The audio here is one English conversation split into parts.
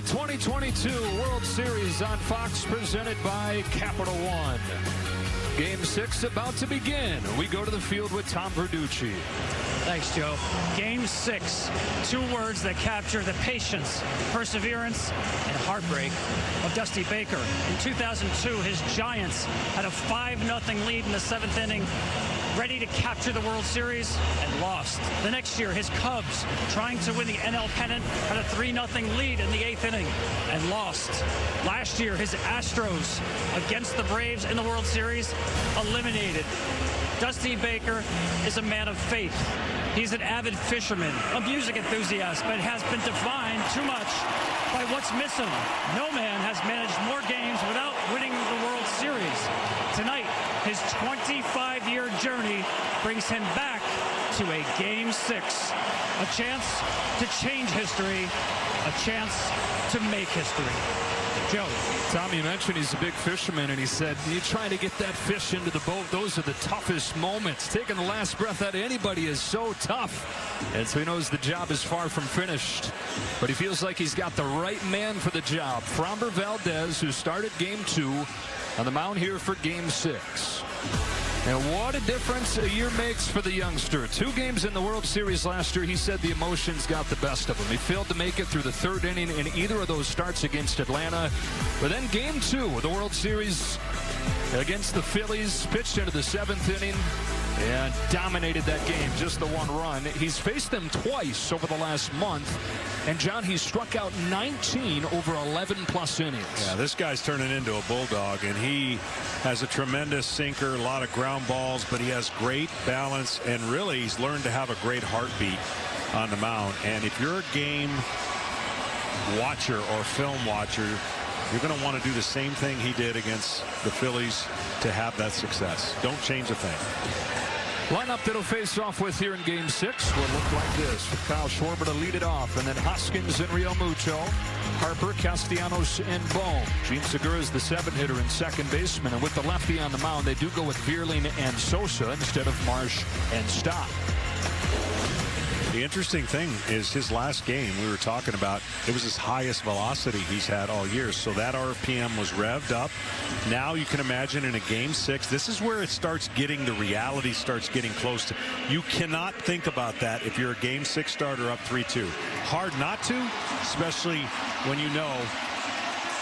the 2022 World Series on Fox, presented by Capital One. Game six about to begin. We go to the field with Tom Verducci. Thanks, Joe. Game six. Two words that capture the patience, perseverance, and heartbreak of Dusty Baker. In 2002, his Giants had a 5-0 lead in the seventh inning, ready to capture the World Series, and lost. The next year, his Cubs, trying to win the NL pennant, had a 3-0 lead in the eighth inning and lost. Last year, his Astros against the Braves in the World Series, eliminated. Dusty Baker is a man of faith. He's an avid fisherman, a music enthusiast, but has been defined too much by what's missing. No man has managed more games without winning the World Series. Tonight, his 25-year journey brings him back to a Game 6. A chance to change history, a chance to make history. Joe. Tom, you mentioned he's a big fisherman, and he said, you trying to get that fish into the boat. Those are the toughest moments. Taking the last breath out of anybody is so tough. And so he knows the job is far from finished. But he feels like he's got the right man for the job. Framber Valdez, who started game two, on the mound here for game six. And what a difference a year makes for the youngster. Two games in the World Series last year, he said the emotions got the best of him. He failed to make it through the third inning in either of those starts against Atlanta. But then game two of the World Series against the Phillies, pitched into the seventh inning and dominated that game, just the one run. He's faced them twice over the last month. And, John, he's struck out 19 over 11 plus innings. Yeah, this guy's turning into a bulldog, and he has a tremendous sinker, a lot of ground balls, but he has great balance, and really he's learned to have a great heartbeat on the mound. And if you're a game watcher or film watcher, you're going to want to do the same thing he did against the Phillies to have that success. Don't change a thing. Lineup that'll face off with here in game six will look like this. With Kyle Schwarber to lead it off, and then Hoskins and Realmuto. Harper, Castellanos, and Bohm. Jean Segura is the seven hitter and second baseman. And with the lefty on the mound, they do go with Vierling and Sosa instead of Marsh and Stott. The interesting thing is his last game we were talking about it was his highest velocity he's had all year. So that RPM was revved up. Now you can imagine in a game six this is where it starts getting the reality starts getting close to you cannot think about that if you're a game six starter up 3-2 hard not to especially when you know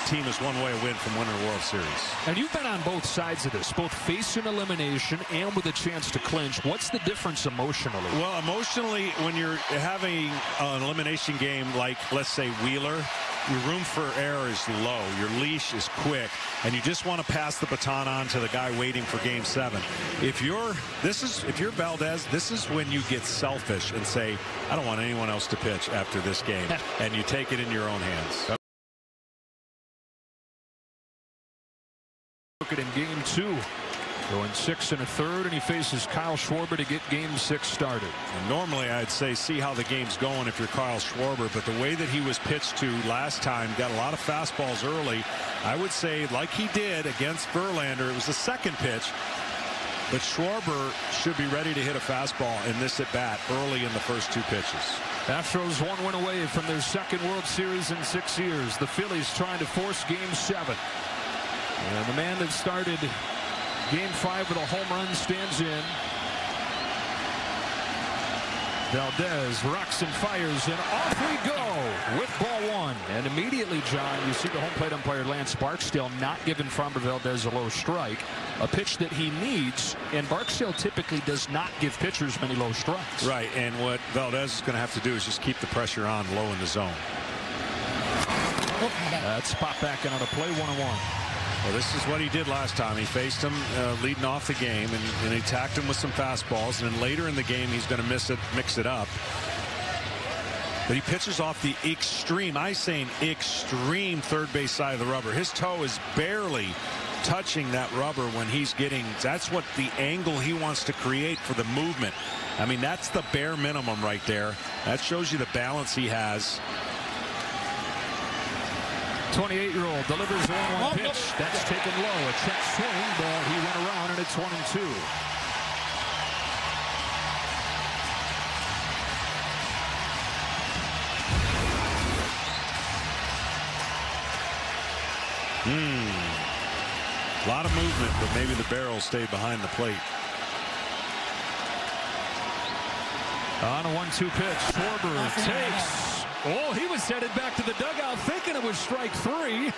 team is one way away from winning a World Series. And you've been on both sides of this, both facing elimination and with a chance to clinch. What's the difference emotionally? Well, emotionally, when you're having an elimination game like, let's say, Wheeler, your room for error is low. Your leash is quick, and you just want to pass the baton on to the guy waiting for game seven. If you're this is if you're Valdez, this is when you get selfish and say, I don't want anyone else to pitch after this game, and you take it in your own hands. Look at in game two. Going six and a third, and he faces Kyle Schwarber to get game six started. And normally I'd say see how the game's going if you're Kyle Schwarber, but the way that he was pitched to last time, got a lot of fastballs early. I would say like he did against Verlander, it was the second pitch. But Schwarber should be ready to hit a fastball in this at bat early in the first two pitches. Astros one win away from their second World Series in six years. The Phillies trying to force game seven. And the man that started Game five with a home run stands in. Valdez rocks and fires, and off we go with ball one. And immediately, John, you see the home plate umpire Lance Barksdale not giving Framber Valdez a low strike, a pitch that he needs, and Barksdale typically does not give pitchers many low strikes. Right, and what Valdez is going to have to do is just keep the pressure on low in the zone. That's pop back into play one and one. Well, this is what he did last time. He faced him uh, leading off the game, and, and he attacked him with some fastballs. And then later in the game, he's going to miss it, mix it up. But he pitches off the extreme, I saying extreme third base side of the rubber. His toe is barely touching that rubber when he's getting, that's what the angle he wants to create for the movement. I mean, that's the bare minimum right there. That shows you the balance he has 28-year-old delivers a 1 pitch. That's taken low. A check swing, but he went around, and it's 1 and 2. Hmm. A lot of movement, but maybe the barrel stayed behind the plate. On a 1-2 pitch, Schwarber takes Oh, he was headed back to the dugout thinking it was strike three.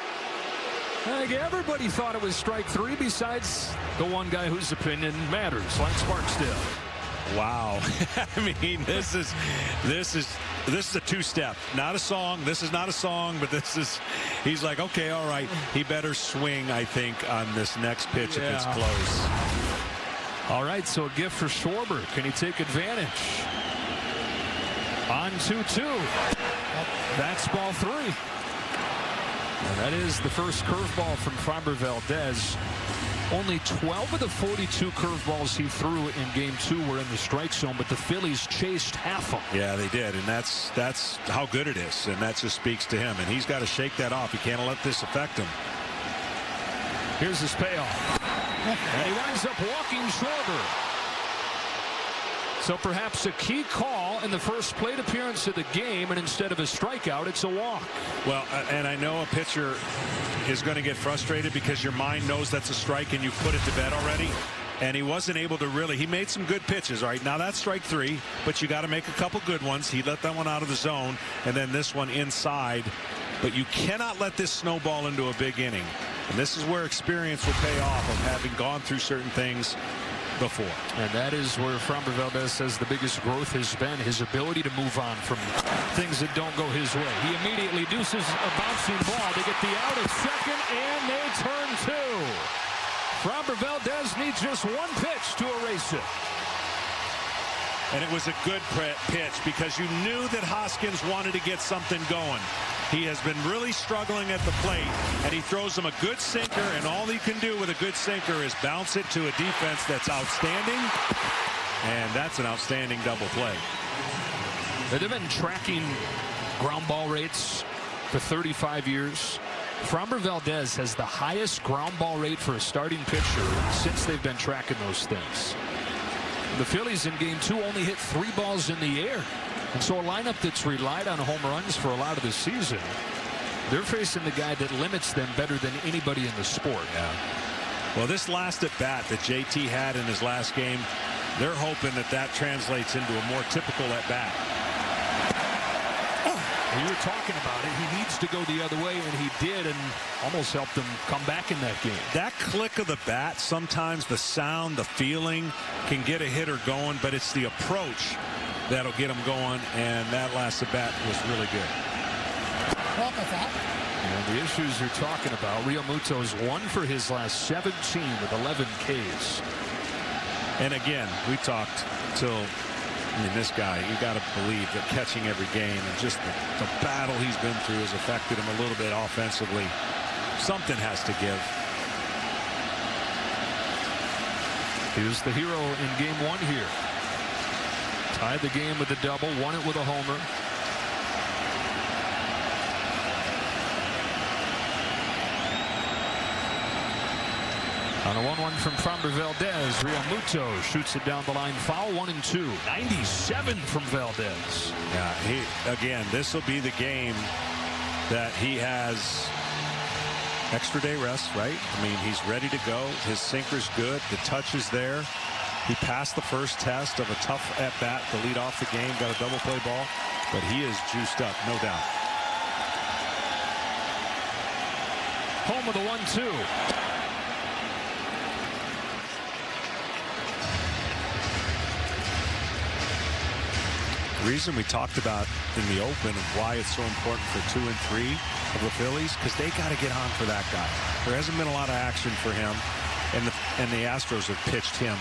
I think everybody thought it was strike three besides the one guy whose opinion matters, Lance Barksdale. Wow. I mean, this is this is this is a two-step, not a song. This is not a song, but this is he's like, okay, all right. He better swing, I think, on this next pitch yeah. if it's close. All right, so a gift for Schwarber. Can he take advantage? On 2-2. That's ball three. And that is the first curveball from Framber Valdez. Only 12 of the 42 curveballs he threw in game two were in the strike zone, but the Phillies chased half of them. Yeah, they did, and that's that's how good it is, and that just speaks to him. And he's got to shake that off. He can't let this affect him. Here's his payoff. And he winds up walking Schwarber. So perhaps a key call in the first plate appearance of the game, and instead of a strikeout, it's a walk. Well, uh, and I know a pitcher is going to get frustrated because your mind knows that's a strike and you put it to bed already. And he wasn't able to really. He made some good pitches. All right, now that's strike three, but you got to make a couple good ones. He let that one out of the zone, and then this one inside. But you cannot let this snowball into a big inning. And this is where experience will pay off of having gone through certain things before. And that is where Framber Valdez says the biggest growth has been his ability to move on from things that don't go his way. He immediately deuces a bouncing ball to get the out at second, and they turn two. Framber Valdez needs just one pitch to erase it. And it was a good pitch because you knew that Hoskins wanted to get something going. He has been really struggling at the plate, and he throws him a good sinker, and all he can do with a good sinker is bounce it to a defense that's outstanding, and that's an outstanding double play. They've been tracking ground ball rates for 35 years. Framber Valdez has the highest ground ball rate for a starting pitcher since they've been tracking those things. The Phillies in game two only hit three balls in the air. And so a lineup that's relied on home runs for a lot of the season, they're facing the guy that limits them better than anybody in the sport. Yeah. Well, this last at bat that JT had in his last game, they're hoping that that translates into a more typical at bat. Oh. You were talking about it. He needs to go the other way, and he did, and almost helped them come back in that game. That click of the bat, sometimes the sound, the feeling can get a hitter going, but it's the approach that'll get him going, and that last at bat was really good. And the issues you're talking about, Realmuto's one for his last 17 with 11 Ks. And again, we talked till I mean, this guy, you got to believe that catching every game and just the, the, battle he's been through has affected him a little bit offensively. Something has to give. He was the hero in game one here. Tied the game with a double, won it with a homer. On a 1-1 from Framber Valdez, Realmuto shoots it down the line. Foul 1 and 2. 97 from Valdez. Yeah, he again, this will be the game that he has extra day rest, right? I mean, he's ready to go. His sinker's good. The touch is there. He passed the first test of a tough at-bat to lead off the game, got a double play ball, but he is juiced up, no doubt. Home with a one-two. Reason we talked about in the open and why it's so important for two and three of the Phillies, because they got to get on for that guy. There hasn't been a lot of action for him, and the, and the Astros have pitched him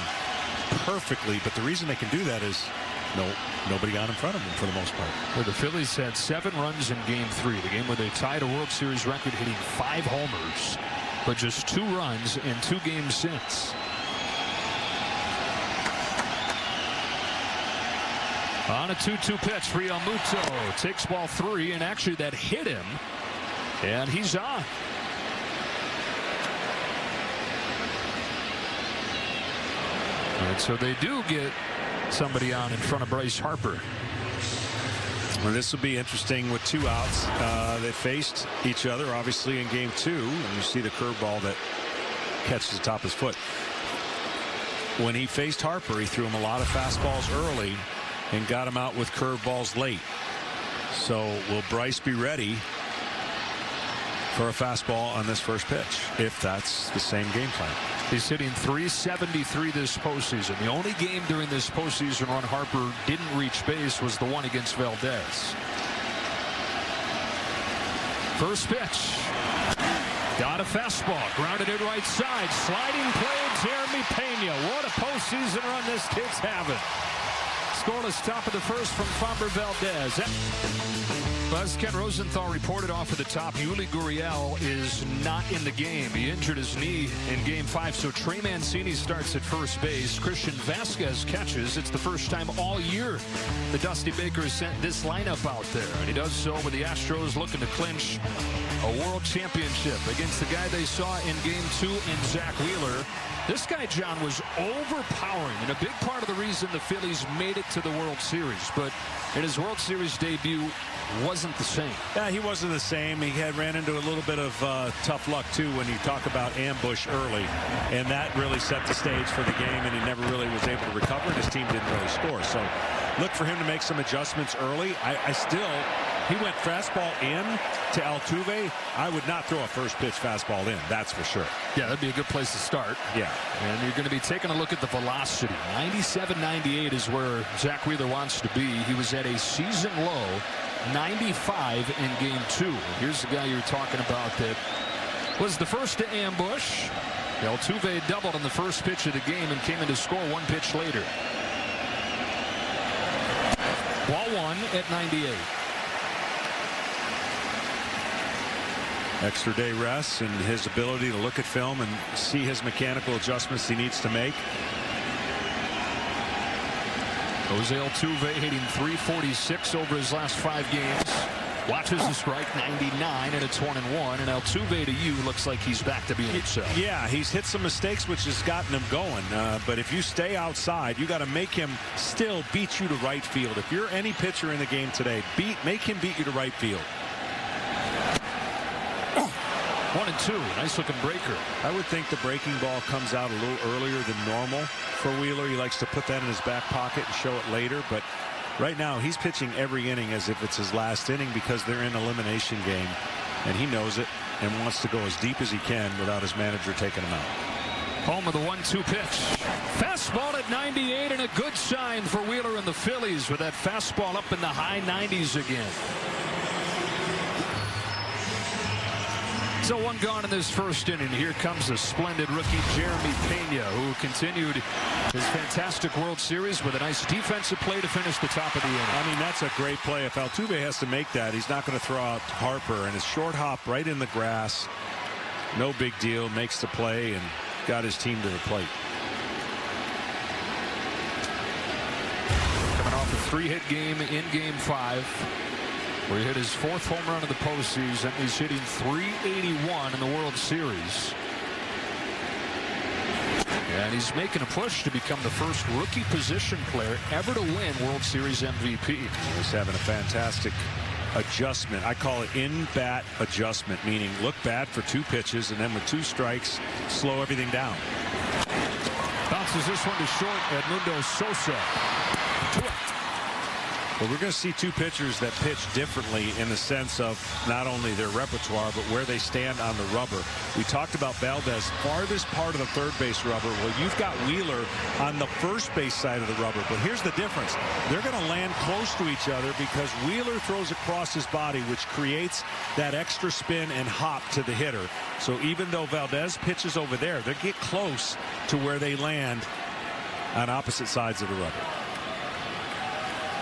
perfectly, but the reason they can do that is no nobody got in front of them for the most part. Well, the Phillies had seven runs in game three, the game where they tied a World Series record hitting five homers, but just two runs in two games since. On a 2-2 pitch, Realmuto takes ball three, and actually that hit him, and he's on. And so they do get somebody on in front of Bryce Harper. Well, this will be interesting with two outs. Uh, they faced each other, obviously, in game two. And you see the curveball that catches the top of his foot. When he faced Harper, he threw him a lot of fastballs early and got him out with curveballs late. So will Bryce be ready for a fastball on this first pitch, if that's the same game plan? He's hitting 373 this postseason. The only game during this postseason run Harper didn't reach base was the one against Valdez. First pitch. Got a fastball. Grounded it right side. Sliding play, Jeremy Pena. What a postseason run this kid's having. Scoreless top of the first from Framber Valdez. Buzz Ken Rosenthal reported off at the top. Yuli Gurriel is not in the game. He injured his knee in game five. So Trey Mancini starts at first base. Christian Vasquez catches. It's the first time all year the Dusty Baker has sent this lineup out there. And he does so with the Astros looking to clinch a world championship against the guy they saw in game two in Zack Wheeler. This guy, John, was overpowering and a big part of the reason the Phillies made it to the World Series. But in his World Series debut, wasn't the same. Yeah, he wasn't the same. He had ran into a little bit of uh, tough luck, too, when you talk about ambush early. And that really set the stage for the game, and he never really was able to recover, and his team didn't really score. So look for him to make some adjustments early. I, I still he went fastball in to Altuve. I would not throw a first pitch fastball in. That's for sure. Yeah, that'd be a good place to start. Yeah. And you're going to be taking a look at the velocity. 97 98 is where Zack Wheeler wants to be. He was at a season low 95 in game two. Here's the guy you're talking about that was the first to ambush. Altuve doubled on the first pitch of the game and came in to score one pitch later. Ball one at 98. Extra day rest and his ability to look at film and see his mechanical adjustments he needs to make. Jose Altuve hitting 346 over his last five games. Watches the strike 99 and it's one and one and Altuve to you looks like he's back to being himself. Yeah he's hit some mistakes which has gotten him going uh, but if you stay outside you got to make him still beat you to right field if you're any pitcher in the game today beat make him beat you to right field. One and two. Nice looking breaker. I would think the breaking ball comes out a little earlier than normal for Wheeler. He likes to put that in his back pocket and show it later. But right now he's pitching every inning as if it's his last inning because they're in elimination game. And he knows it and wants to go as deep as he can without his manager taking him out. Home of the one-two pitch. Fastball at 98 and a good sign for Wheeler and the Phillies with that fastball up in the high 90s again. So one gone in this first inning. Here comes the splendid rookie Jeremy Pena, who continued his fantastic World Series with a nice defensive play to finish the top of the inning. I mean, that's a great play. If Altuve has to make that, he's not going to throw out Harper. And his short hop right in the grass. No big deal. Makes the play and got his team to the plate. Coming off a three-hit game in Game 5 where he hit his fourth home run of the postseason. He's hitting 381 in the World Series. And he's making a push to become the first rookie position player ever to win World Series MVP. He's having a fantastic adjustment. I call it in-bat adjustment, meaning look bad for two pitches, and then with two strikes, slow everything down. Bounces this one to short, Edmundo Sosa. Well, we're going to see two pitchers that pitch differently in the sense of not only their repertoire, but where they stand on the rubber. We talked about Valdez, farthest part of the third base rubber. Well, you've got Wheeler on the first base side of the rubber. But here's the difference. They're going to land close to each other because Wheeler throws across his body, which creates that extra spin and hop to the hitter. So even though Valdez pitches over there, they get close to where they land on opposite sides of the rubber.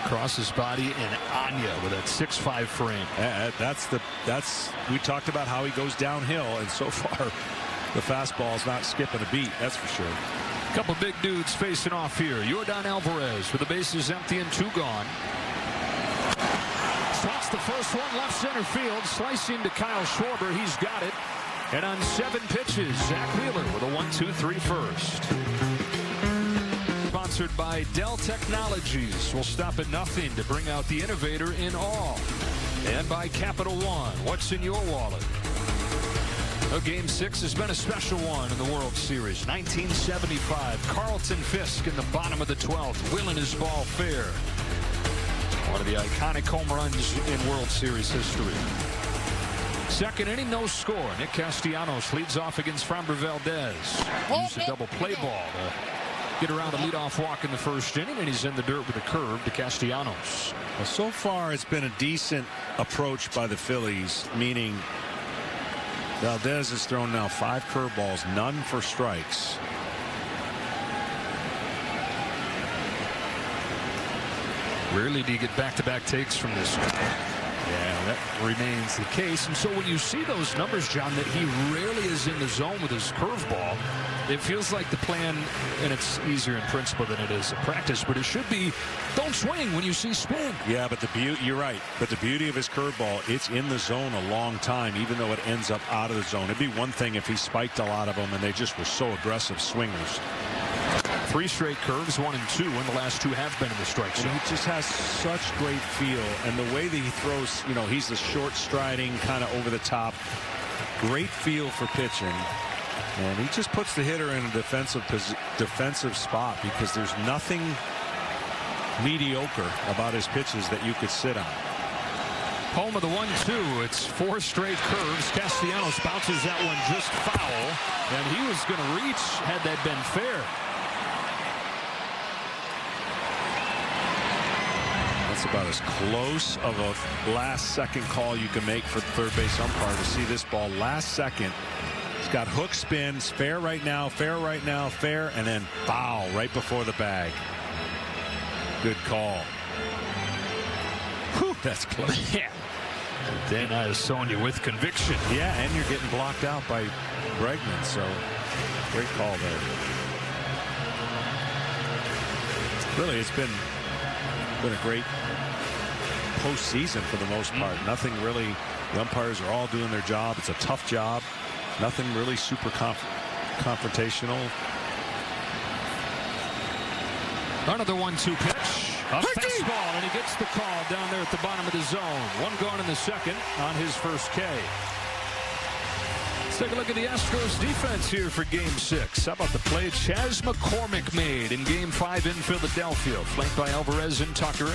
Across his body and Anya with that 6'5 frame. Uh, that's the that's we talked about how he goes downhill and so far the fastball is not skipping a beat that's for sure. Couple big dudes facing off here. Yordan Alvarez with the bases empty and two gone. Swats the first one left center field slicing to Kyle Schwarber he's got it and on seven pitches Zack Wheeler with a one two three first sponsored by Dell Technologies. Will stop at nothing to bring out the innovator in all. And by Capital One. What's in your wallet? A game six has been a special one in the World Series. 1975. Carlton Fisk in the bottom of the 12th. Willing his ball fair. One of the iconic home runs in World Series history. Second inning, no score. Nick Castellanos leads off against Framber Valdez. Use a double play ball get around a leadoff walk in the first inning, and he's in the dirt with a curve to Castellanos. Well, so far, it's been a decent approach by the Phillies, meaning Valdez has thrown now five curveballs, none for strikes. Rarely do you get back-to-back -back takes from this that remains the case. And so when you see those numbers, John, that he rarely is in the zone with his curveball, it feels like the plan, and it's easier in principle than it is in practice, but it should be don't swing when you see spin. Yeah, but the beauty, you're right. But the beauty of his curveball, it's in the zone a long time, even though it ends up out of the zone. It'd be one thing if he spiked a lot of them and they just were so aggressive swingers. Three straight curves, one and two, and the last two have been in the strike zone. And he just has such great feel, and the way that he throws, you know, he's the short striding, kind of over the top. Great feel for pitching. And he just puts the hitter in a defensive defensive spot because there's nothing mediocre about his pitches that you could sit on. Home of the one-two. It's four straight curves. Castellanos bounces that one just foul, and he was going to reach had that been fair. About as close of a last second call you can make for the third base umpire to see this ball last second. It's got hook spins, fair right now, fair right now, fair, and then foul right before the bag. Good call. Whew, that's close. Yeah. Then I was showing you with conviction. Yeah, and you're getting blocked out by Bregman, so great call there. Really, it's been been a great postseason for the most part. Mm. Nothing really. The umpires are all doing their job. It's a tough job. Nothing really super conf confrontational. Another one-two pitch. A fastball, and he gets the call down there at the bottom of the zone. One gone in the second on his first K. Let's take a look at the Astros defense here for game six. How about the play Chas McCormick made in game five in Philadelphia, flanked by Alvarez and Tucker.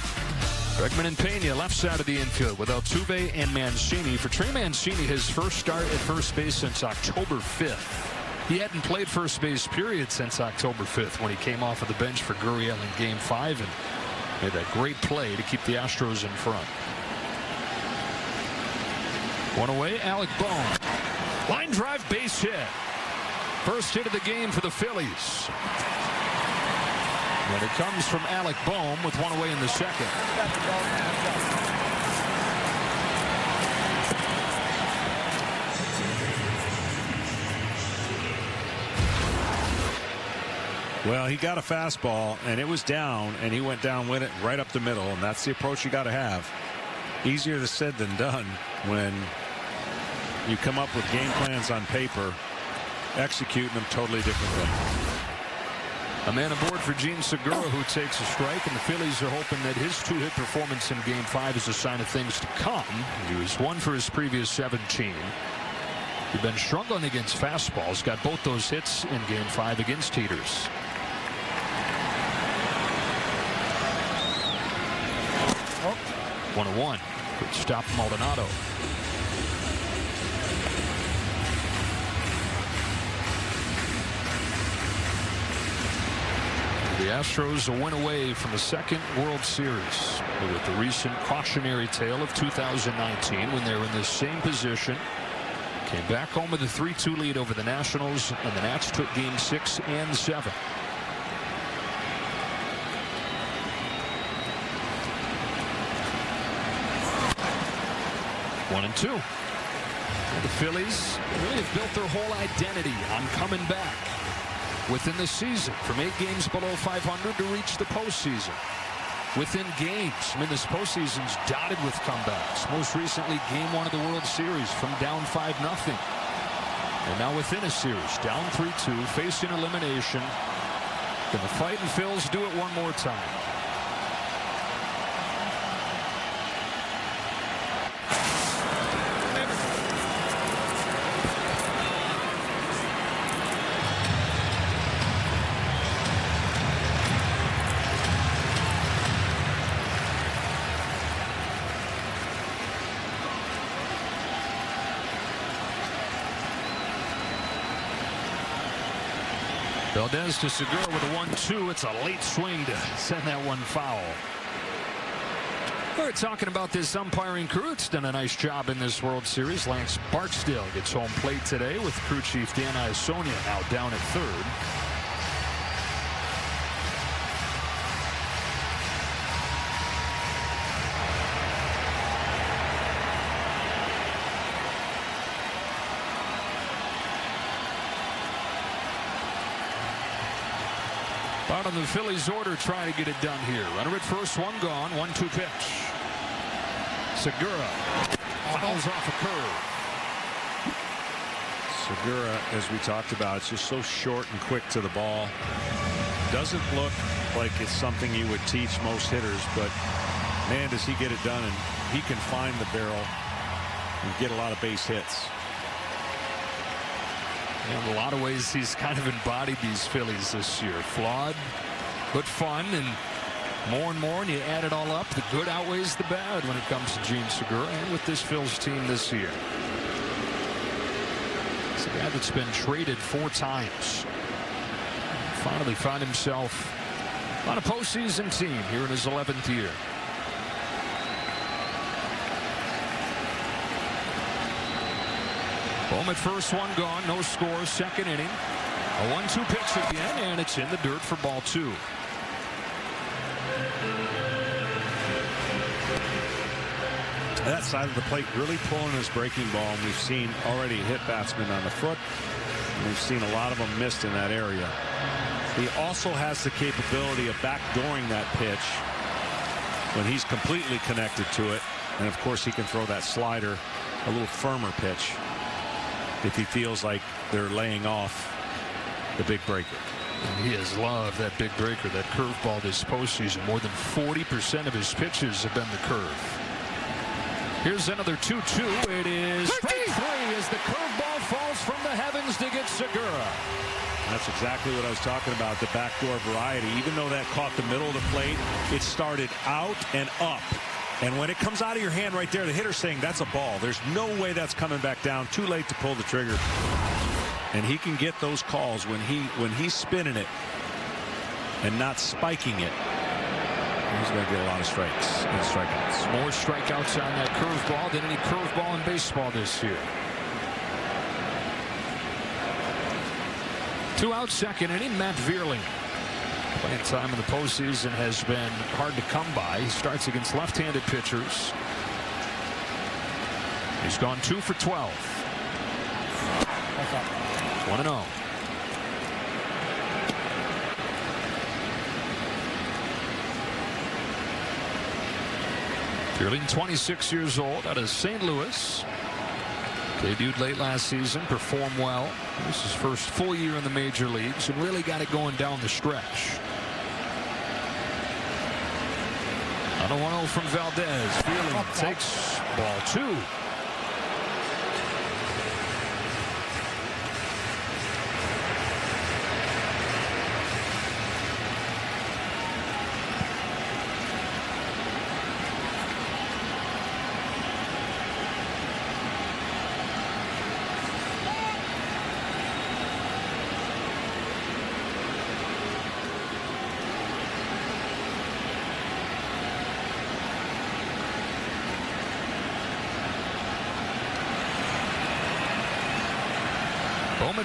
Bregman and Pena left side of the infield with Altuve and Mancini. For Trey Mancini, his first start at first base since October 5th. He hadn't played first base period since October 5th when he came off of the bench for Gurriel in game five and made that great play to keep the Astros in front. One away, Alec Bohm. Line drive base hit. First hit of the game for the Phillies. And it comes from Alec Bohm with one away in the second. Well, he got a fastball, and it was down, and he went down with it right up the middle, and that's the approach you got to have. Easier to said than done when you come up with game plans on paper, executing them totally different thing. A man aboard for Jean Segura who takes a strike, and the Phillies are hoping that his two-hit performance in Game 5 is a sign of things to come. He was one for his previous 17. He's been struggling against fastballs, got both those hits in Game 5 against Heaters. Oh. One and one. Good stop Maldonado. The Astros a win away from the second World Series with the recent cautionary tale of 2019 when they were in the same position. Came back home with a 3-2 lead over the Nationals and the Nats took game six and seven. One and two. The Phillies really have built their whole identity on coming back within the season from eight games below 500 to reach the postseason. Within games, I mean, this postseason's dotted with comebacks. Most recently, game one of the World Series from down 5 nothing, And now within a series, down 3-2, facing elimination. Can the fighting Phils do it one more time? Valdez to Segura with a 1-2. It's a late swing to send that one foul. We're talking about this umpiring crew. It's done a nice job in this World Series. Lance Barksdale gets home plate today with crew chief Dan Iassogna now down at third. On the Phillies order trying to get it done here. Runner at first, one gone, one two pitch. Segura fouls off a curve. Segura, as we talked about, it's just so short and quick to the ball. Doesn't look like it's something you would teach most hitters, but man, does he get it done, and he can find the barrel and get a lot of base hits. In a lot of ways, he's kind of embodied these Phillies this year. Flawed, but fun, and more and more, and you add it all up, the good outweighs the bad when it comes to Jean Segura and with this Phil's team this year. It's a guy that's been traded four times. Finally found himself on a postseason team here in his 11th year. Home at first, one gone, no score, second inning. A one-two pitch again, and it's in the dirt for ball two. That side of the plate really pulling his breaking ball, and we've seen already hit batsmen on the foot. We've seen a lot of them missed in that area. He also has the capability of backdooring that pitch when he's completely connected to it. And of course, he can throw that slider a little firmer pitch if he feels like they're laying off the big breaker. And he has loved that big breaker, that curveball this postseason. More than 40% of his pitches have been the curve. Here's another 2-2. It is straight three as the curveball falls from the heavens to get Segura. That's exactly what I was talking about, the backdoor variety. Even though that caught the middle of the plate, it started out and up. And when it comes out of your hand right there, the hitter's saying that's a ball. There's no way that's coming back down. Too late to pull the trigger. And he can get those calls when he when he's spinning it and not spiking it. He's going to get a lot of strikes and strikeouts. More strikeouts on that curveball than any curveball in baseball this year. Two out second inning, Matt Vierling Playing time in the postseason has been hard to come by. He starts against left-handed pitchers. He's gone two for 12. 1 0. Vierling, 26 years old, out of St. Louis. Debuted late last season, performed well. This is his first full year in the major leagues and really got it going down the stretch. On a 1-0 from Valdez. Vierling takes ball two.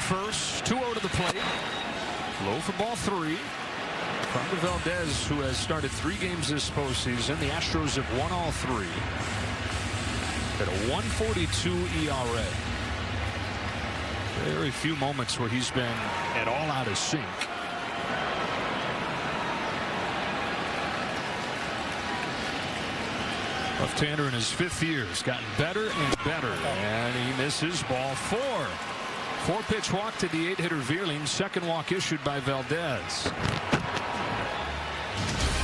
First, 2-0 to the plate. Low for ball three. Framber Valdez, who has started three games this postseason. The Astros have won all three. At a 142 ERA. Very few moments where he's been at all out of sync. Left-hander in his fifth year has gotten better and better. And he misses ball four. Four pitch walk to the eight hitter Vierling. Second walk issued by Valdez.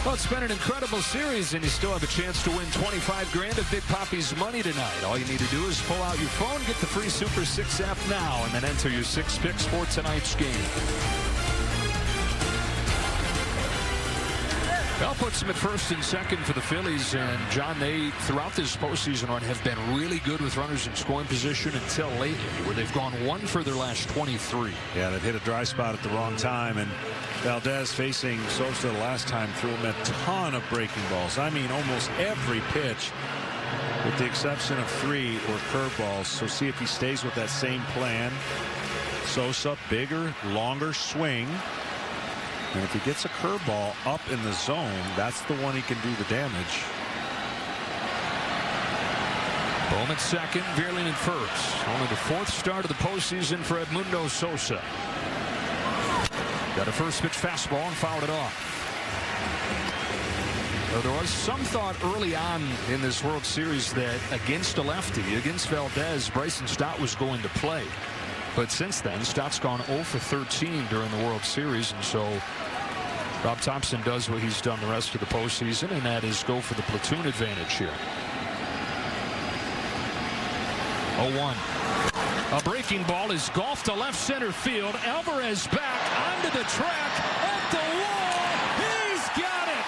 Well, it's been an incredible series, and you still have a chance to win 25 grand of Big Papi's money tonight. All you need to do is pull out your phone, get the free Super 6 app now, and then enter your six picks for tonight's game. Bell puts him at first and second for the Phillies. And, John, they, throughout this postseason run, have been really good with runners in scoring position until lately, where they've gone one for their last 23. Yeah, they've hit a dry spot at the wrong time. And Valdez facing Sosa the last time threw him a ton of breaking balls. I mean, almost every pitch, with the exception of three, were curveballs. So see if he stays with that same plan. Sosa, bigger, longer swing. And if he gets a curveball up in the zone, that's the one he can do the damage. Bowman second, Vierling in first. Only the fourth start of the postseason for Edmundo Sosa. Got a first pitch fastball and fouled it off. There was some thought early on in this World Series that against a lefty, against Valdez, Bryson Stott was going to play. But since then, Stott's gone 0 for 13 during the World Series, and so Rob Thompson does what he's done the rest of the postseason, and that is go for the platoon advantage here. 0-1. A breaking ball is golfed to left center field. Alvarez back onto the track at the wall. He's got it.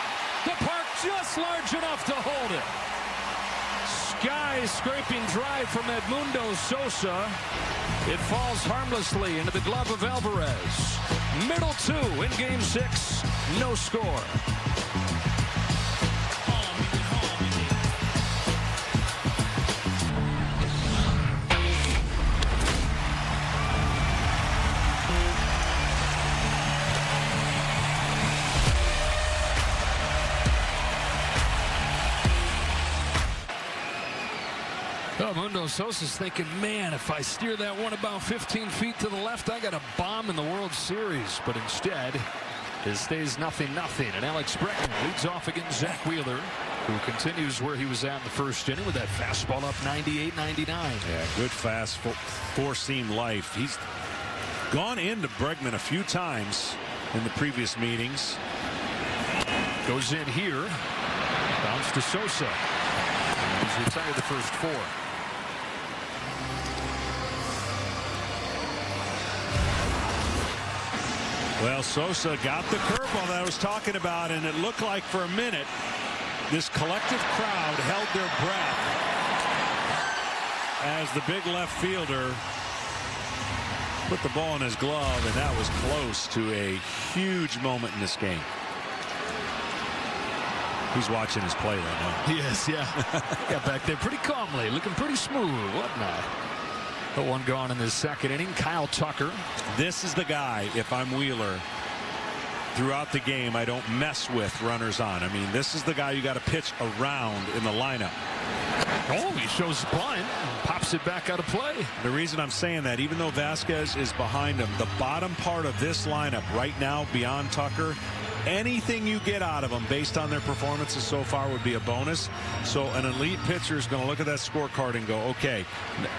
The park just large enough to hold it. Sky scraping drive from Edmundo Sosa. It falls harmlessly into the glove of Alvarez. Middle two in game six. No score. Mundo Sosa's thinking, man, if I steer that one about 15 feet to the left, I got a bomb in the World Series. But instead, it stays nothing nothing. And Alex Bregman leads off against Zack Wheeler, who continues where he was at in the first inning with that fastball up 98-99. Yeah, good fast four-seam life. He's gone into Bregman a few times in the previous meetings. Goes in here. Bounce to Sosa. He's retired the first four. Well, Sosa got the curveball that I was talking about, and it looked like for a minute this collective crowd held their breath as the big left fielder put the ball in his glove, and that was close to a huge moment in this game. He's watching his play right now. Yes, yeah. Got back there pretty calmly, looking pretty smooth, whatnot. The one gone in the second inning. Kyle Tucker. This is the guy, if I'm Wheeler, throughout the game, I don't mess with runners on. I mean, this is the guy you got to pitch around in the lineup. Oh, he shows bunt, pops it back out of play. The reason I'm saying that, even though Vasquez is behind him, the bottom part of this lineup right now, beyond Tucker, anything you get out of them based on their performances so far would be a bonus. So an elite pitcher is going to look at that scorecard and go, okay,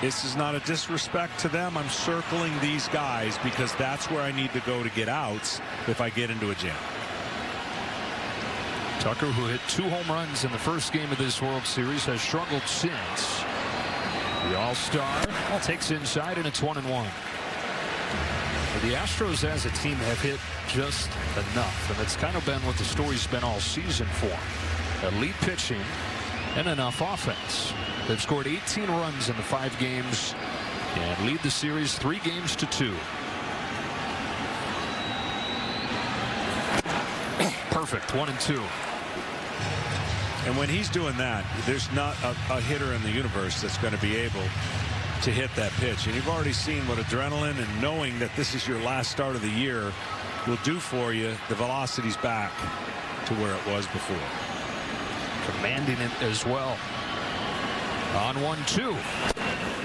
this is not a disrespect to them. I'm circling these guys because that's where I need to go to get outs if I get into a jam. Tucker, who hit two home runs in the first game of this World Series, has struggled since. The All-Star takes inside, and it's one and one. The Astros as a team have hit just enough, and it's kind of been what the story's been all season for. Elite pitching and enough offense. They've scored 18 runs in the five games and lead the series three games to two. Perfect, one and two. And when he's doing that, there's not a, a hitter in the universe that's going to be able to hit that pitch. And you've already seen what adrenaline and knowing that this is your last start of the year will do for you. The velocity's back to where it was before. Commanding it as well. On one two.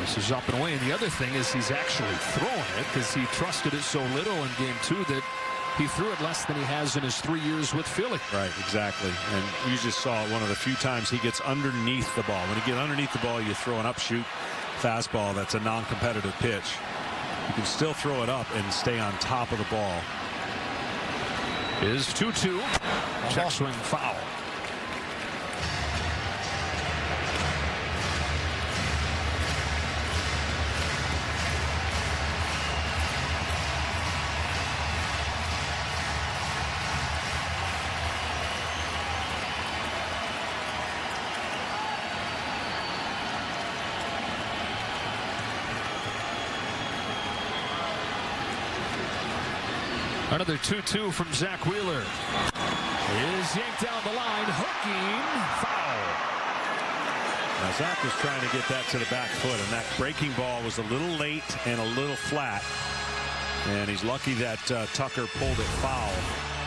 This is up and away. And the other thing is he's actually throwing it because he trusted it so little in game two that he threw it less than he has in his three years with Philly. Right, exactly. And you just saw one of the few times he gets underneath the ball. When you get underneath the ball, you throw an upshoot fastball that's a non-competitive pitch. You can still throw it up and stay on top of the ball. Is 2-2. Check swing foul. Another 2-2 from Zack Wheeler. Is yanked down the line, hooking, foul. Now Zack was trying to get that to the back foot, and that breaking ball was a little late and a little flat. And he's lucky that uh, Tucker pulled it foul.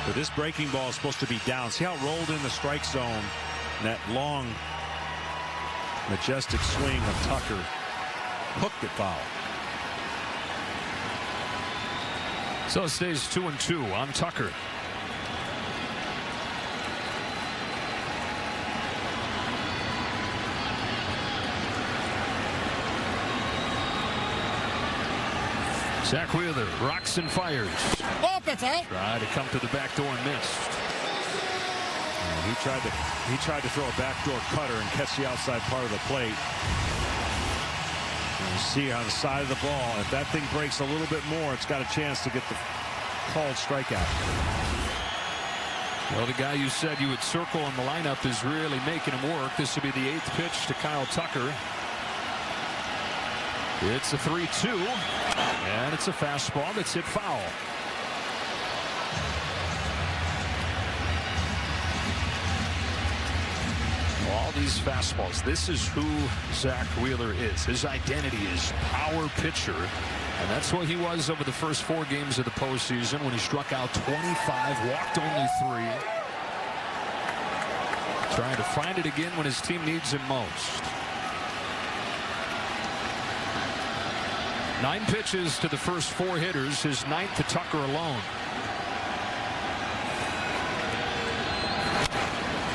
But this breaking ball is supposed to be down. See how it rolled in the strike zone? That long, majestic swing of Tucker hooked it foul. So it stays two and two on Tucker. Zack Wheeler rocks and fires. Oh, Try to come to the back door and missed. he tried to he tried to throw a backdoor cutter and catch the outside part of the plate. You see on the side of the ball, if that thing breaks a little bit more, it's got a chance to get the called strikeout. Well, the guy you said you would circle in the lineup is really making him work. This will be the eighth pitch to Kyle Tucker. It's a 3-2, and it's a fastball that's hit foul. These fastballs. This is who Zack Wheeler is. His identity is power pitcher. And that's what he was over the first four games of the postseason when he struck out 25, walked only three. Trying to find it again when his team needs him most. Nine pitches to the first four hitters, his ninth to Tucker alone.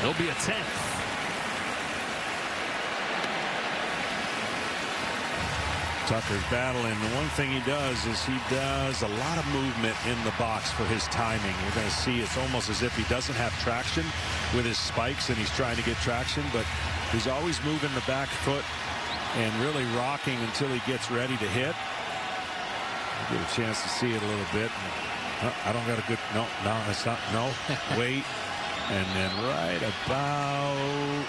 There'll be a 10th. Tucker's battling. The one thing he does is he does a lot of movement in the box for his timing. You're going to see it's almost as if he doesn't have traction with his spikes and he's trying to get traction, but he's always moving the back foot and really rocking until he gets ready to hit. Get a chance to see it a little bit. Uh, I don't got a good, no, no, it's not, no, wait. And then right about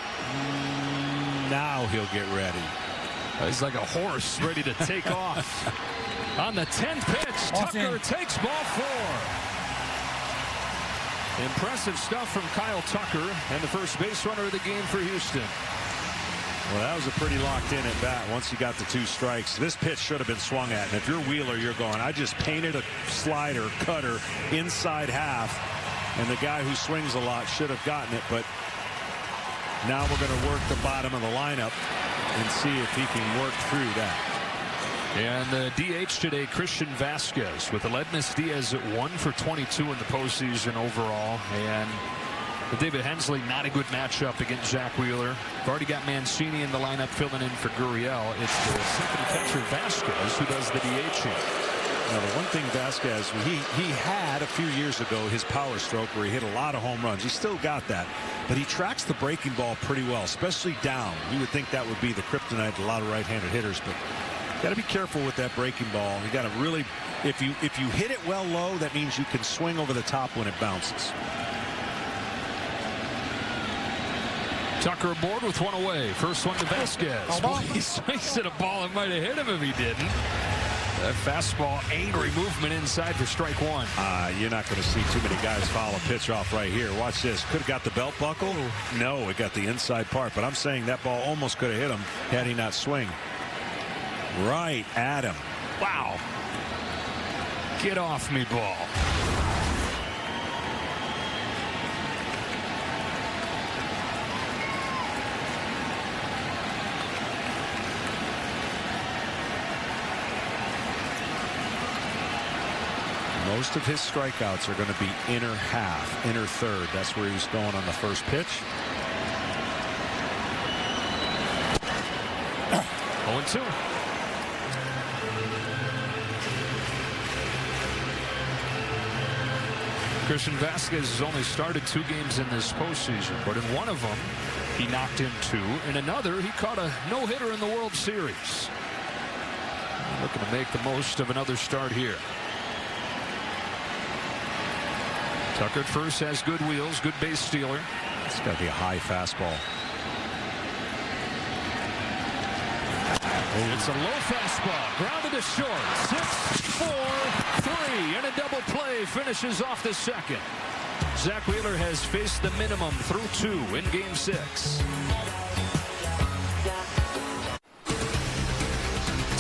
now he'll get ready. He's like a horse ready to take off. On the 10th pitch, Tucker takes ball four. Impressive stuff from Kyle Tucker and the first base runner of the game for Houston. Well, that was a pretty locked in at bat once you got the two strikes. This pitch should have been swung at. And if you're Wheeler, you're going, I just painted a slider, cutter, inside half. And the guy who swings a lot should have gotten it. But now we're going to work the bottom of the lineup and see if he can work through that. And uh, the DH today, Christian Vázquez, with Aledmys Diaz at one for 22 in the postseason overall. And David Hensley, not a good matchup against Zack Wheeler. We've already got Mancini in the lineup filling in for Gurriel. It's the second catcher, Vázquez, who does the DHing. Now, the one thing Vázquez, he, he had a few years ago his power stroke where he hit a lot of home runs. He still got that. But he tracks the breaking ball pretty well, especially down. You would think that would be the kryptonite to a lot of right-handed hitters. But got to be careful with that breaking ball. You got to really, if you if you hit it well low, that means you can swing over the top when it bounces. Tucker aboard with one away. First one to Vázquez. Boy, he swings at a ball that might have hit him if he didn't. That fastball, angry movement inside for strike one. Uh, you're not going to see too many guys foul a pitch off right here. Watch this. Could have got the belt buckle. No, it got the inside part. But I'm saying that ball almost could have hit him had he not swing. Right at him. Wow. Get off me, ball. Most of his strikeouts are going to be inner half, inner third. That's where he was going on the first pitch. 0-2. Christian Vázquez has only started two games in this postseason, but in one of them, he knocked in two. In another, he caught a no-hitter in the World Series. Looking to make the most of another start here. Tucker at first has good wheels, good base stealer. It's got to be a high fastball. It's a low fastball. Grounded to short. Six, four, three. And a double play finishes off the second. Zach Wheeler has faced the minimum through two in game six.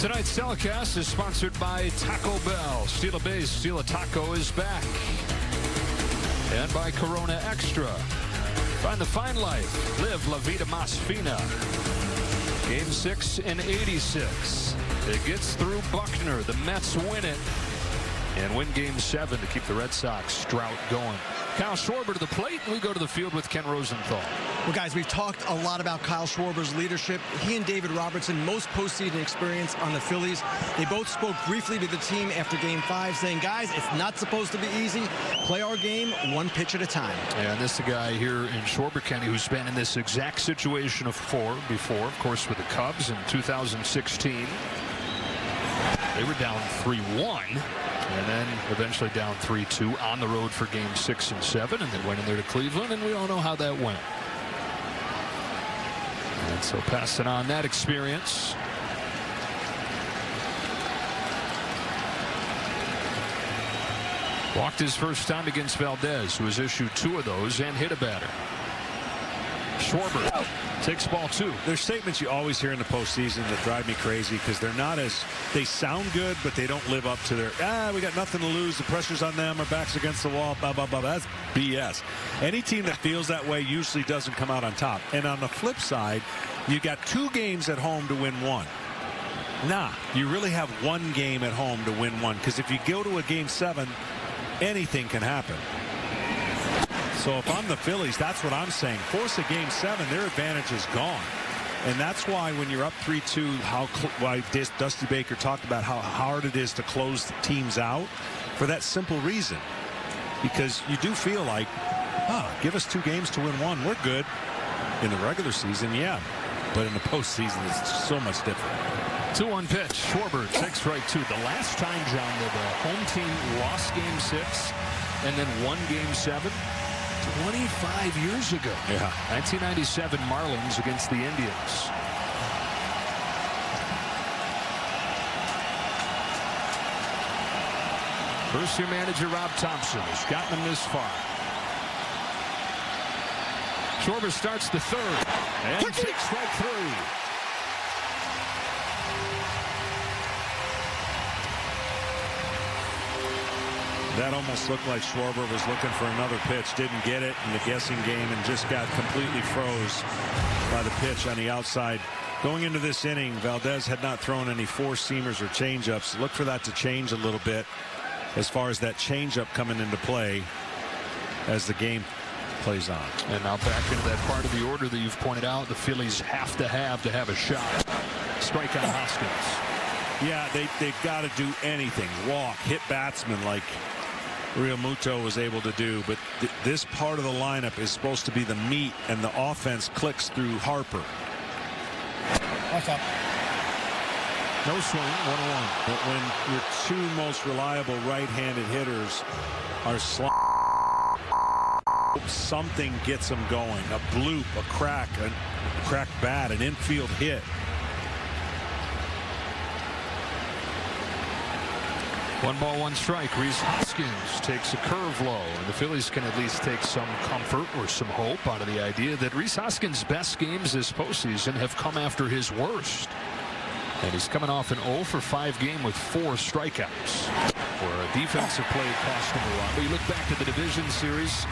Tonight's telecast is sponsored by Taco Bell. Steal a base, steal a taco is back and by Corona Extra. Find the fine life. Live La Vida Mas Fina. Game 6 in 86. It gets through Buckner. The Mets win it and win Game 7 to keep the Red Sox drought going. Kyle Schwarber to the plate, we go to the field with Ken Rosenthal. Well, guys, we've talked a lot about Kyle Schwarber's leadership. He and David Robertson, most postseason experience on the Phillies. They both spoke briefly to the team after Game 5, saying, guys, it's not supposed to be easy. Play our game one pitch at a time. And this is a guy here in Schwarber County who's been in this exact situation of four before, of course, with the Cubs in 2016. They were down 3-1 and then eventually down 3-2 on the road for game six and seven and then went in there to Cleveland and we all know how that went. And so passing on that experience. Walked his first time against Valdez who has issued two of those and hit a batter. Schwarber takes ball two. There's statements you always hear in the postseason that drive me crazy because they're not as they sound good, but they don't live up to their ah. We got nothing to lose. The pressure's on them. Our backs against the wall. Blah blah blah. That's BS. Any team that feels that way usually doesn't come out on top. And on the flip side, you got two games at home to win one. Nah, you really have one game at home to win one because if you go to a game seven, anything can happen. So if I'm the Phillies, that's what I'm saying. Force a game seven, their advantage is gone. And that's why when you're up 3-2, how why Dusty Baker talked about how hard it is to close teams out for that simple reason. Because you do feel like, oh, give us two games to win one. We're good. In the regular season, yeah. But in the postseason, it's so much different. 2-1 pitch. Schwarber takes right two. The last time, John, that the home team lost game six and then won game seven 25 years ago. Yeah. 1997 Marlins against the Indians. First year manager Rob Thompson has gotten them this far. Schwarber starts the third and takes strike three. That almost looked like Schwarber was looking for another pitch, didn't get it in the guessing game, and just got completely froze by the pitch on the outside Going into this inning, Valdez had not thrown any four seamers or changeups. Look for that to change a little bit as far as that changeup coming into play as the game plays on. And now back into that part of the order that you've pointed out, the Phillies have to have to have a shot. Strike on Hoskins. Yeah, they, they've got to do anything. Walk, hit batsmen like Realmuto was able to do. But th this part of the lineup is supposed to be the meat, and the offense clicks through Harper. What's up? No swing, 1-1. But when your two most reliable right-handed hitters are something gets them going. A bloop, a crack, a crack bat, an infield hit. One ball, one strike. Rhys Hoskins takes a curve low, and the Phillies can at least take some comfort or some hope out of the idea that Rhys Hoskins' best games this postseason have come after his worst. And he's coming off an 0 for 5 game with four strikeouts. Where a defensive play cost him a run. But you look back to the division series,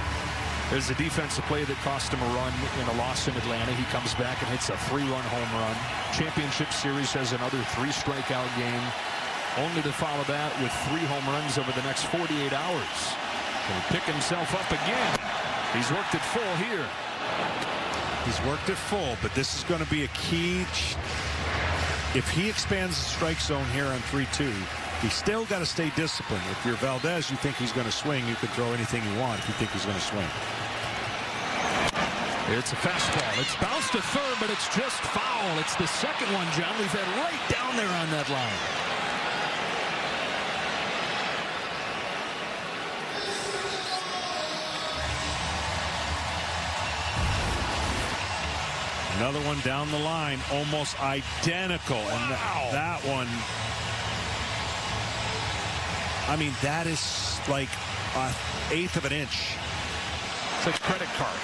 there's a defensive play that cost him a run in a loss in Atlanta. He comes back and hits a three-run home run. Championship series has another three strikeout game only to follow that with three home runs over the next 48 hours. Can pick himself up again. He's worked it full here. He's worked it full, but this is going to be a key. If he expands the strike zone here on 3-2, he's still got to stay disciplined. If you're Valdez, you think he's going to swing, you can throw anything you want if you think he's going to swing. It's a fastball. It's bounced to third, but it's just foul. It's the second one, John. We've had right down there on that line. Another one down the line, almost identical. Wow. And th that one, I mean, that is like an eighth of an inch. It's a credit card.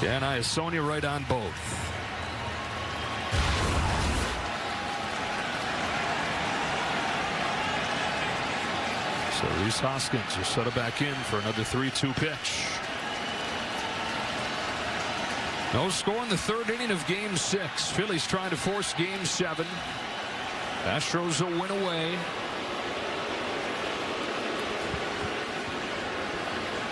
Yeah, and I have Sonia right on both. So Rhys Hoskins will set it back in for another 3-2 pitch. No score in the third inning of game six. Phillies trying to force game seven. Astros will win away.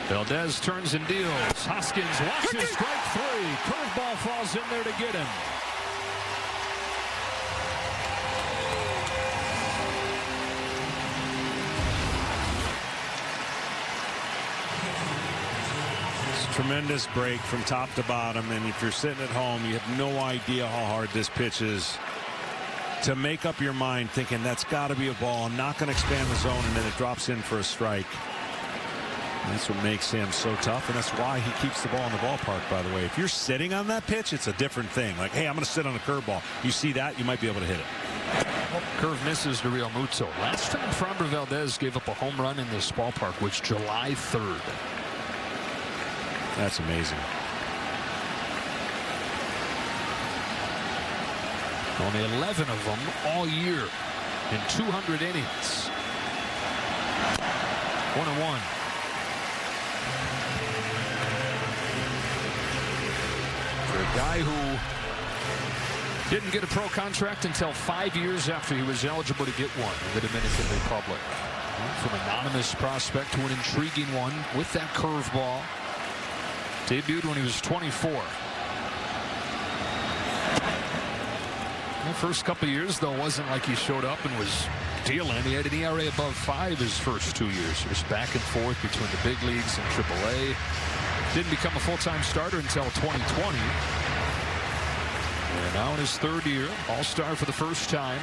Valdez turns and deals. Hoskins watches strike three. Curveball falls in there to get him. Tremendous break from top to bottom. And if you're sitting at home, you have no idea how hard this pitch is to make up your mind thinking that's got to be a ball. I'm not going to expand the zone, and then it drops in for a strike. That's what makes him so tough, and that's why he keeps the ball in the ballpark, by the way. If you're sitting on that pitch, it's a different thing. Like, hey, I'm going to sit on a curveball. You see that, you might be able to hit it. Curve misses to Realmuto. Last time Framber Valdez gave up a home run in this ballpark was July 3rd. That's amazing. Only 11 of them all year in 200 innings. One and one. For a guy who didn't get a pro contract until five years after he was eligible to get one in the Dominican Republic. From anonymous prospect to an intriguing one with that curveball. Debuted when he was 24. The first couple years, though, wasn't like he showed up and was dealing. He had an ERA above five his first two years. He was back and forth between the big leagues and AAA. Didn't become a full-time starter until 2020. And now in his third year, all-star for the first time.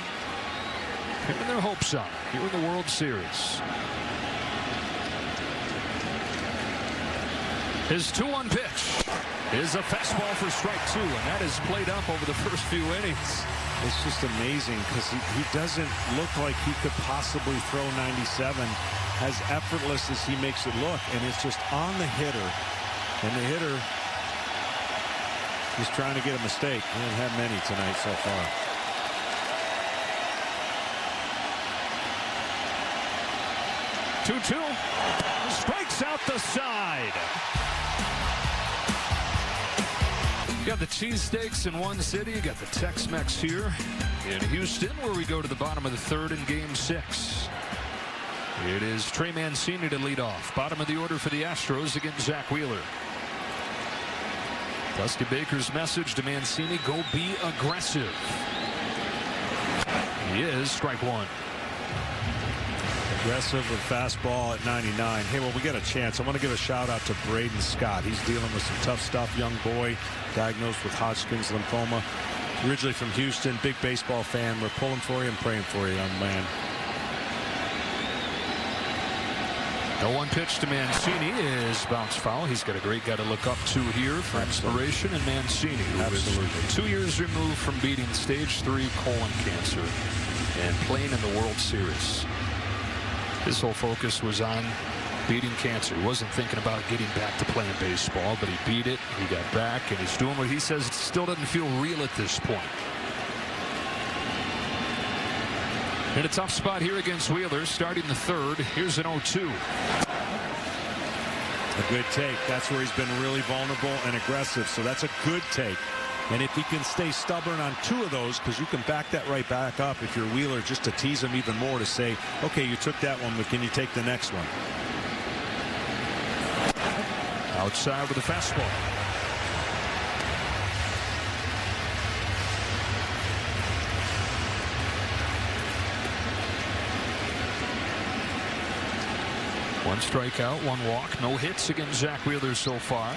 Putting their hopes on here in the World Series. His 2-1 pitch is a fastball for strike two, and that is played up over the first few innings. It's just amazing because he, he doesn't look like he could possibly throw 97 as effortless as he makes it look, and it's just on the hitter. And the hitter is trying to get a mistake. He didn't have many tonight so far. Two-two. 2 Strikes out the side. Got the cheesesteaks in one city. You got the Tex-Mex here in Houston, where we go to the bottom of the third in game six. It is Trey Mancini to lead off. Bottom of the order for the Astros against Zack Wheeler. Dusty Baker's message to Mancini, go be aggressive. He is strike one. Aggressive with fastball at 99. Hey, well, we got a chance. I want to give a shout out to Braden Scott. He's dealing with some tough stuff. Young boy, diagnosed with Hodgkin's lymphoma. Originally from Houston, big baseball fan. We're pulling for you and praying for you, young man. The one pitch to Mancini is bounce foul. He's got a great guy to look up to here for inspiration and Mancini, who Absolutely. is two years removed from beating stage three colon cancer and playing in the World Series. His whole focus was on beating cancer. He wasn't thinking about getting back to playing baseball, but he beat it. He got back, and he's doing what he says it still doesn't feel real at this point. In a tough spot here against Wheeler, starting the third. Here's an 0-2. A good take. That's where he's been really vulnerable and aggressive. So that's a good take. And if he can stay stubborn on two of those, because you can back that right back up if you're Wheeler, just to tease him even more to say, okay, you took that one, but can you take the next one? Outside with a fastball. One strikeout, one walk, no hits against Zack Wheeler so far.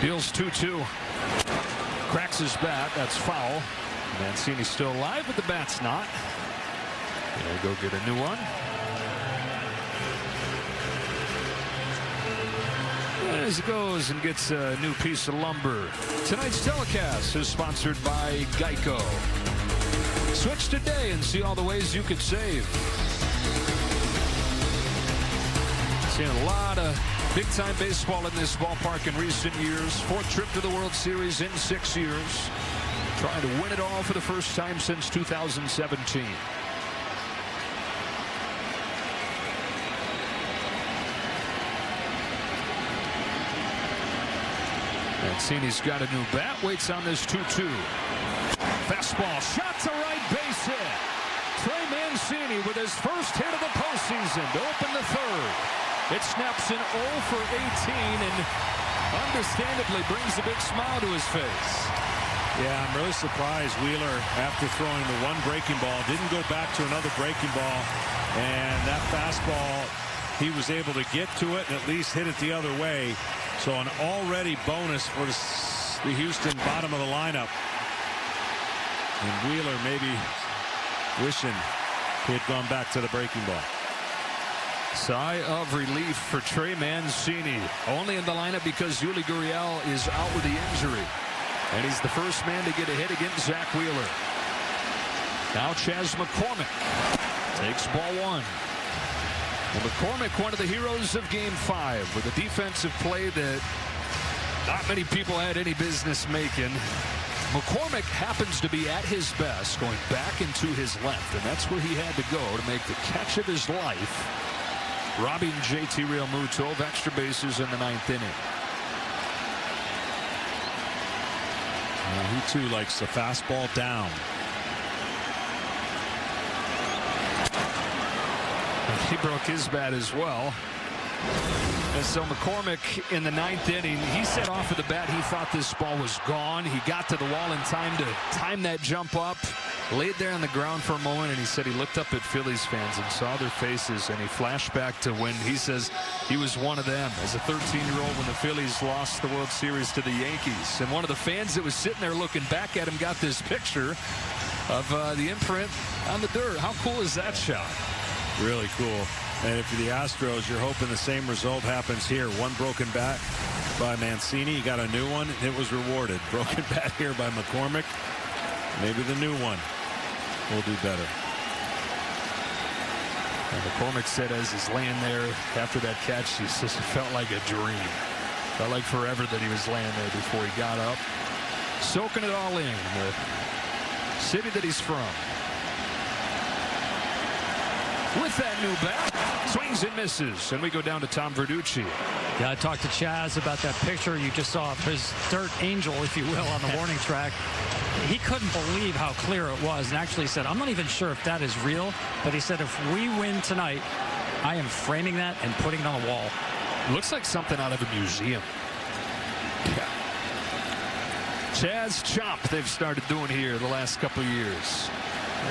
Deals 2-2. Cracks his bat. That's foul. Mancini still alive, but the bat's not. Gonna go get a new one. As he goes and gets a new piece of lumber. Tonight's telecast is sponsored by Geico. Switch today and see all the ways you could save. Seen a lot of big-time baseball in this ballpark in recent years. Fourth trip to the World Series in six years. Trying to win it all for the first time since 2017. Mancini's got a new bat. Waits on this 2-2. Fastball. Shot to right base hit. Trey Mancini with his first hit of the postseason to open the third. It snaps an 0 for 18 and understandably brings a big smile to his face. Yeah, I'm really surprised Wheeler, after throwing the one breaking ball, didn't go back to another breaking ball. And that fastball, he was able to get to it and at least hit it the other way. So an already bonus for the Houston bottom of the lineup. And Wheeler maybe wishing he had gone back to the breaking ball. Sigh of relief for Trey Mancini. Only in the lineup because Yuli Gurriel is out with the injury. And he's the first man to get a hit against Zack Wheeler. Now Chas McCormick takes ball one. Well, McCormick, one of the heroes of game five with a defensive play that not many people had any business making. McCormick happens to be at his best going back into his left, and that's where he had to go to make the catch of his life, robbing JT Realmuto of extra bases in the ninth inning. Uh, he too likes the fastball down. He broke his bat as well. And so McCormick in the ninth inning, he said off of the bat he thought this ball was gone. He got to the wall in time to time that jump up, laid there on the ground for a moment, and he said he looked up at Phillies fans and saw their faces, and he flashed back to when he says he was one of them as a 13-year-old when the Phillies lost the World Series to the Yankees. And one of the fans that was sitting there looking back at him got this picture of uh, the imprint on the dirt. How cool is that shot? Really cool. And if you're the Astros, you're hoping the same result happens here. One broken bat by Mancini. He got a new one. It was rewarded. Broken bat here by McCormick. Maybe the new one will do better. And McCormick said as he's laying there after that catch, he says it felt like a dream. Felt like forever that he was laying there before he got up. Soaking it all in. The city that he's from. With that new bat, swings and misses. And we go down to Tom Verducci. Yeah, I talked to Chas about that picture you just saw of his dirt angel, if you will, on the warning track. He couldn't believe how clear it was and actually said, I'm not even sure if that is real, but he said, if we win tonight, I am framing that and putting it on the wall. Looks like something out of a museum. Yeah. Chas Chop they've started doing here the last couple of years.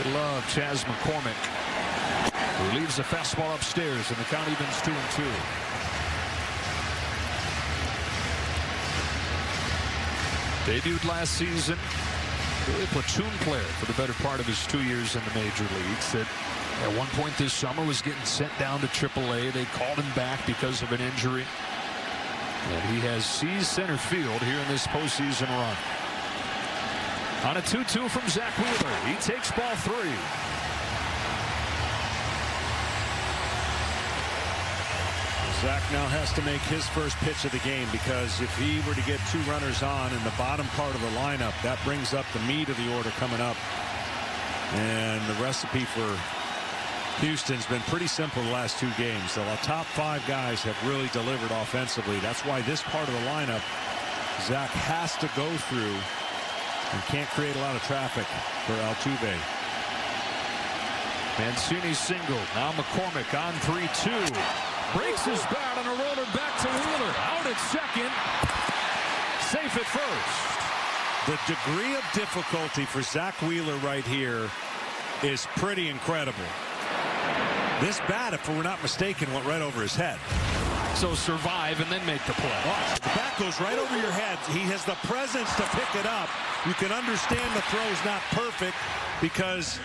They love Chas McCormick, who leaves the fastball upstairs, and the count evens two and two. Debuted last season, really a platoon player for the better part of his two years in the major leagues. At one point this summer was getting sent down to AAA. They called him back because of an injury. And he has seized center field here in this postseason run. On a 2-2 from Zack Wheeler. He takes ball three. Zack now has to make his first pitch of the game because if he were to get two runners on in the bottom part of the lineup, that brings up the meat of the order coming up. And the recipe for Houston's been pretty simple the last two games. The top five guys have really delivered offensively. That's why this part of the lineup, Zack has to go through and can't create a lot of traffic for Altuve. Mancini single. Now McCormick on 3-2 breaks his bat on a roller back to Wheeler. Out at second. Safe at first. The degree of difficulty for Zack Wheeler right here is pretty incredible. This bat, if we're not mistaken, went right over his head. So survive and then make the play. Watch, the bat goes right over your head. He has the presence to pick it up. You can understand the throw is not perfect because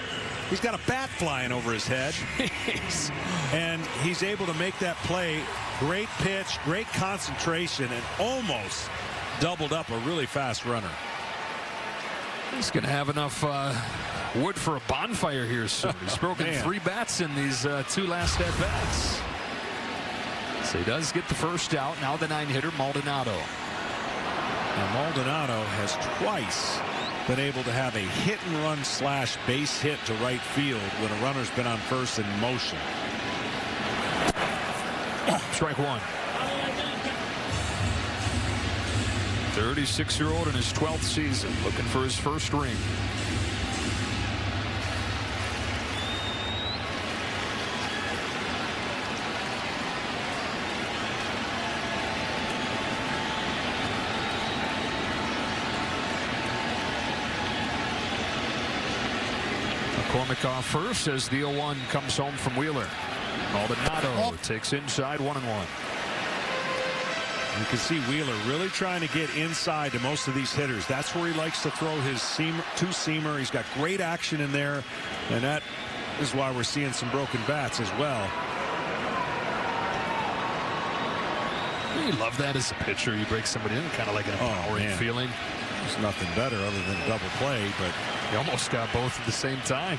He's got a bat flying over his head. Jeez. And he's able to make that play. Great pitch, great concentration, and almost doubled up a really fast runner. He's going to have enough uh, wood for a bonfire here soon. He's broken three bats in these uh, two last at bats. So he does get the first out. Now the nine hitter, Maldonado. Now Maldonado has twice been able to have a hit and run slash base hit to right field when a runner's been on first in motion. Strike one. 36-year-old in his 12th season looking for his first ring. McCormick off first as the 0-1 comes home from Wheeler. Maldonado oh. takes inside one and one. You can see Wheeler really trying to get inside to most of these hitters. That's where he likes to throw his seam, two-seamer. He's got great action in there, and that is why we're seeing some broken bats as well. You love that as a pitcher. You break somebody in, kind of like an empowering oh, feeling. There's nothing better other than a double play, but he almost got both at the same time.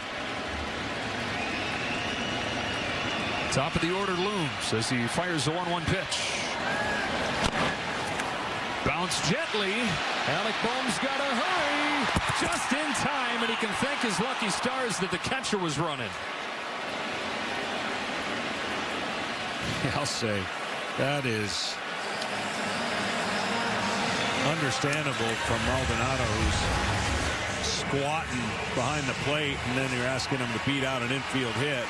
Top of the order looms as he fires the 1-1 pitch. Bounce gently. Alec Bohm's got to hurry just in time, and he can thank his lucky stars that the catcher was running. I'll say that is understandable from Maldonado, who's squatting behind the plate, and then you're asking him to beat out an infield hit.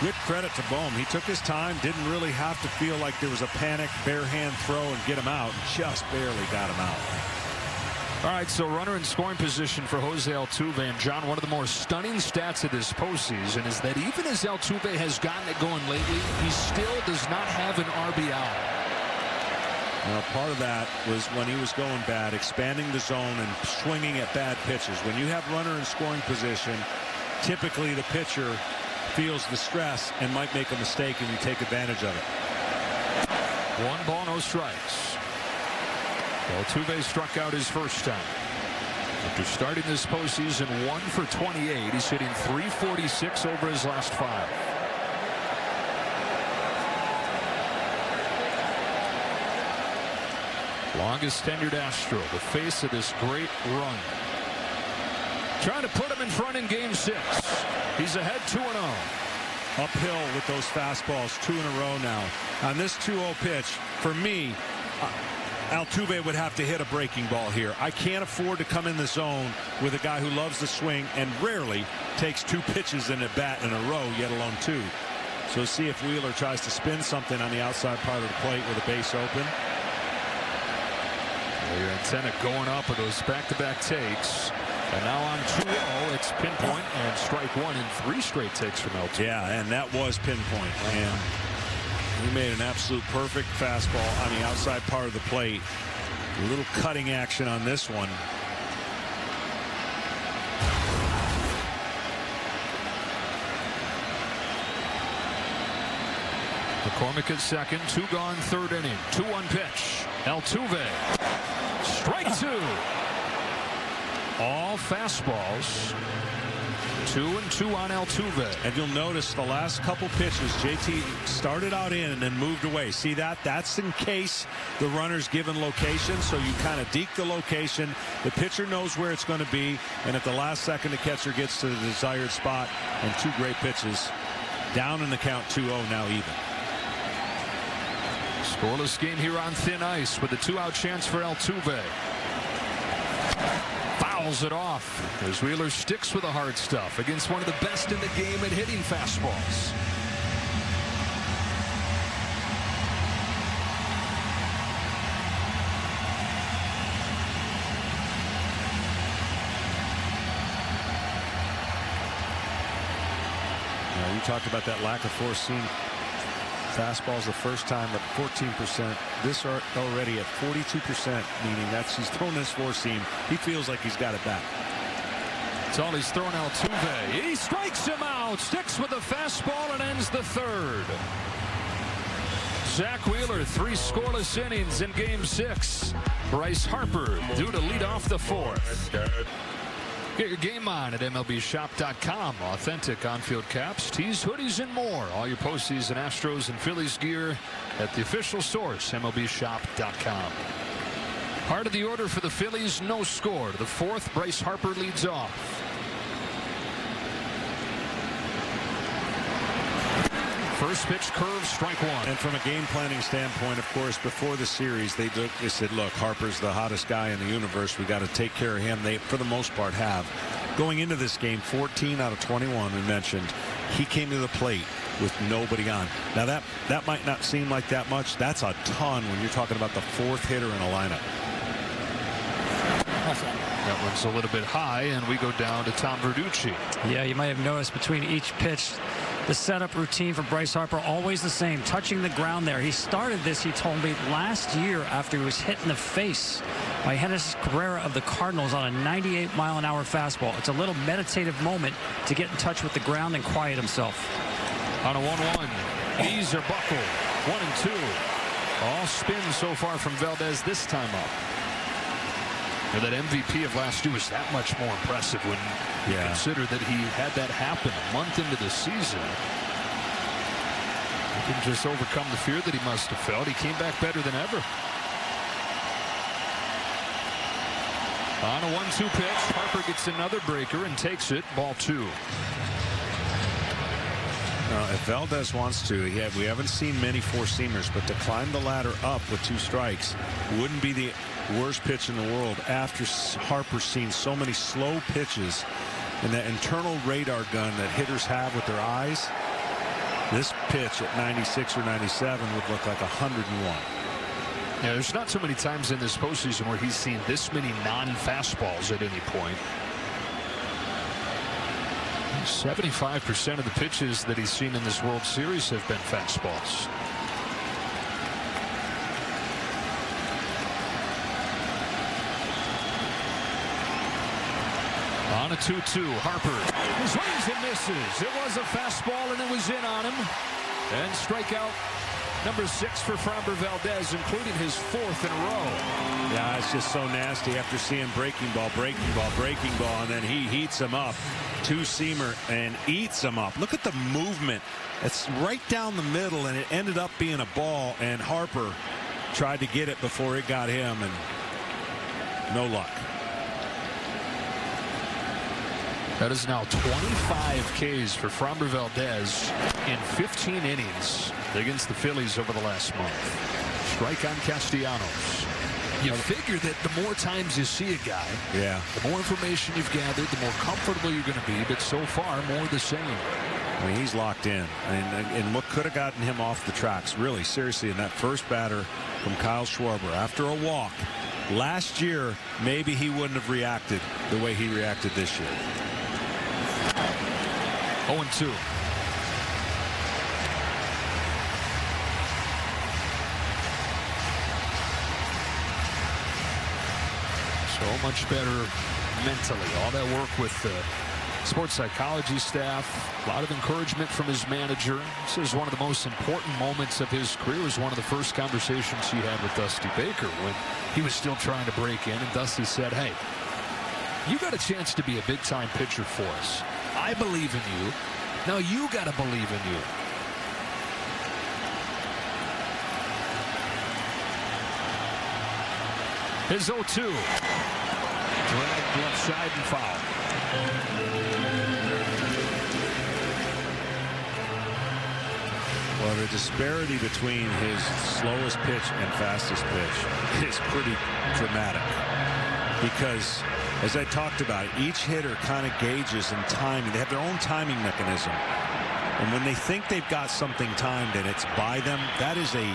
Good credit to Bohm. He took his time, didn't really have to feel like there was a panic, bare hand throw and get him out. Just barely got him out. All right, so runner in scoring position for Jose Altuve. And John, one of the more stunning stats of this postseason is that even as Altuve has gotten it going lately, he still does not have an RBI. Now, part of that was when he was going bad, expanding the zone and swinging at bad pitches. When you have runner in scoring position, typically the pitcher feels the stress and might make a mistake, and you take advantage of it. One ball, no strikes. Altuve struck out his first time. After starting this postseason one for 28, he's hitting 346 over his last five. Longest tenured Astro, the face of this great run. Trying to put him in front in game six. He's ahead 2-0. uphill with those fastballs, two in a row now. On this 2-0 pitch, for me, uh, Altuve would have to hit a breaking ball here. I can't afford to come in the zone with a guy who loves the swing and rarely takes two pitches in a bat in a row, yet alone two. So see if Wheeler tries to spin something on the outside part of the plate with a base open. Your antenna going up with those back-to-back -back takes. And now on 2-0, it's pinpoint and strike one in three straight takes from Altuve. Yeah, and that was pinpoint. And he made an absolute perfect fastball on the outside part of the plate. A little cutting action on this one. McCormick at second, two gone, third inning, two one pitch. Altuve, strike two. All fastballs. Two and two on Altuve. And you'll notice the last couple pitches, JT started out in and then moved away. See that? That's in case the runner's given location. So you kind of deke the location. The pitcher knows where it's going to be. And at the last second, the catcher gets to the desired spot. And two great pitches. Down in the count 2-0 now even. Scoreless game here on thin ice with a two-out chance for Altuve. Fouls it off as Wheeler sticks with the hard stuff against one of the best in the game at hitting fastballs. You talked about that lack of four seam fastballs the first time at 14%. This are already at 42%, meaning that's he's thrown this four seam. He feels like he's got it back. That's all he's thrown Altuve. He strikes him out, sticks with the fastball and ends the third. Zack Wheeler, three scoreless innings in game six. Bryce Harper due to lead off the fourth. Get your game on at MLBShop.com. Authentic on-field caps, tees, hoodies, and more. All your postseason Astros and Phillies gear at the official source, MLBShop.com. Part of the order for the Phillies, no score. The fourth, Bryce Harper leads off. First pitch curve, strike one. And from a game planning standpoint, of course, before the series, they, look, they said, look, Harper's the hottest guy in the universe. We got to take care of him. They, for the most part, have. Going into this game, 14 out of 21, we mentioned, he came to the plate with nobody on. Now, that, that might not seem like that much. That's a ton when you're talking about the fourth hitter in a lineup. That one's a little bit high, and we go down to Tom Verducci. Yeah, you might have noticed between each pitch, the setup routine for Bryce Harper always the same, touching the ground there. He started this, he told me, last year after he was hit in the face by Genesis Cabrera of the Cardinals on a 98 mile an hour fastball. It's a little meditative moment to get in touch with the ground and quiet himself. On a 1-1, knees are buckled. One and two. All spin so far from Valdez this time up. And that MVP of last year was that much more impressive when you yeah. consider that he had that happen a month into the season. He didn't just overcome the fear that he must have felt. He came back better than ever. On a 1-2 pitch, Harper gets another breaker and takes it. Ball two. Now, if Valdez wants to, we haven't seen many four-seamers, but to climb the ladder up with two strikes wouldn't be the worst pitch in the world after Harper's seen so many slow pitches and that internal radar gun that hitters have with their eyes. This pitch at 96 or 97 would look like 101. Yeah, there's not so many times in this postseason where he's seen this many non-fastballs at any point. 75% of the pitches that he's seen in this World Series have been fastballs. On a 2-2, Harper swings and misses. It was a fastball, and it was in on him. And strikeout number six for Framber Valdez, including his fourth in a row. Yeah, it's just so nasty after seeing breaking ball, breaking ball, breaking ball, and then he heats him up. Two-seamer and eats him up. Look at the movement. It's right down the middle, and it ended up being a ball, and Harper tried to get it before it got him, and no luck. That is now 25 Ks for Framber Valdez in 15 innings against the Phillies over the last month. Strike on Castellanos. You figure that the more times you see a guy, Yeah. the more information you've gathered, the more comfortable you're going to be. But so far, more the same. I mean, he's locked in. And, and what could have gotten him off the tracks, really, seriously, in that first batter from Kyle Schwarber after a walk. Last year, maybe he wouldn't have reacted the way he reacted this year. 0 2. So much better mentally. All that work with the sports psychology staff, a lot of encouragement from his manager. This is one of the most important moments of his career. Was one of the first conversations he had with Dusty Baker when he was still trying to break in. And Dusty said, hey, you got a chance to be a big-time pitcher for us. I believe in you. Now you got to believe in you. His 0-2. Dragged left side and foul. Well, the disparity between his slowest pitch and fastest pitch is pretty dramatic. Because, as I talked about, each hitter kind of gauges and timing. They have their own timing mechanism. And when they think they've got something timed and it's by them, that is a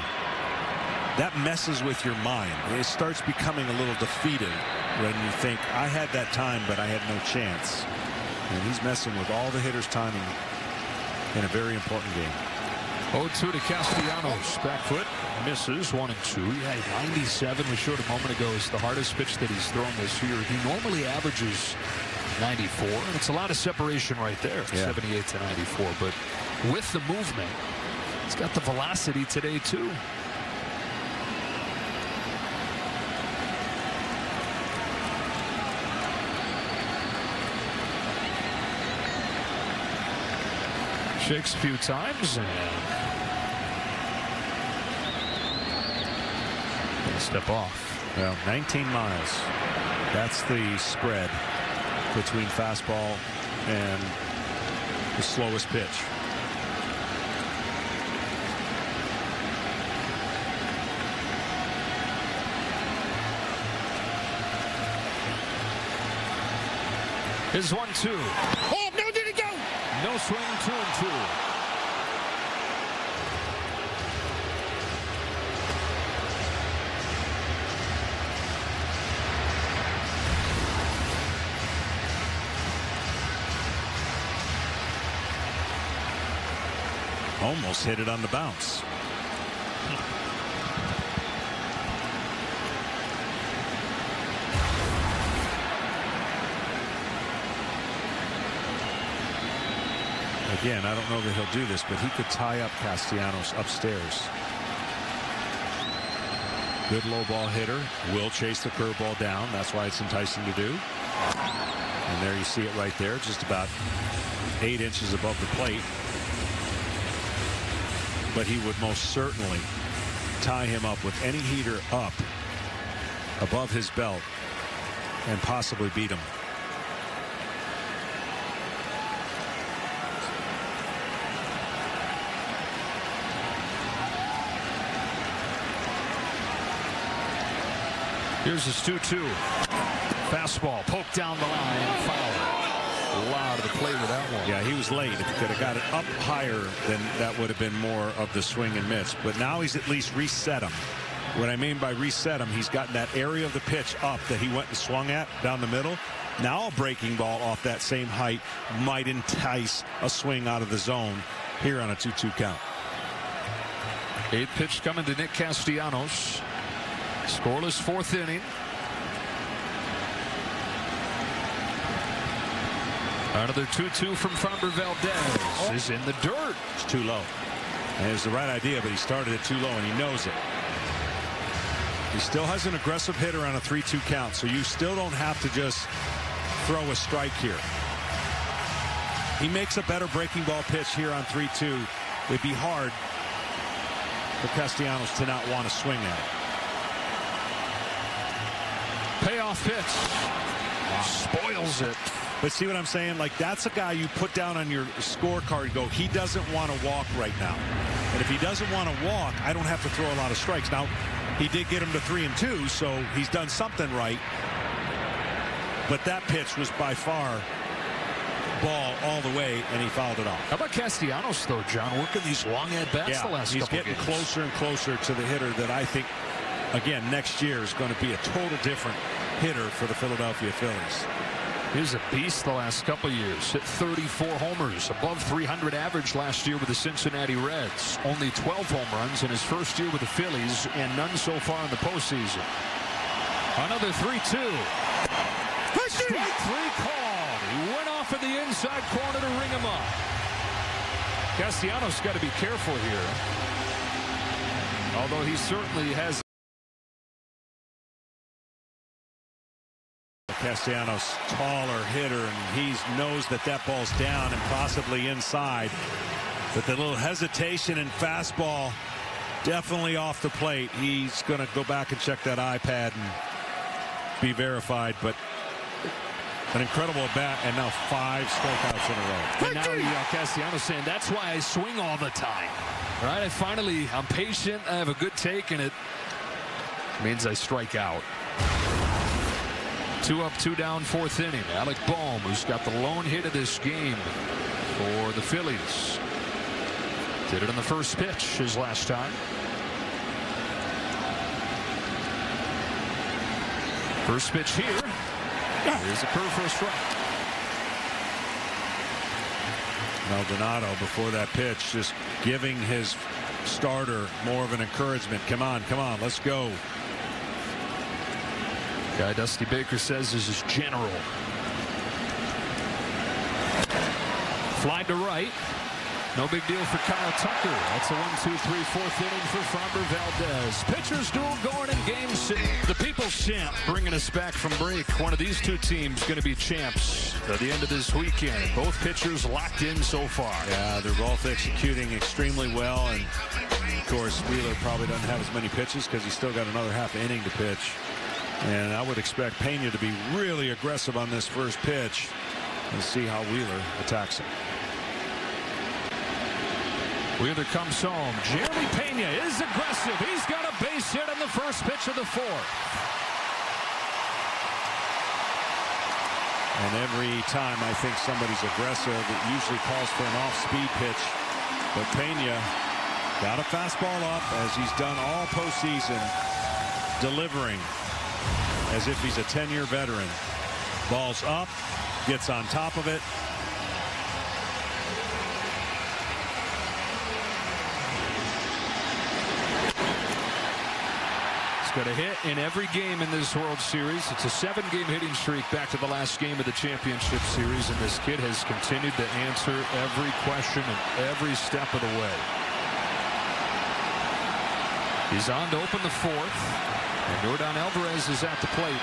that messes with your mind. It starts becoming a little defeated when you think, I had that time, but I had no chance. And he's messing with all the hitters' timing in a very important game. 0-2 to Castellanos. Back foot misses. 1 and 2. Yeah, 97 we showed a moment ago is the hardest pitch that he's thrown this year. He normally averages 94, and it's a lot of separation right there. Yeah. 78 to 94. But with the movement, it's got the velocity today, too. Shakes a few times and step off. Well, 19 miles. That's the spread between fastball and the slowest pitch. His one two. Oh, no, did it go? No swing, two and two. Almost hit it on the bounce. Again, I don't know that he'll do this, but he could tie up Castellanos upstairs. Good low ball hitter. Will chase the curveball down. That's why it's enticing to do. And there you see it right there, just about eight inches above the plate. But he would most certainly tie him up with any heater up above his belt and possibly beat him. Here's his 2-2. Fastball poked down the line. Foul. A lot of the play with that one. Yeah, he was late. If he could have got it up higher, then that would have been more of the swing and miss. But now he's at least reset him. What I mean by reset him, he's gotten that area of the pitch up that he went and swung at down the middle. Now a breaking ball off that same height might entice a swing out of the zone here on a 2-2 count. Eighth pitch coming to Nick Castellanos. Scoreless fourth inning. Another 2-2 from Framber Valdez is in the dirt. It's too low. And it was the right idea, but he started it too low, and he knows it. He still has an aggressive hitter on a 3-2 count, so you still don't have to just throw a strike here. He makes a better breaking ball pitch here on 3-2. It'd be hard for Castellanos to not want to swing at it. Payoff pitch. Spoils it. But see what I'm saying? Like, that's a guy you put down on your scorecard go, he doesn't want to walk right now. And if he doesn't want to walk, I don't have to throw a lot of strikes. Now, he did get him to three and two, so he's done something right. But that pitch was by far ball all the way, and he fouled it off. How about Castellanos, though, John? Working these long at bats yeah, the last he's couple getting games. closer and closer to the hitter that I think, again, next year is going to be a total different hitter for the Philadelphia Phillies. He's a beast the last couple years. Hit 34 homers, above 300 average last year with the Cincinnati Reds. Only 12 home runs in his first year with the Phillies, and none so far in the postseason. Another 3-2. Strike three called. He went off of the inside corner to ring him up. Castellanos got to be careful here. Although he certainly has Castellanos, taller hitter, and he knows that that ball's down and possibly inside. But the little hesitation and fastball definitely off the plate. He's going to go back and check that iPad and be verified. But an incredible bat, and now five strikeouts in a row. And now you know, Castellanos saying that's why I swing all the time. Right? I finally, I'm patient. I have a good take, and it means I strike out. Two up, two down, fourth inning. Alec Bohm, who's got the lone hit of this game for the Phillies. Did it on the first pitch his last time. First pitch here. Here's a curve for a strike. Maldonado before that pitch just giving his starter more of an encouragement. Come on, come on, let's go. Guy Dusty Baker says is his general. Fly to right. No big deal for Kyle Tucker. That's a one, two, three, fourth inning for Framber Valdez. Pitchers duel going in game six. The People's Champ bringing us back from break. One of these two teams going to be champs at the end of this weekend. Both pitchers locked in so far. Yeah, they're both executing extremely well. And, of course, Wheeler probably doesn't have as many pitches because he's still got another half inning to pitch. And I would expect Pena to be really aggressive on this first pitch and see how Wheeler attacks him. Wheeler comes home. Jeremy Pena is aggressive. He's got a base hit on the first pitch of the fourth. And every time I think somebody's aggressive, it usually calls for an off-speed pitch. But Pena got a fastball up as he's done all postseason, delivering as if he's a 10-year veteran. Ball's up, gets on top of it. He's got a hit in every game in this World Series. It's a seven-game hitting streak back to the last game of the championship series, and this kid has continued to answer every question and every step of the way. He's on to open the fourth, and Yordan Alvarez is at the plate.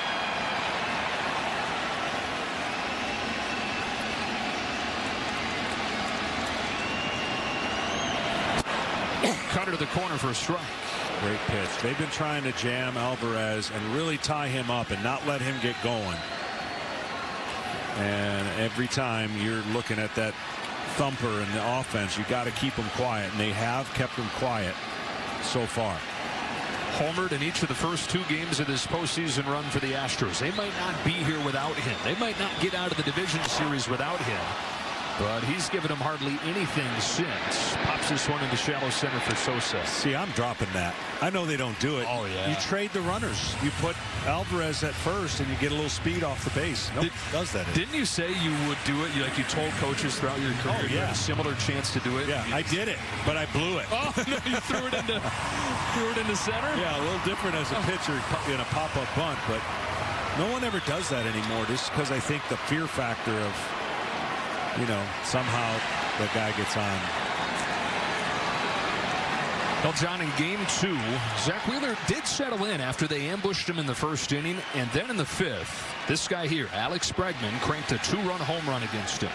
Cutter to the corner for a strike. Great pitch. They've been trying to jam Alvarez and really tie him up and not let him get going. And every time you're looking at that thumper in the offense, you got to keep him quiet. And they have kept him quiet so far. Homered in each of the first two games of this postseason run for the Astros. They might not be here without him. They might not get out of the division series without him. But he's given him hardly anything since. Pops this one into shallow center for Sosa. See, I'm dropping that. I know they don't do it. Oh, yeah. You trade the runners. You put Alvarez at first, and you get a little speed off the base. Nope, Did- does that. Didn't you say you would do it? You, like you told coaches throughout your career, Oh, you had oh, yeah. a similar chance to do it. Yeah, I did it, but I blew it. Oh, no, you threw it into threw it into center. Yeah, a little different as a oh. pitcher in a pop-up bunt, but no one ever does that anymore just because I think the fear factor of, you know, somehow the guy gets on. Well, John, in game two, Zack Wheeler did settle in after they ambushed him in the first inning. And then in the fifth, this guy here, Alex Bregman, cranked a two-run home run against him.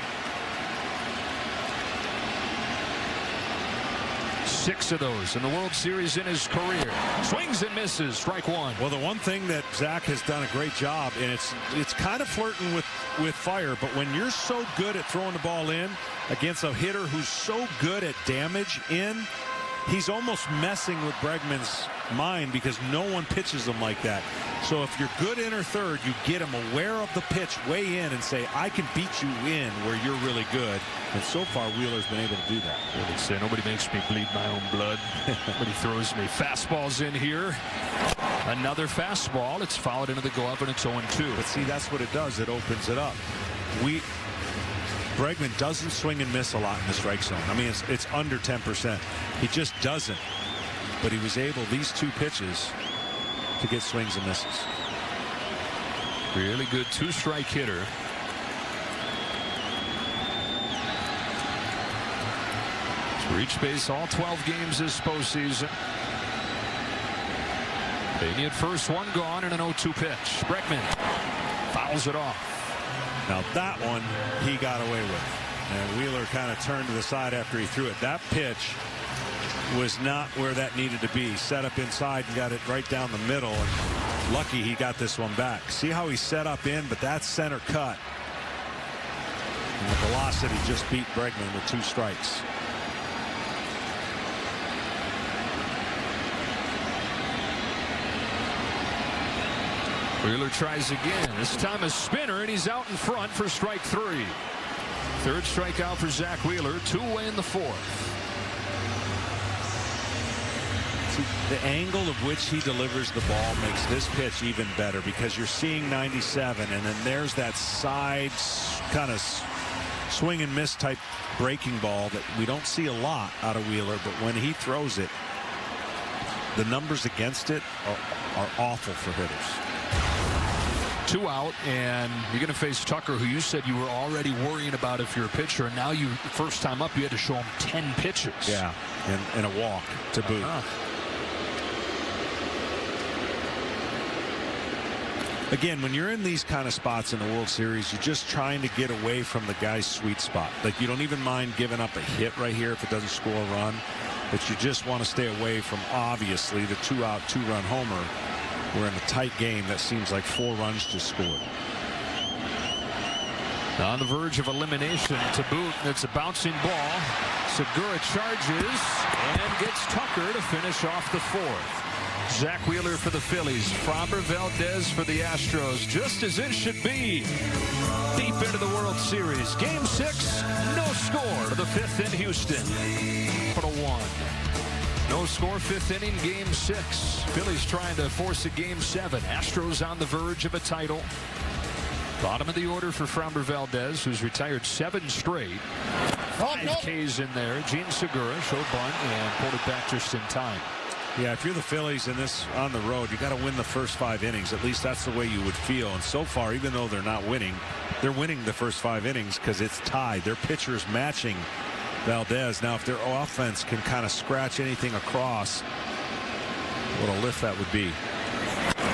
Six of those in the World Series in his career. Swings and misses. Strike one. Well, the one thing that Zack has done a great job, and it's it's kind of flirting with with fire, but when you're so good at throwing the ball in against a hitter who's so good at damage in, he's almost messing with Bregman's mind because no one pitches him like that. So if you're good in or third, you get him aware of the pitch way in and say, I can beat you in where you're really good. And so far, Wheeler's been able to do that. Well, they say nobody makes me bleed my own blood. nobody throws me. Fastballs in here. Another fastball. It's fouled into the glove, and it's 0-2. But see, that's what it does. It opens it up. We Bregman doesn't swing and miss a lot in the strike zone. I mean, it's, it's under 10%. He just doesn't. But he was able, these two pitches, to get swings and misses. Really good two-strike hitter. He's reached base all 12 games this postseason. Baby at first, one gone, and an 0-2 pitch. Bregman fouls it off. Now that one he got away with. And Wheeler kind of turned to the side after he threw it. That pitch was not where that needed to be. Set up inside and got it right down the middle. And lucky he got this one back. See how he set up in, but that's center cut. And the velocity just beat Bregman with two strikes. Wheeler tries again. This time a spinner, and he's out in front for strike three. Third strikeout for Zack Wheeler. Two away in the fourth. the angle of which he delivers the ball makes this pitch even better because you're seeing 97 and then there's that side kind of swing and miss type breaking ball that we don't see a lot out of Wheeler but when he throws it the numbers against it are, are awful for hitters two out and you're going to face Tucker who you said you were already worrying about if you're a pitcher and now you first time up you had to show him 10 pitches. Yeah and, and a walk to boot. Uh -huh. again when you're in these kind of spots in the World Series you're just trying to get away from the guy's sweet spot. Like you don't even mind giving up a hit right here if it doesn't score a run but you just want to stay away from obviously the two out two run homer we're in a tight game that seems like four runs just scored. On the verge of elimination to boot. It's a bouncing ball. Segura charges and gets Tucker to finish off the fourth. Zack Wheeler for the Phillies. Framber Valdez for the Astros. Just as it should be. Deep into the World Series. Game six, no score to the fifth in Houston. Put a one. No score, fifth inning, game six. Phillies trying to force a game seven. Astros on the verge of a title. Bottom of the order for Framber Valdez, who's retired seven straight. Oh, five Ks in there. Jean Segura showed bunt and pulled it back just in time. Yeah, if you're the Phillies in this on the road, you got to win the first five innings. At least that's the way you would feel. And so far, even though they're not winning, they're winning the first five innings because it's tied. Their pitchers matching Valdez. Now, if their offense can kind of scratch anything across, what a lift that would be.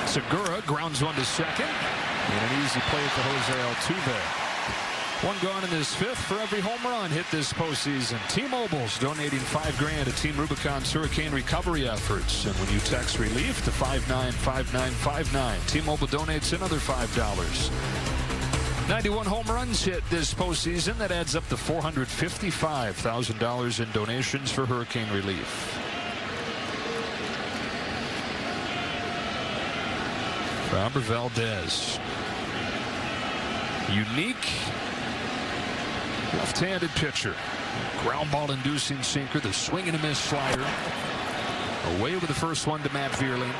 Segura grounds one to second. And an easy play for Jose Altuve. One gone in this fifth for every home run hit this postseason. T-Mobile's donating five grand to Team Rubicon's hurricane recovery efforts. And when you text relief to 595959, T-Mobile donates another $5. 91 home runs hit this postseason. That adds up to $455,000 in donations for hurricane relief. Robert Valdez. Unique left-handed pitcher. Ground ball inducing sinker. The swing and a miss slider. Away with the first one to Matt Vierling.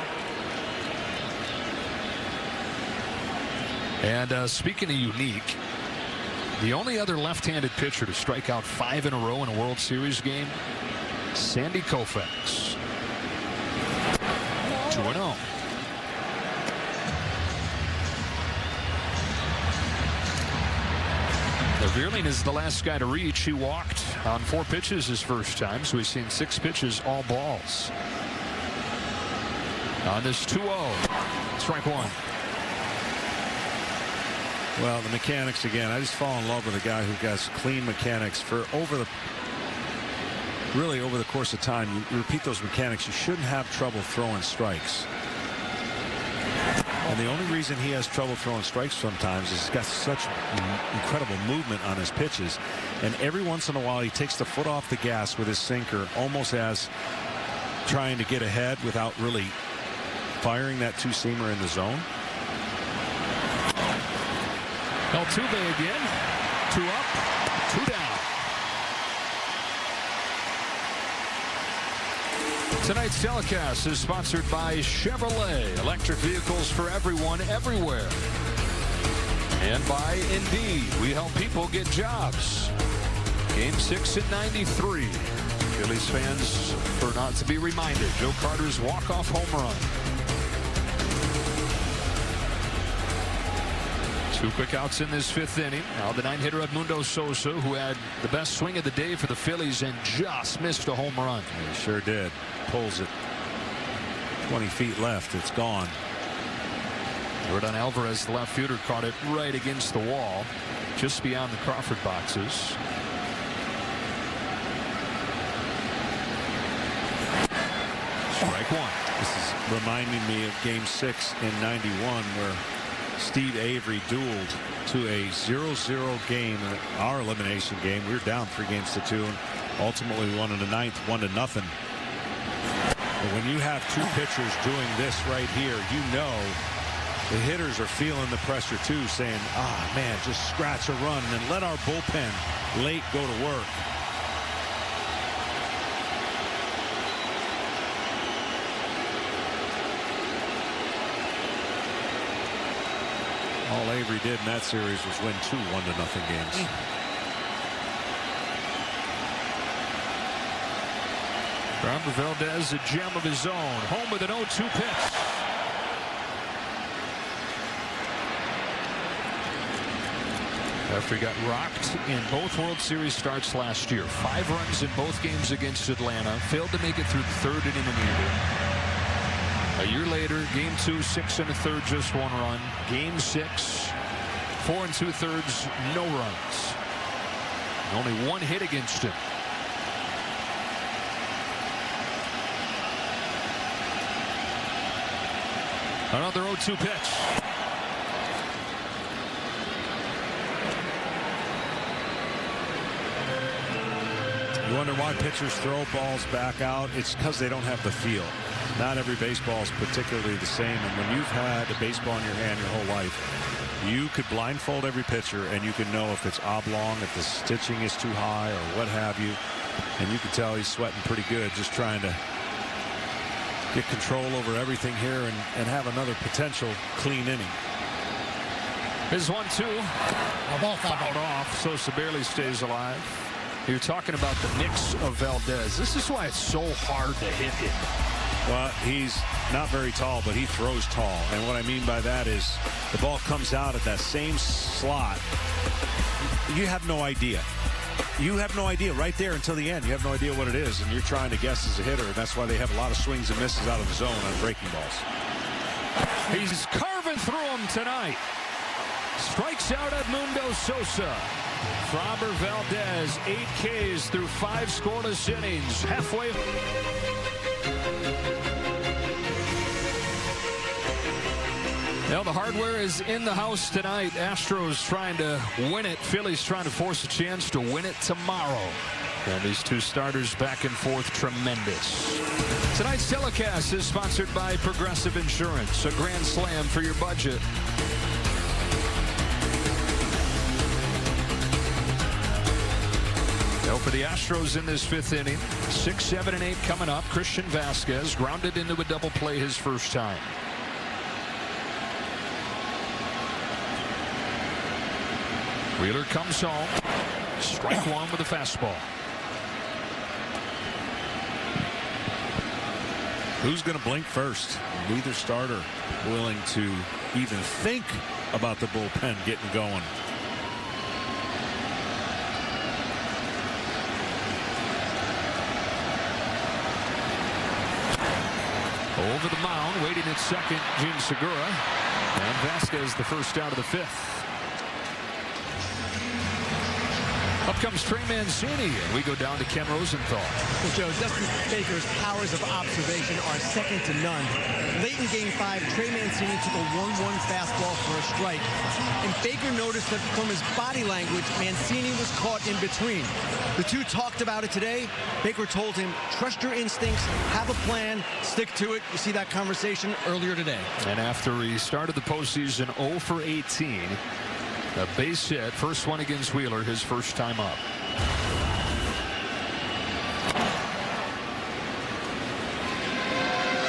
And uh, speaking of unique, the only other left-handed pitcher to strike out five in a row in a World Series game, Sandy Koufax. 2-0. Vierling is the last guy to reach. He walked on four pitches his first time, so he's seen six pitches, all balls. On this 2-0, strike one. Well, the mechanics again. I just fall in love with a guy who has clean mechanics for over the really over the course of time, you repeat those mechanics, you shouldn't have trouble throwing strikes. And the only reason he has trouble throwing strikes sometimes is he's got such incredible movement on his pitches. And every once in a while, he takes the foot off the gas with his sinker, almost as trying to get ahead without really firing that two-seamer in the zone. Altuve again. Two up, two down. Tonight's telecast is sponsored by Chevrolet, electric vehicles for everyone, everywhere. And by Indeed, we help people get jobs. Game 6 in 93. Phillies fans for not to be reminded. Joe Carter's walk-off home run. Two quick outs in this fifth inning. Now the nine hitter Edmundo Sosa, who had the best swing of the day for the Phillies and just missed a home run. He sure did. Pulls it 20 feet left. It's gone. Yordan Alvarez, the left fielder, caught it right against the wall, just beyond the Crawford boxes. Strike one. This is reminding me of game six in 91 where Steve Avery dueled to a 0-0 game in our elimination game. We were down three games to two and ultimately won in the ninth, one to nothing. But when you have two pitchers doing this right here, you know the hitters are feeling the pressure too, saying, ah, man, just scratch a run and let our bullpen late go to work. All Avery did in that series was win two one to nothing games. Framber Valdez, a gem of his own. Home with an 0-2 pitch. After he got rocked in both World Series starts last year. Five runs in both games against Atlanta. Failed to make it through the third inning in. A year later, game two, six and a third, just one run. Game six, four and two thirds, no runs. Only one hit against him. Another 0-2 pitch. You wonder why pitchers throw balls back out. It's because they don't have the feel. Not every baseball is particularly the same. And when you've had a baseball in your hand your whole life, you could blindfold every pitcher and you can know if it's oblong, if the stitching is too high or what have you. And you can tell he's sweating pretty good just trying to get control over everything here and, and have another potential clean inning. Here's one, two. Fouled off. Sosa barely stays alive. You're talking about the mix of Valdez. This is why it's so hard to hit him. Well, he's not very tall, but he throws tall. And what I mean by that is the ball comes out at that same slot. You have no idea. You have no idea right there until the end. You have no idea what it is, and you're trying to guess as a hitter. And that's why they have a lot of swings and misses out of the zone on breaking balls. He's carving through them tonight. Strikes out Edmundo Sosa. Framber Valdez, eight Ks through five scoreless innings. Halfway. Now the hardware is in the house tonight. Astros trying to win it. Phillies trying to force a chance to win it tomorrow. And these two starters back and forth tremendous. Tonight's telecast is sponsored by Progressive Insurance. A grand slam for your budget. Now for the Astros in this fifth inning, six, seven, and eight coming up. Christian Vázquez grounded into a double play his first time. Wheeler comes home. Strike one with a fastball. Who's going to blink first? Neither starter willing to even think about the bullpen getting going. Over the mound, waiting at second, Jean Segura. And Vázquez the first out of the fifth. Up comes Trey Mancini, and we go down to Ken Rosenthal. Well, Joe, Dusty Baker's powers of observation are second to none. Late in game five, Trey Mancini took a 1-1 fastball for a strike. And Baker noticed that from his body language, Mancini was caught in between. The two talked about it today. Baker told him, trust your instincts, have a plan, stick to it. You see that conversation earlier today. And after he started the postseason 0 for 18, a base hit, first one against Wheeler, his first time up.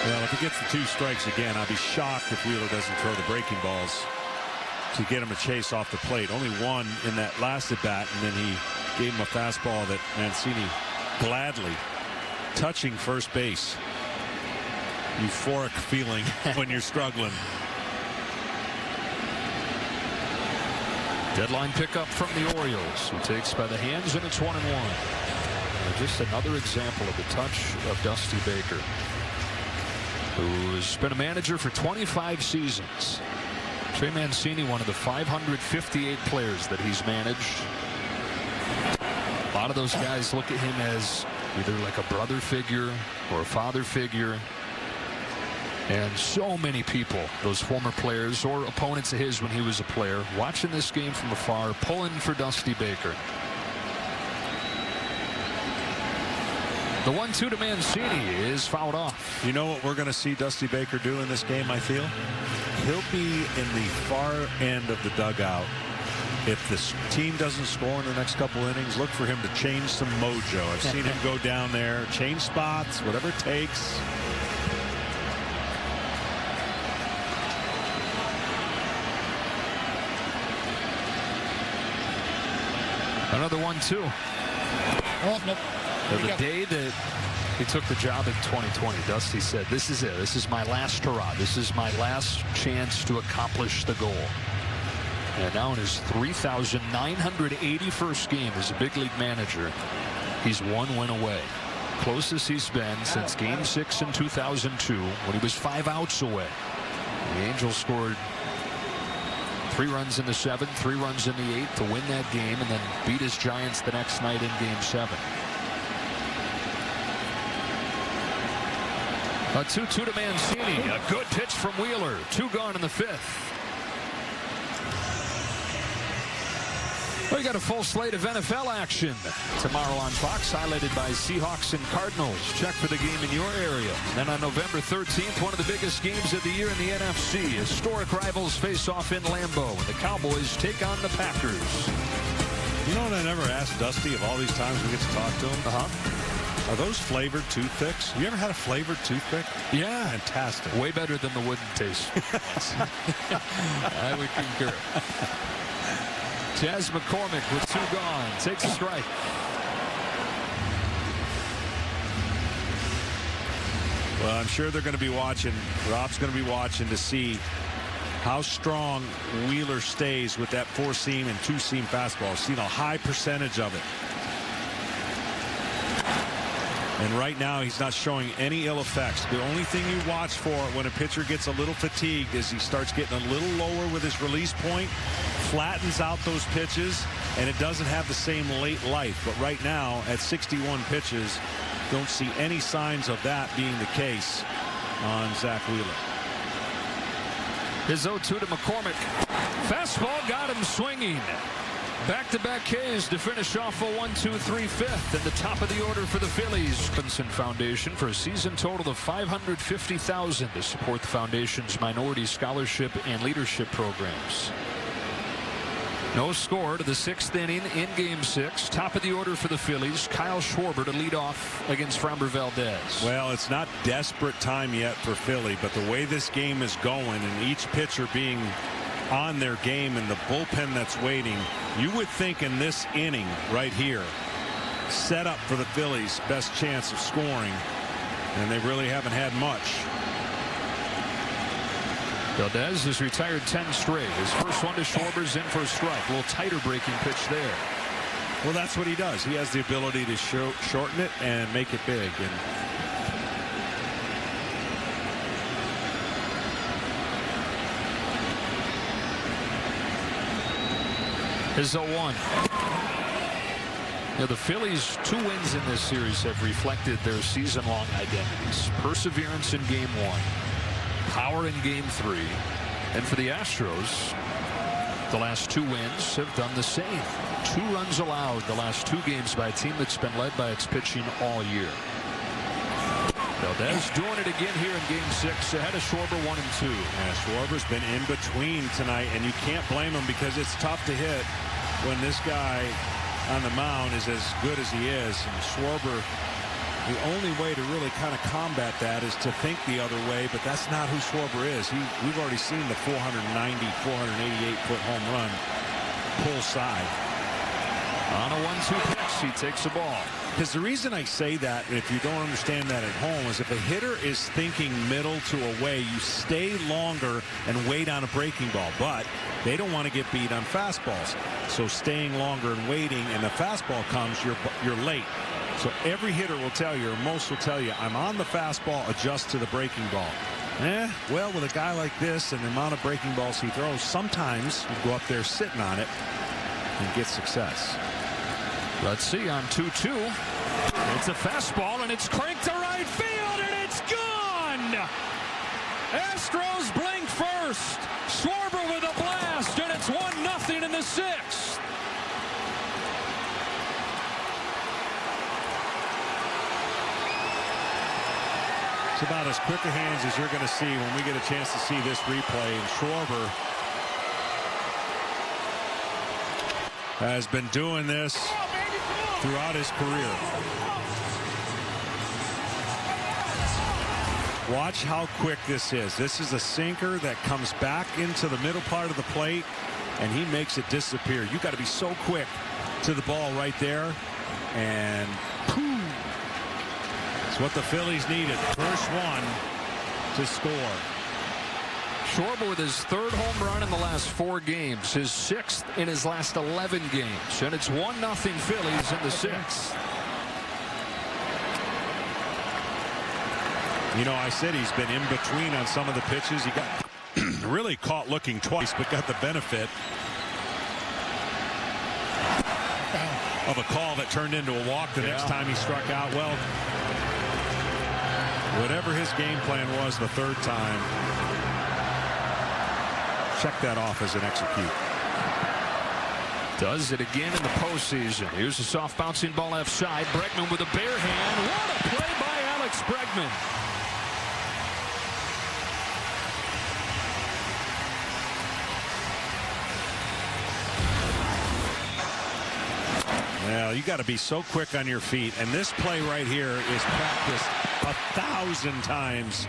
Well, if he gets the two strikes again, I'll be shocked if Wheeler doesn't throw the breaking balls to get him a chase off the plate. Only one in that last at bat, and then he gave him a fastball that Mancini gladly touching first base. Euphoric feeling when you're struggling. Deadline pickup from the Orioles, who takes by the hands, and it's one and one. Just another example of the touch of Dusty Baker, who's been a manager for 25 seasons. Trey Mancini, one of the 558 players that he's managed. A lot of those guys look at him as either like a brother figure or a father figure. And so many people, those former players or opponents of his when he was a player, watching this game from afar, pulling for Dusty Baker. The 1-2 to Mancini is fouled off. You know what we're going to see Dusty Baker do in this game, I feel? He'll be in the far end of the dugout. If this team doesn't score in the next couple innings, look for him to change some mojo. I've seen him go down there, change spots, whatever it takes. Another one, too. Oh, nope. The day that he took the job in 2020, Dusty said, this is it. This is my last hurrah. This is my last chance to accomplish the goal. And now in his 3,981st game as a big league manager, he's one win away. Closest he's been since game six in 2002 when he was five outs away. The Angels scored three runs in the seventh, three runs in the eighth to win that game and then beat his Giants the next night in game seven. A 2-2 to Mancini. A good pitch from Wheeler. Two gone in the fifth. We got a full slate of NFL action tomorrow on Fox, highlighted by Seahawks and Cardinals. Check for the game in your area. Then on November 13th, one of the biggest games of the year in the NFC. Historic rivals face off in Lambeau, and the Cowboys take on the Packers. You know what I never asked Dusty of all these times we get to talk to him? Uh-huh. Are those flavored toothpicks? You ever had a flavored toothpick? Yeah. Fantastic. Way better than the wooden taste. I would concur. Chas McCormick with two gone. Takes a strike. Well, I'm sure they're going to be watching. Rob's going to be watching to see how strong Wheeler stays with that four seam and two seam fastball. Seen a high percentage of it. And right now, he's not showing any ill effects. The only thing you watch for when a pitcher gets a little fatigued is he starts getting a little lower with his release point, flattens out those pitches, and it doesn't have the same late life. But right now, at 61 pitches, don't see any signs of that being the case on Zack Wheeler. His 0-2 to McCormick. Fastball got him swinging. Back-to-back Ks to finish off a 1-2-3 fifth. At the top of the order for the Phillies. Benson Foundation for a season total of 550,000 to support the foundation's minority scholarship and leadership programs. No score to the sixth inning in game six. Top of the order for the Phillies. Kyle Schwarber to lead off against Framber Valdez. Well, it's not desperate time yet for Philly, but the way this game is going and each pitcher being on their game and the bullpen that's waiting, you would think in this inning right here, set up for the Phillies' best chance of scoring, and they really haven't had much. Valdez has retired 10 straight. His first one to Schwarber's in for a strike. A little tighter breaking pitch there. Well, that's what he does. He has the ability to show, shorten it and make it big. And His 0-1. You know, the Phillies' two wins in this series have reflected their season-long identities. Perseverance in game one, power in game three, and for the Astros, the last two wins have done the same. Two runs allowed the last two games by a team that's been led by its pitching all year. Valdez doing it again here in game six ahead of Schwarber one and two. Yeah, Schwarber's been in between tonight and you can't blame him because it's tough to hit when this guy on the mound is as good as he is. And Schwarber, the only way to really kind of combat that is to think the other way, but that's not who Schwarber is. He, we've already seen the 490, 488 foot home run pull side. On a one-two pitch, he takes the ball. Because the reason I say that, if you don't understand that at home, is if a hitter is thinking middle to away, you stay longer and wait on a breaking ball. But they don't want to get beat on fastballs. So staying longer and waiting, and the fastball comes, you're, you're late. So every hitter will tell you, or most will tell you, I'm on the fastball, adjust to the breaking ball. Eh, well, with a guy like this and the amount of breaking balls he throws, sometimes you go up there sitting on it and get success. Let's see on 2-2. It's a fastball, and it's cranked to right field, and it's gone! Astros blink first. Schwarber with a blast, and it's 1-0 in the sixth. It's about as quick a hands as you're going to see when we get a chance to see this replay. And Schwarber has been doing this throughout his career. Watch how quick this is. This is a sinker that comes back into the middle part of the plate, and he makes it disappear. You got to be so quick to the ball right there, and pooh, it's what the Phillies needed. First one to score. Schwarber with his third home run in the last four games, his sixth in his last 11 games, and it's 1-0 Phillies in the sixth. You know, I said he's been in between on some of the pitches. He got really caught looking twice, but got the benefit of a call that turned into a walk the yeah. next time he struck out. Well, whatever his game plan was the third time, check that off as an execute. Does it again in the postseason. Here's a soft bouncing ball left side. Bregman with a bare hand. What a play by Alex Bregman. Well, you got to be so quick on your feet. And this play right here is practiced a thousand times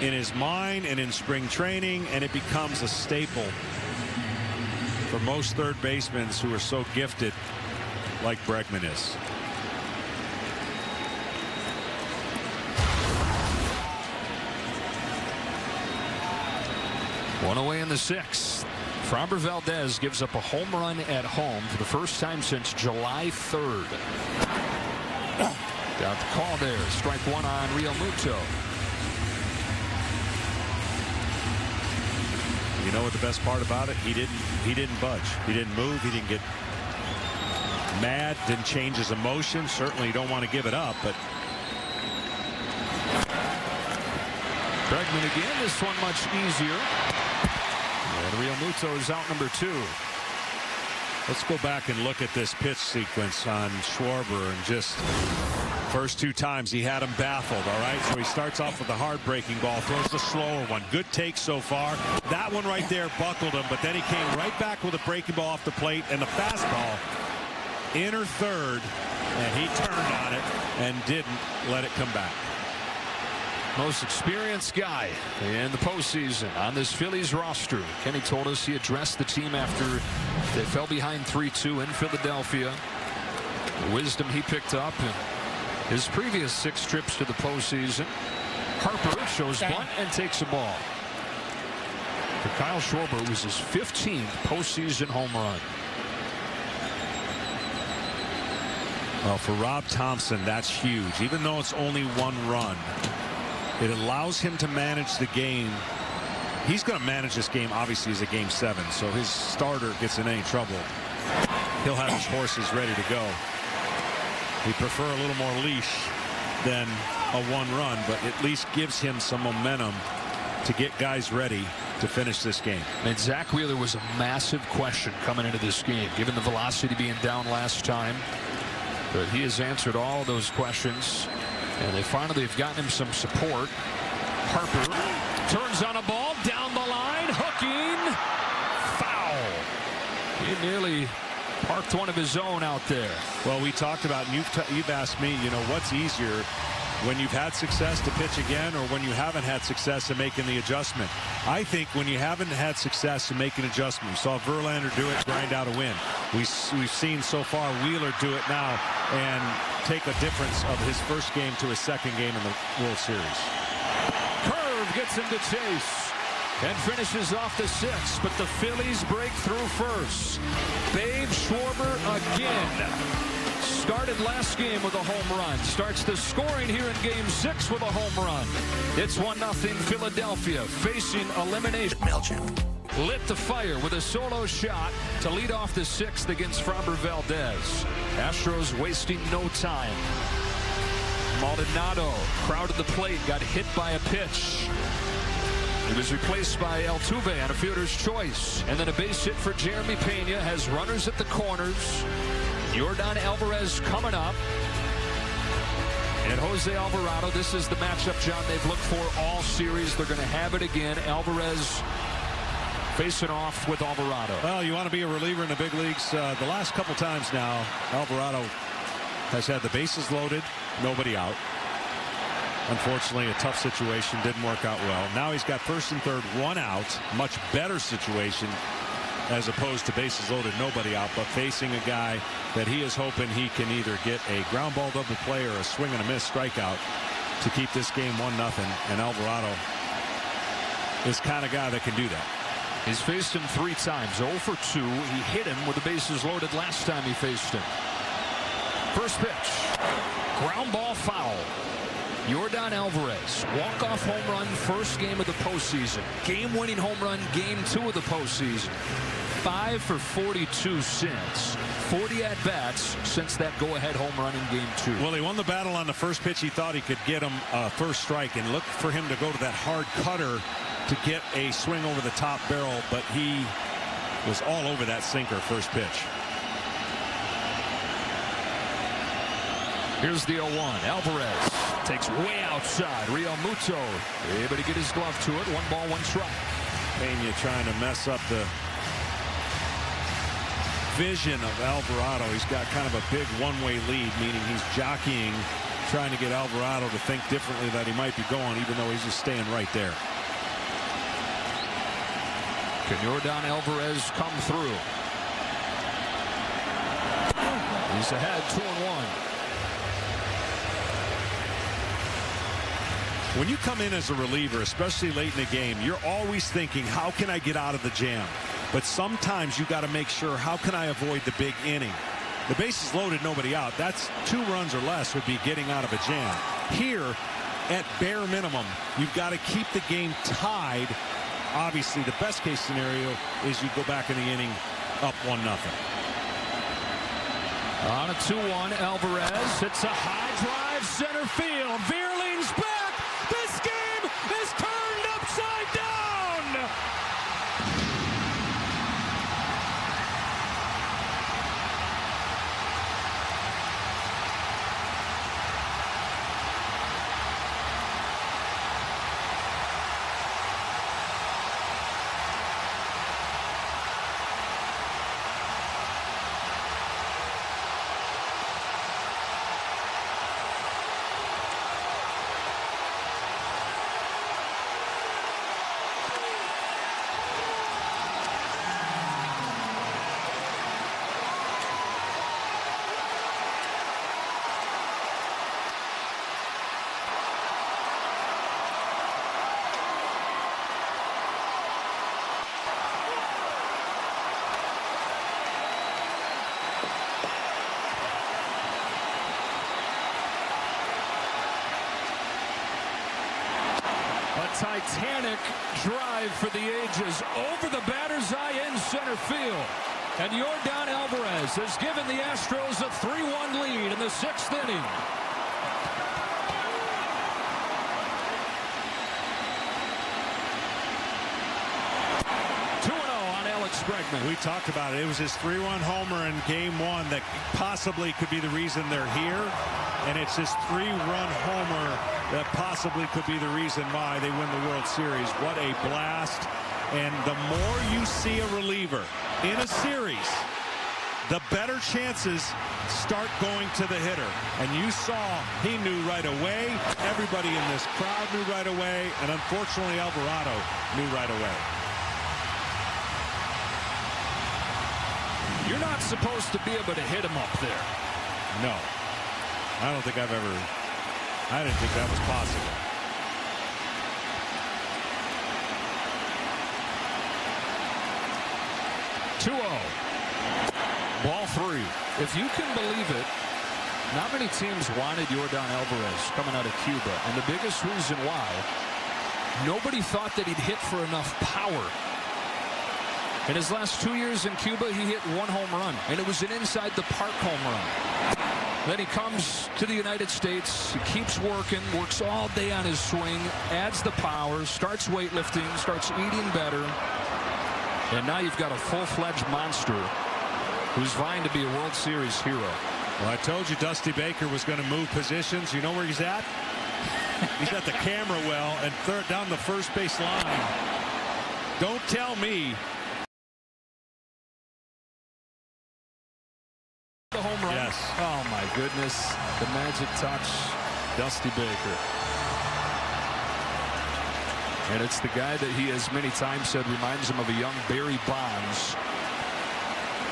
in his mind and in spring training, and it becomes a staple for most third basemen who are so gifted like Bregman is. One away in the sixth. Framber Valdez gives up a home run at home for the first time since July 3rd. Got the call there. Strike one on Realmuto. You know what the best part about it? He didn't he didn't budge. He didn't move. He didn't get mad. Didn't change his emotion. Certainly you don't want to give it up, but Bregman again. This one much easier. And Realmuto is out number two. Let's go back and look at this pitch sequence on Schwarber and just first two times he had him baffled all right? So he starts off with a hard breaking ball throws the slower one. Good take so far. That one right there buckled him but then he came right back with a breaking ball off the plate and the fastball inner third and he turned on it and didn't let it come back most experienced guy in the postseason on this Phillies roster. Kenny told us he addressed the team after they fell behind 3-2 in Philadelphia. The wisdom he picked up in his previous six trips to the postseason. Harper shows bunt and takes a ball. For Kyle Schwarber, it was his 15th postseason home run. Well, for Rob Thomson, that's huge. Even though it's only one run, it allows him to manage the game. He's going to manage this game, obviously, as a game seven. So his starter gets in any trouble. He'll have his horses ready to go. We prefer a little more leash than a one run, but at least gives him some momentum to get guys ready to finish this game. And Zack Wheeler was a massive question coming into this game, given the velocity being down last time. But he has answered all those questions, and they finally have gotten him some support. Harper turns on a ball down the line, hooking, foul. He nearly parked one of his own out there. Well, we talked about, and you've, you've asked me, you know, what's easier when you've had success to pitch again or when you haven't had success in making the adjustment. I think when you haven't had success in making adjustment, we saw Verlander do it, grind out a win. We, we've seen so far Wheeler do it now and take a difference of his first game to his second game in the World Series. Curve gets him to chase and finishes off the sixth, but the Phillies break through first. Babe Schwarber again. Started last game with a home run. Starts the scoring here in game six with a home run. It's 1-0 Philadelphia facing elimination. Lit the fire with a solo shot to lead off the sixth against Framber Valdez. Astros wasting no time. Maldonado crowded the plate, got hit by a pitch. He was replaced by Altuve on a fielder's choice. And then a base hit for Jeremy Pena has runners at the corners. Yordan Alvarez coming up. And Jose Alvarado, this is the matchup, John, they've looked for all series. They're going to have it again. Alvarez facing off with Alvarado. Well, you want to be a reliever in the big leagues. Uh, the last couple times now, Alvarado has had the bases loaded, nobody out. Unfortunately, a tough situation didn't work out well. Now he's got first and third, one out. Much better situation as opposed to bases loaded, nobody out, but facing a guy that he is hoping he can either get a ground ball double play or a swing and a miss strikeout to keep this game one nothing. And Alvarado is kind of guy that can do that. He's faced him three times, 0 for 2. He hit him with the bases loaded last time he faced him. First pitch, ground ball foul. Yordan Alvarez, walk-off home run, first game of the postseason. Game-winning home run, game two of the postseason. Five for 42 since. 40 at-bats since that go-ahead home run in game two. Well, he won the battle on the first pitch. He thought he could get him uh, first strike and look for him to go to that hard cutter to get a swing over the top barrel, but he was all over that sinker first pitch. Here's the 0-1. Alvarez takes way outside. Realmuto able to get his glove to it. One ball, one strike. Pena trying to mess up the vision of Alvarado. He's got kind of a big one-way lead, meaning he's jockeying, trying to get Alvarado to think differently that he might be going, even though he's just staying right there. Can Yordan Alvarez come through? He's ahead, two and one. When you come in as a reliever, especially late in the game, you're always thinking, how can I get out of the jam? But sometimes you got to make sure, how can I avoid the big inning? The bases loaded, nobody out. That's two runs or less would be getting out of a jam. Here, at bare minimum, you've got to keep the game tied. Obviously, the best case scenario is you go back in the inning up one nothing. On a 2-1, Alvarez hits a high drive center field. Vierling's back. Drive for the ages over the batter's eye in center field. And Yordan Alvarez has given the Astros a 3-1 lead in the sixth inning. 2-0 on Alex Bregman. We talked about it. It was his three-run homer in game one that possibly could be the reason they're here. And it's his three-run homer that possibly could be the reason why they win the World Series. What a blast. And the more you see a reliever in a series, the better chances start going to the hitter. And you saw he knew right away. Everybody in this crowd knew right away. And unfortunately, Alvarado knew right away. You're not supposed to be able to hit him up there. No. I don't think I've ever. I didn't think that was possible. Two zero. Ball three. If you can believe it, not many teams wanted Yordan Alvarez coming out of Cuba. And the biggest reason why, nobody thought that he'd hit for enough power. In his last two years in Cuba, he hit one home run, and it was an inside the park home run. Then he comes to the United States, he keeps working, works all day on his swing, adds the power, starts weightlifting, starts eating better. And now you've got a full-fledged monster who's vying to be a World Series hero. Well, I told you Dusty Baker was going to move positions. You know where he's at? he's at the camera well and third down the first base line. Don't tell me goodness. The magic touch. Dusty Baker. And it's the guy that he has many times said reminds him of a young Barry Bonds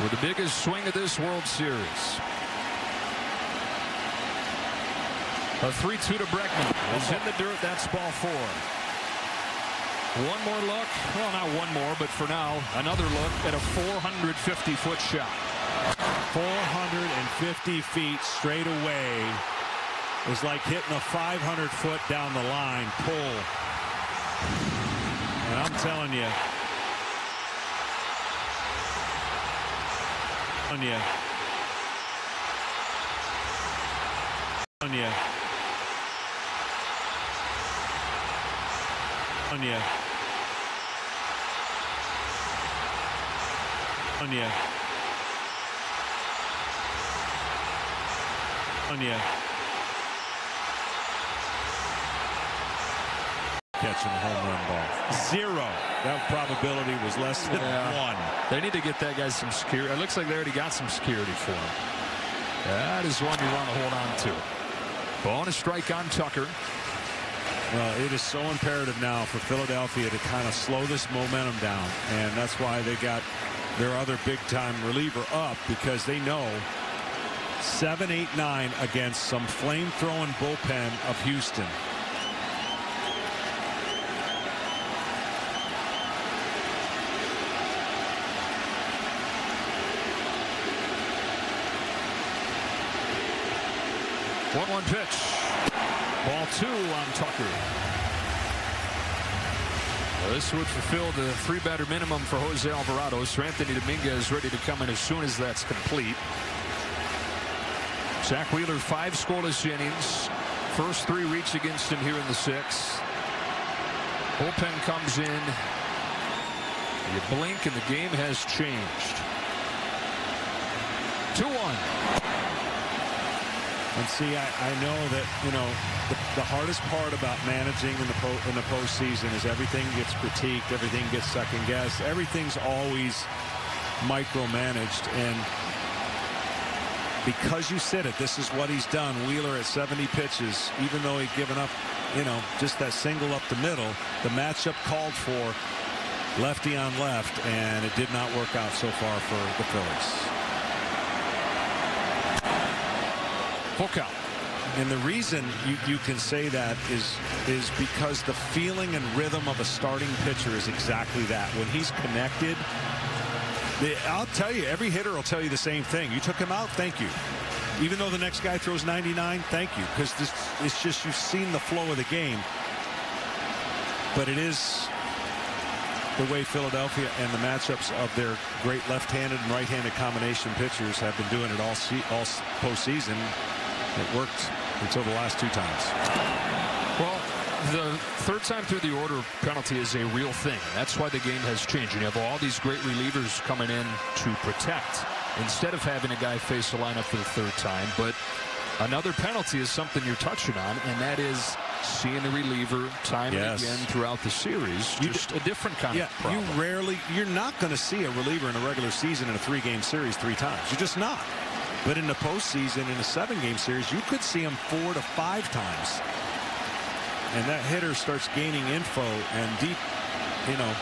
with the biggest swing of this World Series. A 3-2 to Bregman. Is in the dirt. That's ball four. One more look. Well, not one more, but for now, another look at a 450-foot shot. 450 feet straight away. Is like hitting a 500 foot down the line pull. And I'm telling you, on you, on you, on you, on you. On. Catching a home run ball. Zero. That probability was less than Yeah. one. They need to get that guy some security. It looks like they already got some security for him. That is one you want to hold on to. Bonus strike on Tucker. Well, it is so imperative now for Philadelphia to kind of slow this momentum down. And that's why they got their other big time reliever up because they know 7 8 9 against some flame throwing bullpen of Houston. One one pitch. Ball two on Tucker. Well, this would fulfill the three batter minimum for Jose Alvarado. Seranthony Dominguez ready to come in as soon as that's complete. Zack Wheeler five scoreless innings. First three reach against him here in the sixth. Bullpen comes in. You blink and the game has changed. 2-1. And see, I, I know that, you know, the, the hardest part about managing in the po in the postseason is everything gets critiqued, everything gets second guessed, everything's always micromanaged. And because you said it, this is what he's done. Wheeler at 70 pitches, even though he'd given up, you know, just that single up the middle, the matchup called for lefty on left, and it did not work out so far for the Phillies. Full count. And the reason you, you can say that is is because the feeling and rhythm of a starting pitcher is exactly that. When he's connected, I'll tell you, every hitter will tell you the same thing. You took him out, thank you. Even though the next guy throws 99, thank you. Because this it's just you've seen the flow of the game. But it is the way Philadelphia and the matchups of their great left-handed and right-handed combination pitchers have been doing it all all postseason. It worked until the last two times. The third time through the order penalty is a real thing. That's why the game has changed. You have all these great relievers coming in to protect instead of having a guy face the lineup for the third time. But another penalty is something you're touching on, and that is seeing the reliever time yes. and again throughout the series. You just a different kind yeah, of problem. You rarely, you're not going to see a reliever in a regular season in a three-game series three times. You're just not. But in the postseason, in a seven-game series, you could see him four to five times. And that hitter starts gaining info and deep, you know,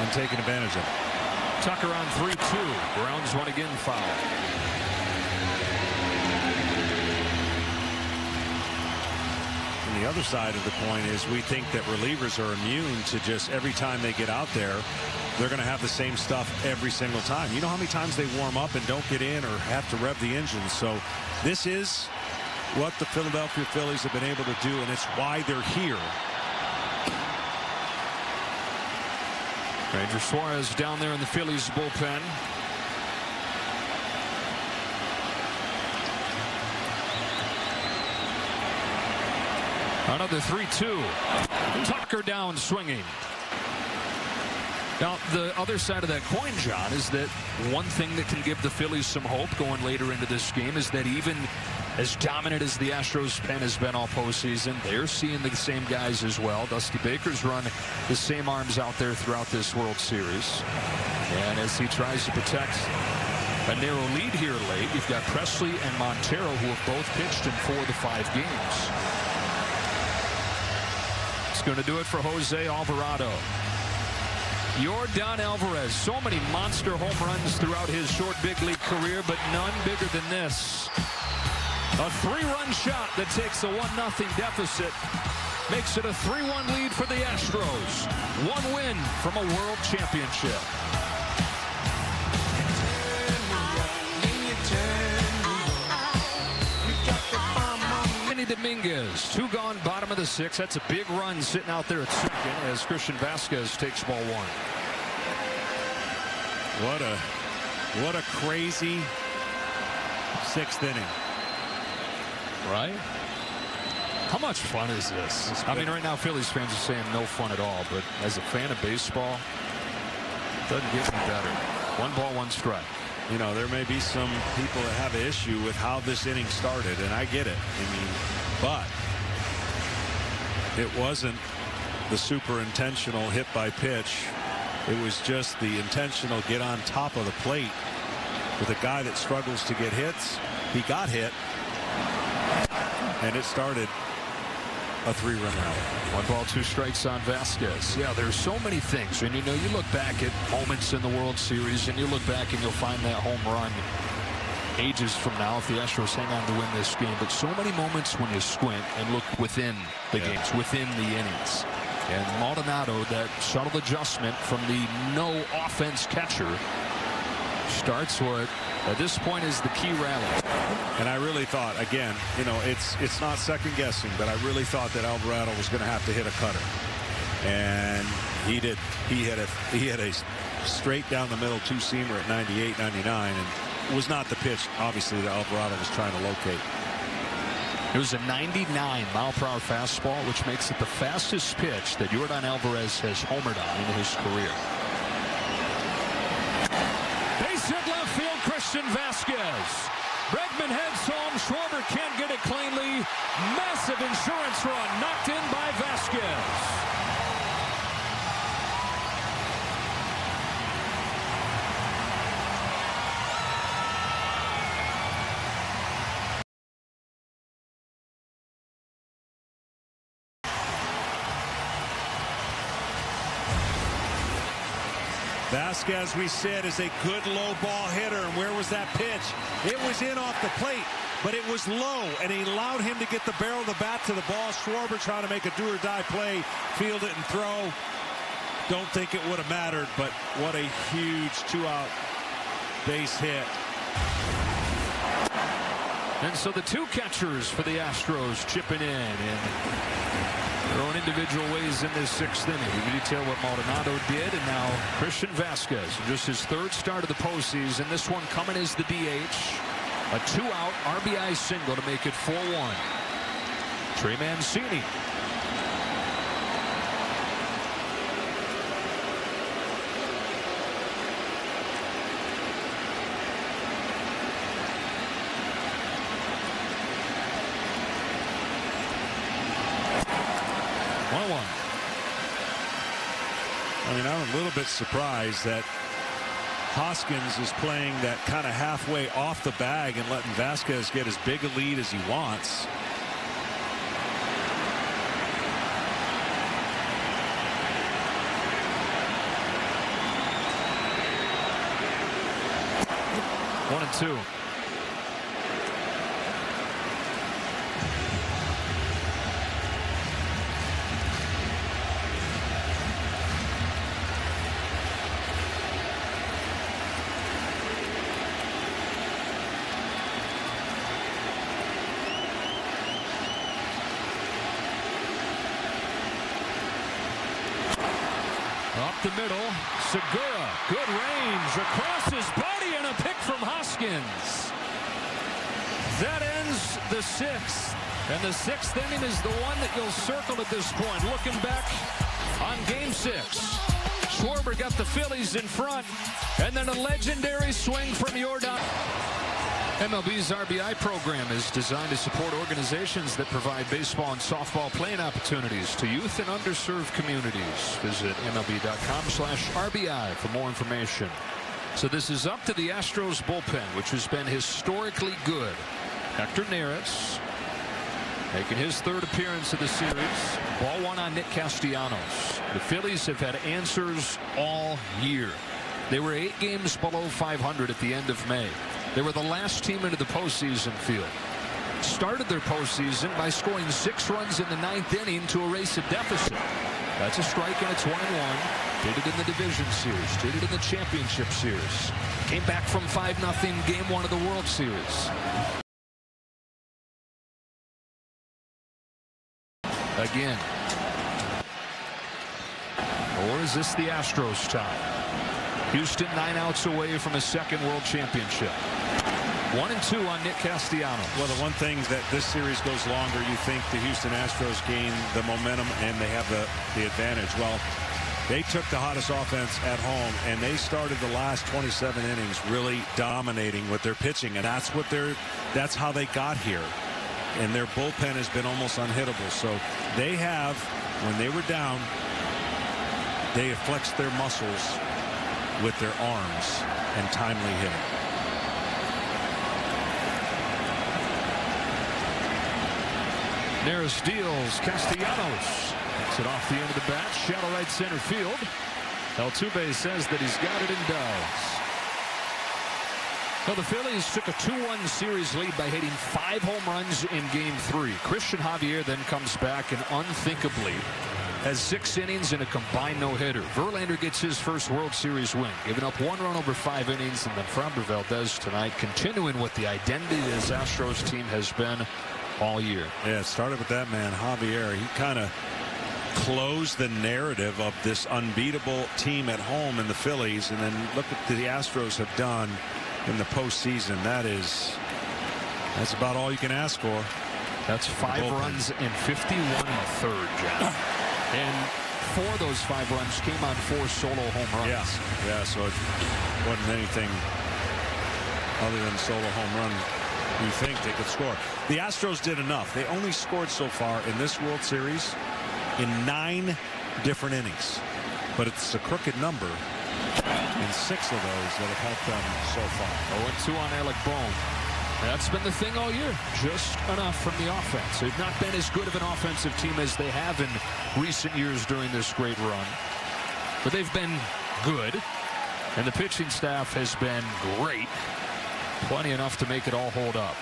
and taking advantage of it. Tucker on 3-2. Browns one again foul. And the other side of the coin is we think that relievers are immune to just every time they get out there, they're going to have the same stuff every single time. You know how many times they warm up and don't get in or have to rev the engine. So this is what the Philadelphia Phillies have been able to do, and it's why they're here. Ranger Suarez down there in the Phillies bullpen. Another 3-2. Tucker down swinging. Now, the other side of that coin, John, is that one thing that can give the Phillies some hope going later into this game is that even as dominant as the Astros pen has been all postseason, they're seeing the same guys as well. Dusty Baker's run the same arms out there throughout this World Series. And as he tries to protect a narrow lead here late, you've got Pressly and Montero who have both pitched in four of the five games It's going to do it for Jose Alvarado. Yordan Alvarez, so many monster home runs throughout his short big league career, but none bigger than this. A three-run shot that takes a 1-0 deficit makes it a 3-1 lead for the Astros. One win from a world championship. Dominguez. Two gone, bottom of the sixth. That's a big run sitting out there at second as Christian Vázquez takes ball one. What a what a crazy sixth inning. Right? How much fun is this? I mean, right now, Phillies fans are saying no fun at all, but as a fan of baseball, it doesn't get any better. One ball, one strike you know, there may be some people that have an issue with how this inning started, and I get it. I mean, but it wasn't the super intentional hit by pitch. It was just the intentional get on top of the plate with a guy that struggles to get hits. He got hit, and it started a three-run out. One ball, two strikes on Vázquez. Yeah, there's so many things. And, you know, you look back at moments in the World Series, and you look back and you'll find that home run ages from now if the Astros hang on to win this game. But so many moments when you squint and look within the yeah. games, within the innings. And Maldonado, that subtle adjustment from the no offense catcher, starts what at this point is the key rally. And I really thought, again, you know, it's it's not second guessing, but I really thought that Alvarado was going to have to hit a cutter. And he did. He had a he had a straight down the middle two seamer at 98, 99, and was not the pitch, obviously, that Alvarado was trying to locate. It was a 99 mile per hour fastball, which makes it the fastest pitch that Yordan Alvarez has homered on in his career. Christian Vázquez. Bregman heads home. Schwarber can't get it cleanly. Massive insurance run knocked in by Vázquez. Vázquez, we said, is a good low ball hitter. And where was that pitch? It was in off the plate, but it was low, and he allowed him to get the barrel of the bat to the ball. Schwarber trying to make a do-or-die play, field it and throw. Don't think it would have mattered, but what a huge two-out base hit. And so the two catchers for the Astros chipping in. And Their own individual ways in this sixth inning. We detail what Maldonado did, and now Christian Vázquez, just his third start of the postseason. This one coming as the DH. A two-out RBI single to make it 4-1. Trey Mancini I mean, I'm a little bit surprised that Hoskins is playing that kind of halfway off the bag and letting Vázquez get as big a lead as he wants. One and two. the middle. Segura, good range across his body and a pick from Hoskins. That ends the sixth. And the sixth inning is the one that you'll circle at this point. Looking back on game six. Schwarber got the Phillies in front. And then a legendary swing from Yordan. MLB's RBI program is designed to support organizations that provide baseball and softball playing opportunities to youth and underserved communities. Visit MLB.com slash RBI for more information. So this is up to the Astros bullpen, which has been historically good. Hector Neris making his third appearance of the series. Ball one on Nick Castellanos. The Phillies have had answers all year. They were eight games below 500 at the end of May. They were the last team into the postseason field. Started their postseason by scoring six runs in the ninth inning to erase a deficit. That's a strike and it's one and one. Did it in the division series. Did it in the championship series. Came back from 5 nothing game one of the World Series. Again. Or is this the Astros time? Houston nine outs away from a second world championship. One and two on Nick Castellanos. Well, the one thing that this series goes longer, you think the Houston Astros gain the momentum and they have the, the advantage. Well, they took the hottest offense at home and they started the last 27 innings really dominating with their pitching and that's what they're that's how they got here and their bullpen has been almost unhittable so they have when they were down they have flexed their muscles with their arms and timely hitting Neris deals. Castellanos gets it off the end of the bat. Shallow right center field. Altuve says that he's got it and does. Well, the Phillies took a 2-1 series lead by hitting five home runs in game three. Christian Javier then comes back and unthinkably has six innings and a combined no-hitter. Verlander gets his first World Series win, giving up one run over five innings, and then Framber Valdez tonight, continuing what the identity of this Astros team has been all year. Yeah, it started with that man, Javier. He kind of closed the narrative of this unbeatable team at home in the Phillies. And then look at the Astros have done in the postseason. That is, that's about all you can ask for. That's five runs in 51 and a third, John. and four of those five runs came on four solo home runs. Yeah, yeah so it wasn't anything other than solo home run you think they could score. The Astros did enough. They only scored so far in this World Series in nine different innings. But it's a crooked number in six of those that have helped them so far. 0-2 on Alec Bohm. That's been the thing all year. Just enough from the offense. They've not been as good of an offensive team as they have in recent years during this great run. But they've been good. And the pitching staff has been great. Plenty enough to make it all hold up.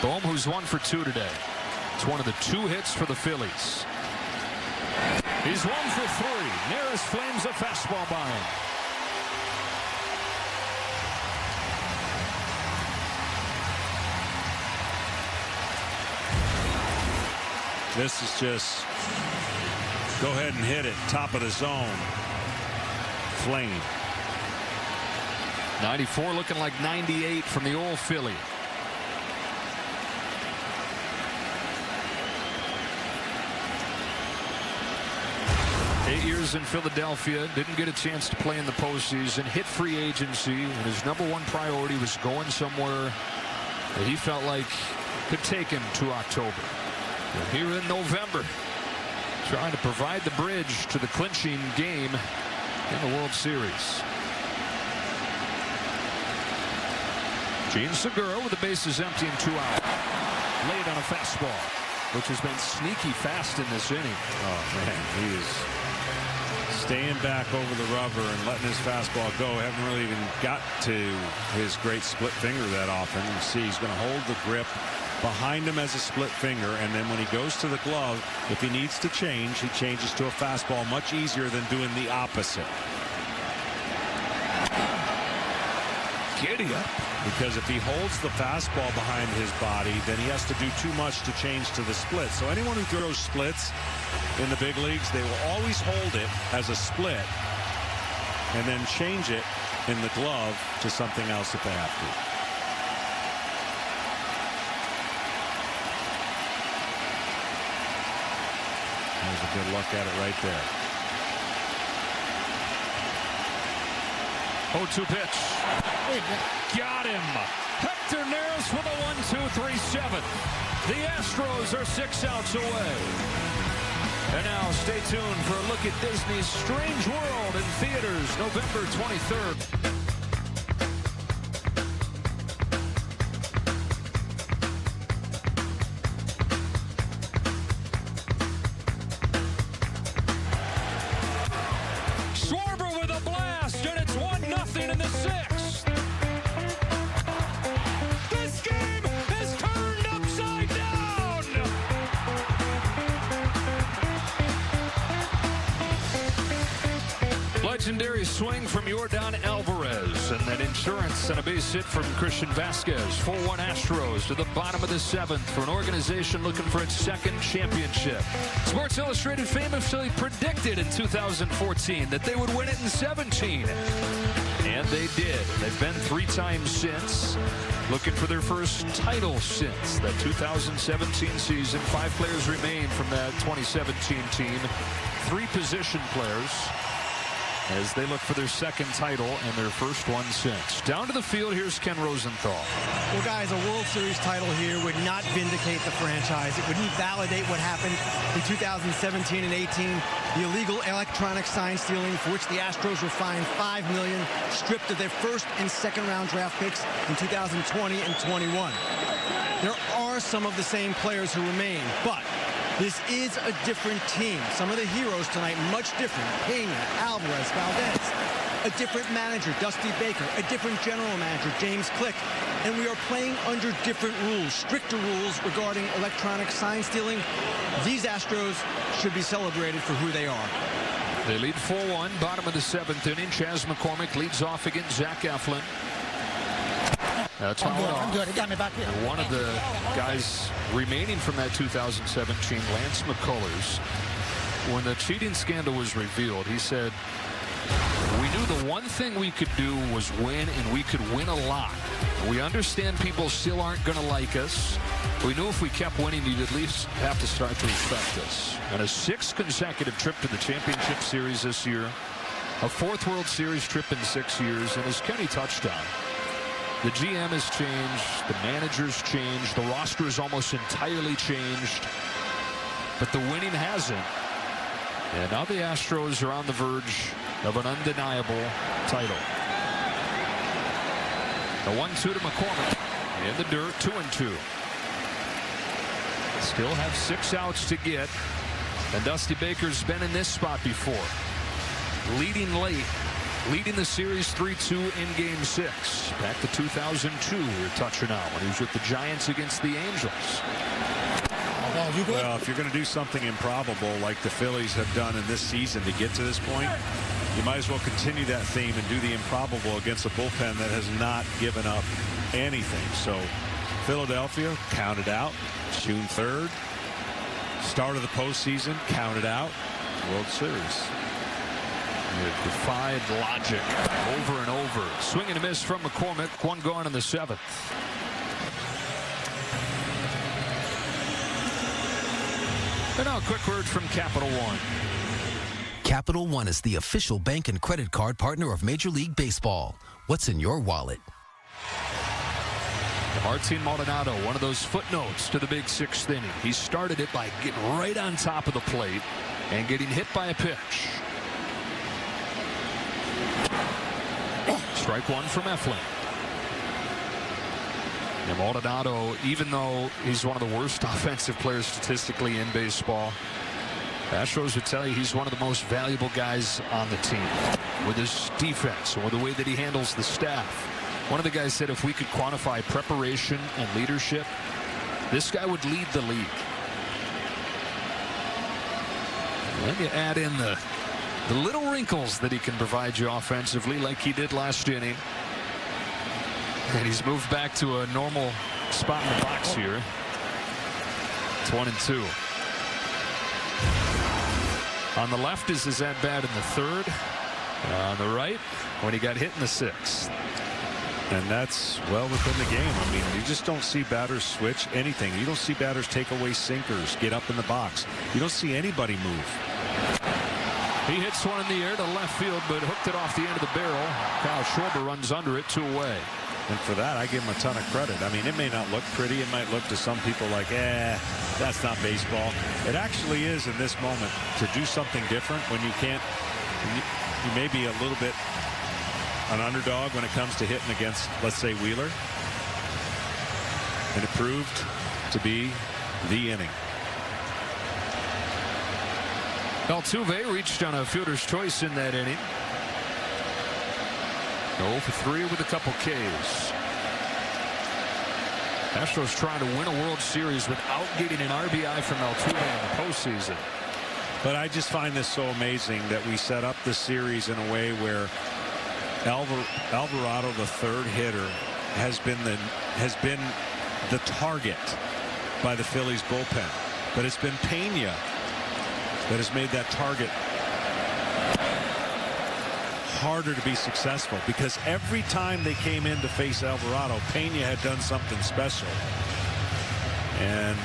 Bohm, who's one for two today. It's one of the two hits for the Phillies. He's one for three. Neris flames a fastball by him. This is just go ahead and hit it. Top of the zone. Flame. 94 looking like 98 from the old Philly. Eight years in Philadelphia, didn't get a chance to play in the postseason, hit free agency, and his number one priority was going somewhere that he felt like could take him to October. And here in November, trying to provide the bridge to the clinching game in the World Series. Jean Segura with the bases empty and two out. Laid on a fastball, which has been sneaky fast in this inning. Oh, man, he is staying back over the rubber and letting his fastball go. Haven't really even got to his great split finger that often. You see he's going to hold the grip behind him as a split finger and then when he goes to the glove if he needs to change he changes to a fastball much easier than doing the opposite. Giddy up. Because if he holds the fastball behind his body, then he has to do too much to change to the split. So anyone who throws splits in the big leagues, they will always hold it as a split and then change it in the glove to something else if they have to. There's a good look at it right there. 0-2 pitch. Got him. Hector Neris with a 1-2-3-7. The Astros are six outs away. And now stay tuned for a look at Disney's Strange World in theaters November 23rd. Legendary swing from Yordan Alvarez, and then insurance and a base hit from Christian Vázquez. 4-1 Astros to the bottom of the seventh for an organization looking for its second championship. Sports Illustrated famously predicted in 2014 that they would win it in 17. And they did. They've been three times since. Looking for their first title since the 2017 season. Five players remain from that 2017 team. Three position players as they look for their second title and their first one since. Down to the field, here's Ken Rosenthal. Well, guys, a World Series title here would not vindicate the franchise. It wouldn't validate what happened in 2017 and 18, the illegal electronic sign stealing for which the Astros were fined 5 million, stripped of their first and second round draft picks in 2020 and 21. There are some of the same players who remain, but this is a different team. Some of the heroes tonight, much different. Pena, Alvarez, Valdez. A different manager, Dusty Baker. A different general manager, James Click. And we are playing under different rules, stricter rules regarding electronic sign stealing. These Astros should be celebrated for who they are. They lead 4-1, bottom of the seventh inning. Chas McCormick leads off against Zach Eflin. That's I'm good. I'm good. He got me back here. One of the guys remaining from that 2017, Lance McCullers, when the cheating scandal was revealed, he said, we knew the one thing we could do was win, and we could win a lot. We understand people still aren't going to like us. We knew if we kept winning, you'd at least have to start to respect us. And a sixth consecutive trip to the championship series this year, a fourth World Series trip in six years, and as Kenny touched on, the GM has changed, the manager's changed, the roster is almost entirely changed, but the winning hasn't. And now the Astros are on the verge of an undeniable title. The 1-2 to McCormick. In the dirt, 2 and 2. Still have six outs to get, and Dusty Baker's been in this spot before, leading late leading the series 3-2 in game six. Back to 2002 we're touching on when he was with the Giants against the Angels. You? Well, if you're going to do something improbable like the Phillies have done in this season to get to this point, you might as well continue that theme and do the improbable against a bullpen that has not given up anything. So Philadelphia counted out June 3rd. Start of the postseason, counted out, World Series. It defied logic over and over. Swing and a miss from McCormick. One gone in the seventh. And now a quick word from Capital One. Capital One is the official bank and credit card partner of Major League Baseball. What's in your wallet? Martin Maldonado, one of those footnotes to the big sixth inning. He started it by getting right on top of the plate and getting hit by a pitch. Strike one from Eflin. And Maldonado, even though he's one of the worst offensive players statistically in baseball, Astros would tell you he's one of the most valuable guys on the team with his defense or the way that he handles the staff. One of the guys said if we could quantify preparation and leadership, this guy would lead the league. Then you add in the the little wrinkles that he can provide you offensively like he did last inning. And he's moved back to a normal spot in the box here. It's one and two. On the left is his at bat in the third. On the right, when he got hit in the sixth. And that's well within the game. I mean, you just don't see batters switch anything. You don't see batters take away sinkers, get up in the box. You don't see anybody move. He hits one in the air to left field, but hooked it off the end of the barrel. Kyle Schwarber runs under it two away. And for that, I give him a ton of credit. I mean, it may not look pretty. It might look to some people like, eh, that's not baseball. It actually is in this moment to do something different when you can't, you, you may be a little bit an underdog when it comes to hitting against, let's say, Wheeler. And it proved to be the inning. Altuve reached on a fielder's choice in that inning. 0 for 3 with a couple Ks. Astros trying to win a World Series without getting an RBI from Altuve in the postseason. But I just find this so amazing that we set up the series in a way where Alvar Alvarado, the third hitter, has been the has been the target by the Phillies bullpen. But it's been Pena that has made that target harder to be successful because every time they came in to face Alvarado, Pena had done something special. And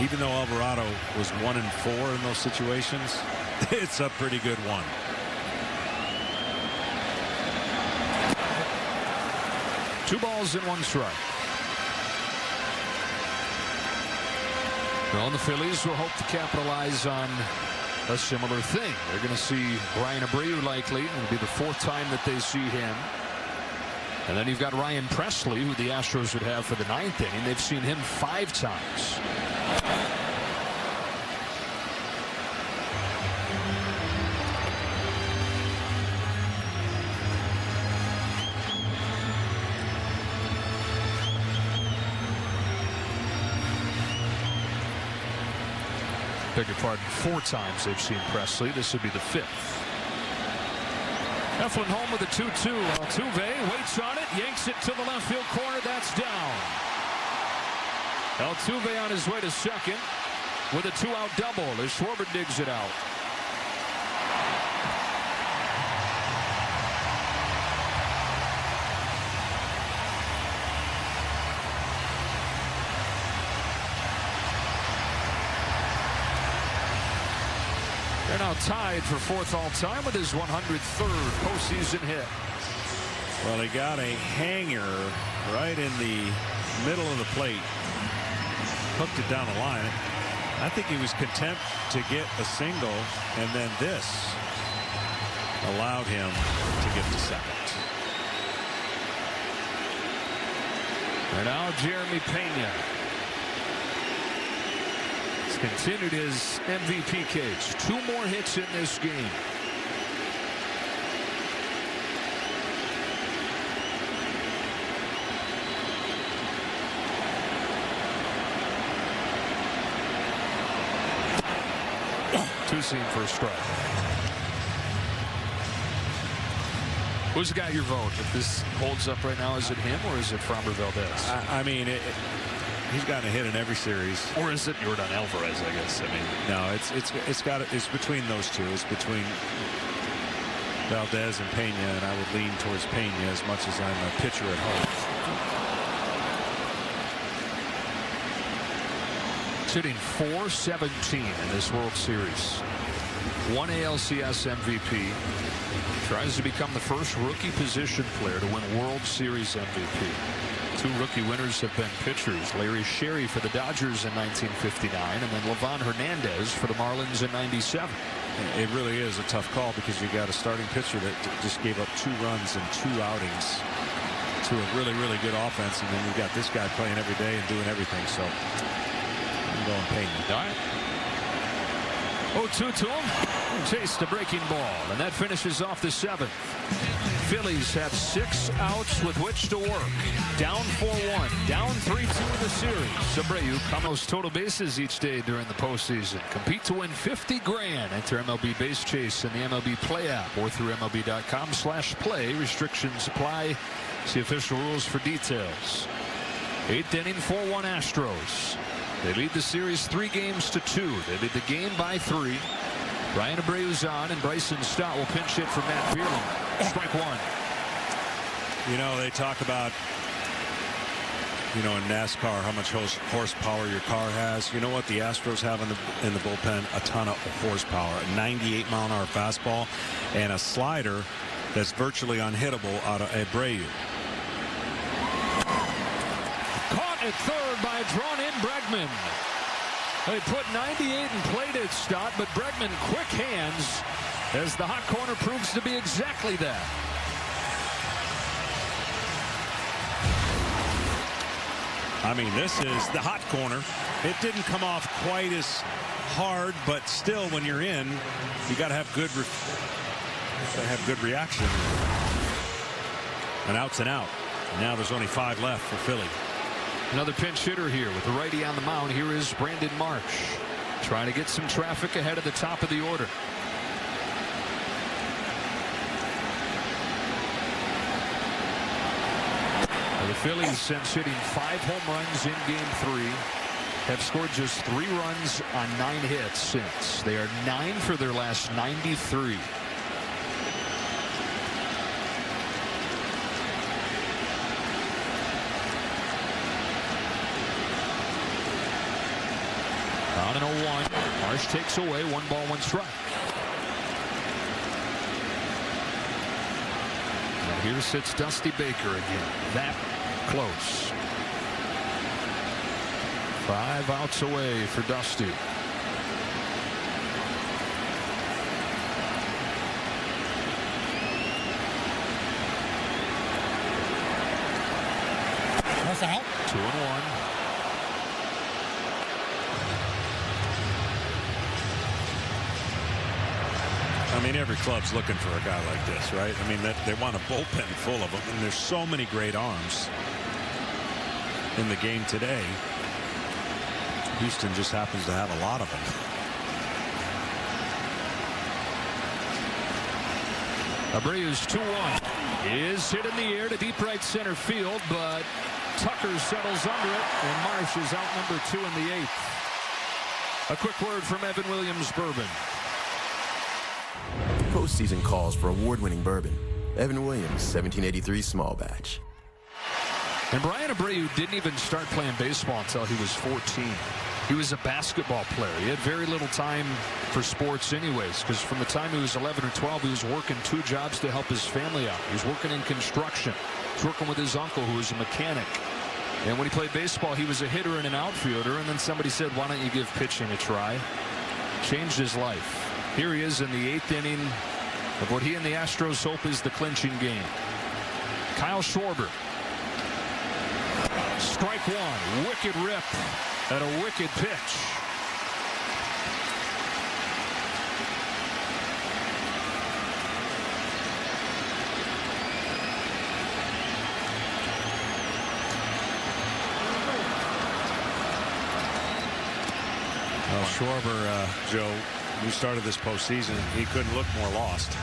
even though Alvarado was one and four in those situations, it's a pretty good one. Two balls and one strike. Well, the Phillies will hope to capitalize on a similar thing. They're going to see Bryan Abreu likely. It'll be the fourth time that they see him. And then you've got Ryan Pressly, who the Astros would have for the ninth inning. They've seen him five times. Beg your pardon, four times they've seen Pressly. This would be the fifth. Eflin home with a 2-2. Altuve waits on it, yanks it to the left field corner. That's down. Altuve on his way to second with a two-out double as Schwarber digs it out. Tied for fourth all-time with his 103rd postseason hit. Well, he got a hanger right in the middle of the plate. Hooked it down the line. I think he was content to get a single, and then this allowed him to get to second. And now Jeremy Pena continued his MVP case. Two more hits in this game. Two seam for a strike. Who's got your vote? If this holds up right now, is it him or is it Framber Valdez? I, I mean, it, he's gotten a hit in every series. Or is it Yordan Alvarez, I guess? I mean, no, it's it's it's got it's between those two. It's between Valdez and Pena, and I would lean towards Pena as much as I'm a pitcher at heart. Sitting 417 in this World Series. One ALCS MVP. Tries to become the first rookie position player to win World Series MVP. Two rookie winners have been pitchers. Larry Sherry for the Dodgers in 1959 and then Livan Hernandez for the Marlins in 97. It really is a tough call because you got a starting pitcher that just gave up two runs in two outings to a really, really good offense. And then you've got this guy playing every day and doing everything. So I'm going Pena. All right. 0-2 to him. Chased a breaking ball. And that finishes off the seventh. Phillies have six outs with which to work. Down 4-1. Down 3-2 in the series. Abreu comes total bases each day during the postseason. Compete to win 50 grand. Enter MLB Base Chase in the MLB Play app or through MLB.com slash play. Restrictions apply. See official rules for details. Eighth inning, 4-1 Astros. They lead the series three games to two. They lead the game by three. Bryan Abreu's on, and Bryson Stott will pinch hit for Matt Vierling. Strike one. You know, they talk about, you know, in NASCAR, how much horsepower your car has. You know what the Astros have in the in the bullpen? A ton of horsepower. A 98 mile an hour fastball and a slider that's virtually unhittable out of Abreu. Caught at third by drawn in Bregman. They put 98 and played it, Stott, but Bregman quick hands as the hot corner proves to be exactly that. I mean, this is the hot corner. It didn't come off quite as hard, but still, when you're in, you got to have good, have good reaction. And outs and out. Now there's only five left for Philly. Another pinch hitter here with the righty on the mound. Here is Brandon Marsh trying to get some traffic ahead of the top of the order. The Phillies, since hitting five home runs in game three, have scored just three runs on nine hits since. They are nine for their last 93. On an 0-1. Marsh takes away one ball, one strike. And here sits Dusty Baker again. That close. Five outs away for Dusty. That's out. Two and one. I mean, every club's looking for a guy like this, right? I mean, that they want a bullpen full of them, and there's so many great arms in the game today. Houston just happens to have a lot of them. Abreu's 2-1 is hit in the air to deep right center field, but Tucker settles under it, and Marsh is out number two in the eighth. A quick word from Evan Williams Bourbon. Postseason calls for award-winning bourbon. Evan Williams, 1783 small batch. And Bryan Abreu didn't even start playing baseball until he was 14. He was a basketball player. He had very little time for sports anyways, because from the time he was 11 or 12, he was working two jobs to help his family out. He was working in construction. He was working with his uncle, who was a mechanic. And when he played baseball, he was a hitter and an outfielder. And then somebody said, why don't you give pitching a try? Changed his life. Here he is in the eighth inning of what he and the Astros hope is the clinching game. Kyle Schwarber. Strike one. Wicked rip and a wicked pitch. Well, Schwarber, uh, Joe, we started this postseason. He couldn't look more lost.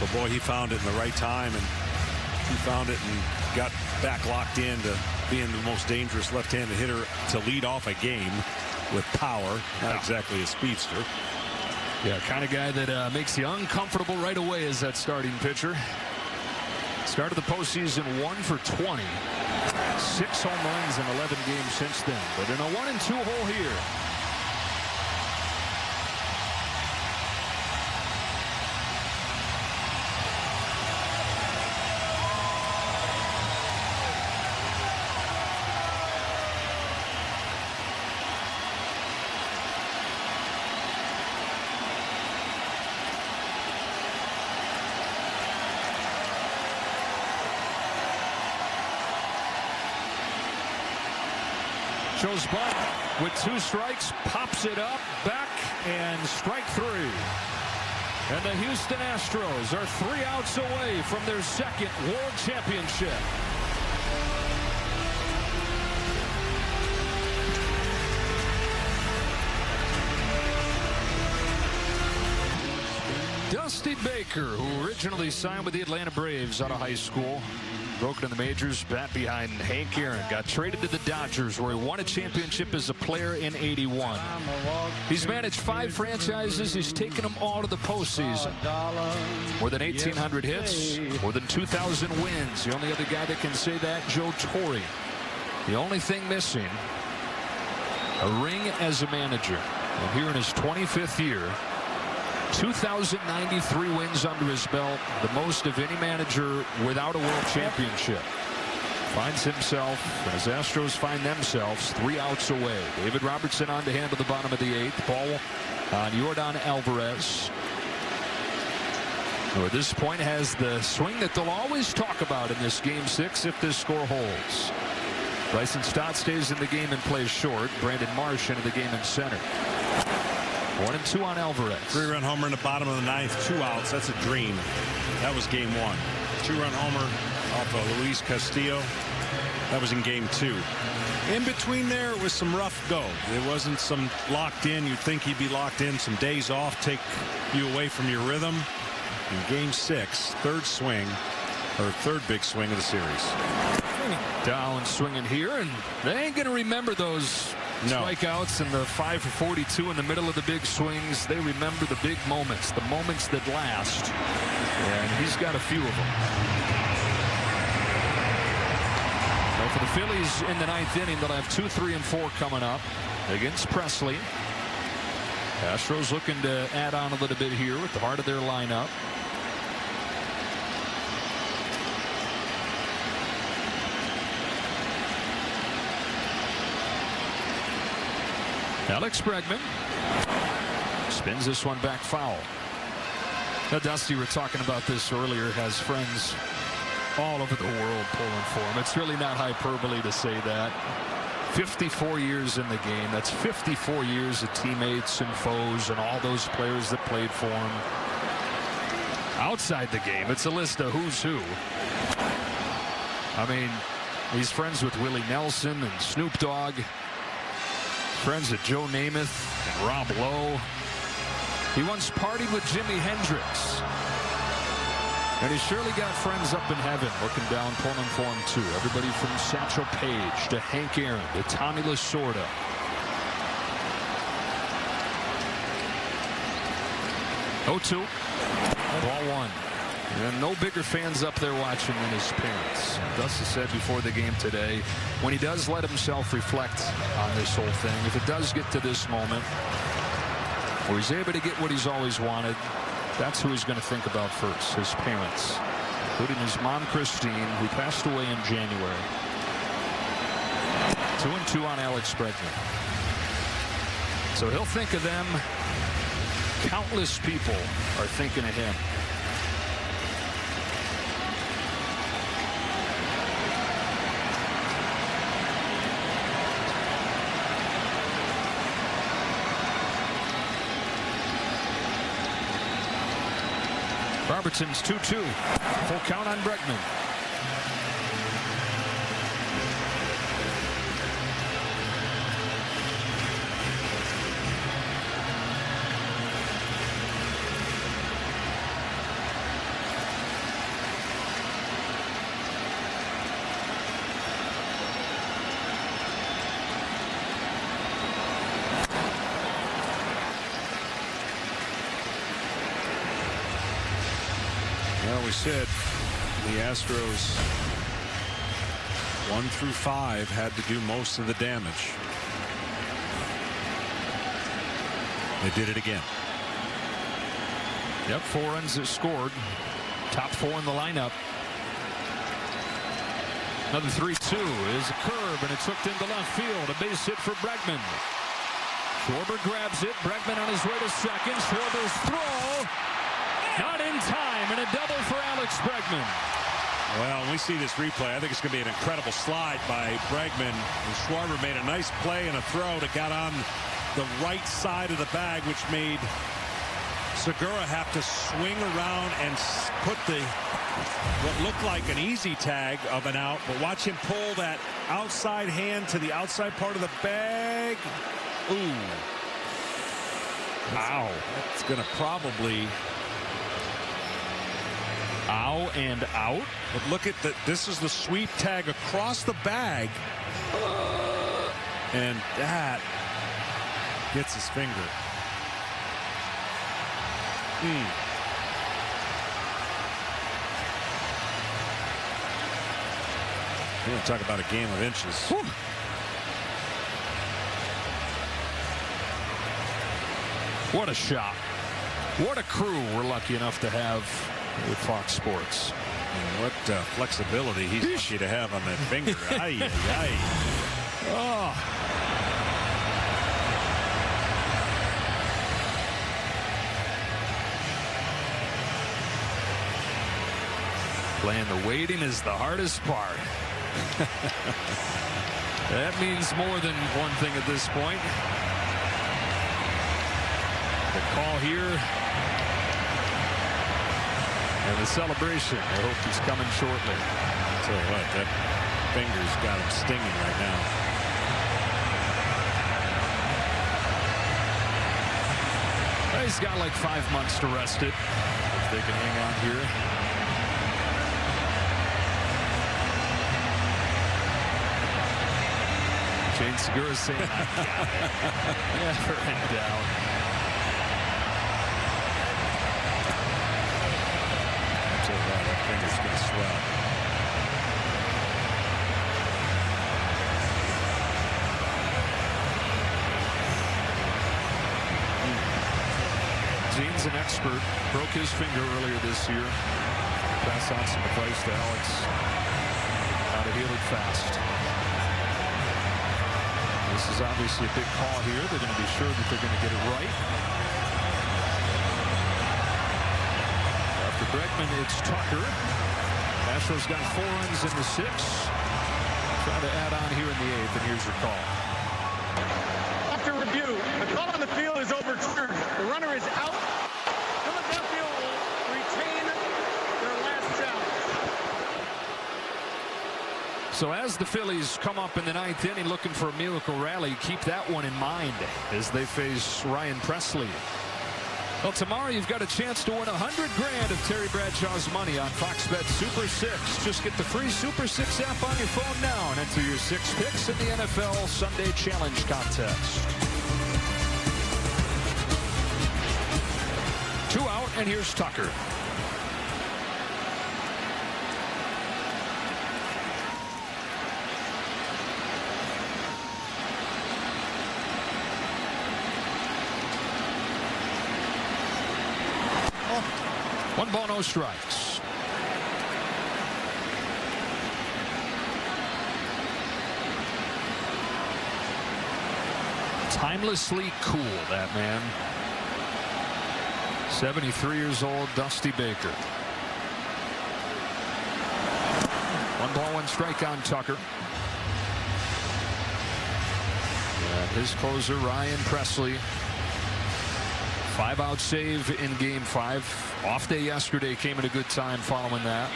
But boy, he found it in the right time, and he found it and got back locked in to being the most dangerous left-handed hitter to lead off a game with power, not exactly a speedster. Yeah, kind of guy that uh, makes you uncomfortable right away as that starting pitcher. Started the postseason one for 20. Six home runs in 11 games since then. But in a one and two hole here. Shows butt with two strikes, pops it up, back, and strike three. And the Houston Astros are three outs away from their second World Championship. Dusty Baker, who originally signed with the Atlanta Braves out of high school, broke in the majors, bat behind Hank Aaron, got traded to the Dodgers, where he won a championship as a player in 81. He's managed five franchises. He's taken them all to the postseason. More than 1,800 hits, more than 2,000 wins. The only other guy that can say that, Joe Torre. The only thing missing, a ring as a manager. And here in his 25th year, 2,093 wins under his belt, the most of any manager without a world championship. Finds himself, as Astros find themselves, three outs away. David Robertson on to handle the bottom of the eighth. Ball on Yordan Alvarez. Who at this point has the swing that they'll always talk about in this game six if this score holds. Bryson Stott stays in the game and plays short. Brandon Marsh into the game in center. One and two on Alvarez. Three-run homer in the bottom of the ninth, two outs. That's a dream. That was game one. Two-run homer off of Luis Castillo. That was in game two. In between there, it was some rough go. It wasn't some locked in. You'd think he'd be locked in. Some days off take you away from your rhythm. In game six, third swing, or third big swing of the series. Down swinging here, and they ain't going to remember those no. strikeouts and the 5 for 42 in the middle of the big swings. They remember the big moments, the moments that last. And he's got a few of them. So for the Phillies in the ninth inning, they'll have two, three, and four coming up against Pressly. Astros looking to add on a little bit here with the heart of their lineup. Alex Bregman spins this one back foul. Now, Dusty, we're talking about this earlier, has friends all over the world pulling for him. It's really not hyperbole to say that. 54 years in the game. That's 54 years of teammates and foes and all those players that played for him. Outside the game, it's a list of who's who. I mean, he's friends with Willie Nelson and Snoop Dogg friends of Joe Namath and Rob Lowe. He once partied with Jimi Hendrix. And he's surely got friends up in heaven looking down, pulling for him too. Everybody from Satchel Paige to Hank Aaron to Tommy Lasorda. Oh two. Ball one. And no bigger fans up there watching than his parents. Dusty said before the game today, when he does let himself reflect on this whole thing, if it does get to this moment where he's able to get what he's always wanted, that's who he's going to think about first, his parents, including his mom, Christine, who passed away in January. Two and two on Alex Bregman. So he'll think of them. Countless people are thinking of him. Robertson's 2-2. Full count on Bregman. we said the Astros one through five had to do most of the damage. They did it again. Yep, four runs scored. Top four in the lineup. Another 3-2 is a curve, and it's hooked into left field. A base hit for Bregman. Schwarber grabs it. Bregman on his way to second. Schwarber's throw. Not in time, and a double for Alex Bregman. Well, we see this replay, I think it's going to be an incredible slide by Bregman. And Schwarber made a nice play and a throw that got on the right side of the bag, which made Segura have to swing around and put the what looked like an easy tag of an out, but watch him pull that outside hand to the outside part of the bag. Ooh. Wow. That's going to probably Ow and out. But look at the this is the sweep tag across the bag. And that gets his finger. Mm. To talk about a game of inches. Whew. What a shot. What a crew we're lucky enough to have with Fox Sports. And what uh, flexibility he's lucky to have on that finger. ay, ay, ay. Oh. Playing the waiting is the hardest part. that means more than one thing at this point. The call here. And the celebration. I hope he's coming shortly. I'll tell you what, that finger's got him stinging right now. He's got like five months to rest it. If they can hang on here. Jean Segura saying, I got it. Never in doubt. I'll tell you what, that finger's going to swell. Jean's an expert. Broke his finger earlier this year. Pass on some advice to Alex how to heal it fast. This is obviously a big call here. They're going to be sure that they're going to get it right. After Bregman, it's Tucker. Astros got four runs in the six. Trying to add on here in the eighth, and here's your call. After review, the call on the field is overturned. The runner is out. Philadelphia will retain their last challenge. So as the Phillies come up in the ninth inning looking for a miracle rally, keep that one in mind as they face Ryan Pressly. Well, tomorrow you've got a chance to win 100 grand of Terry Bradshaw's money on Fox Bet Super 6. Just get the free Super 6 app on your phone now and enter your six picks in the NFL Sunday Challenge Contest. Two out, and here's Tucker. Ball, no strikes. Timelessly cool, that man. 73 years old, Dusty Baker. One ball, one strike on Tucker. His closer, Ryan Pressly. Five out save in game five. Off day yesterday came at a good time following that.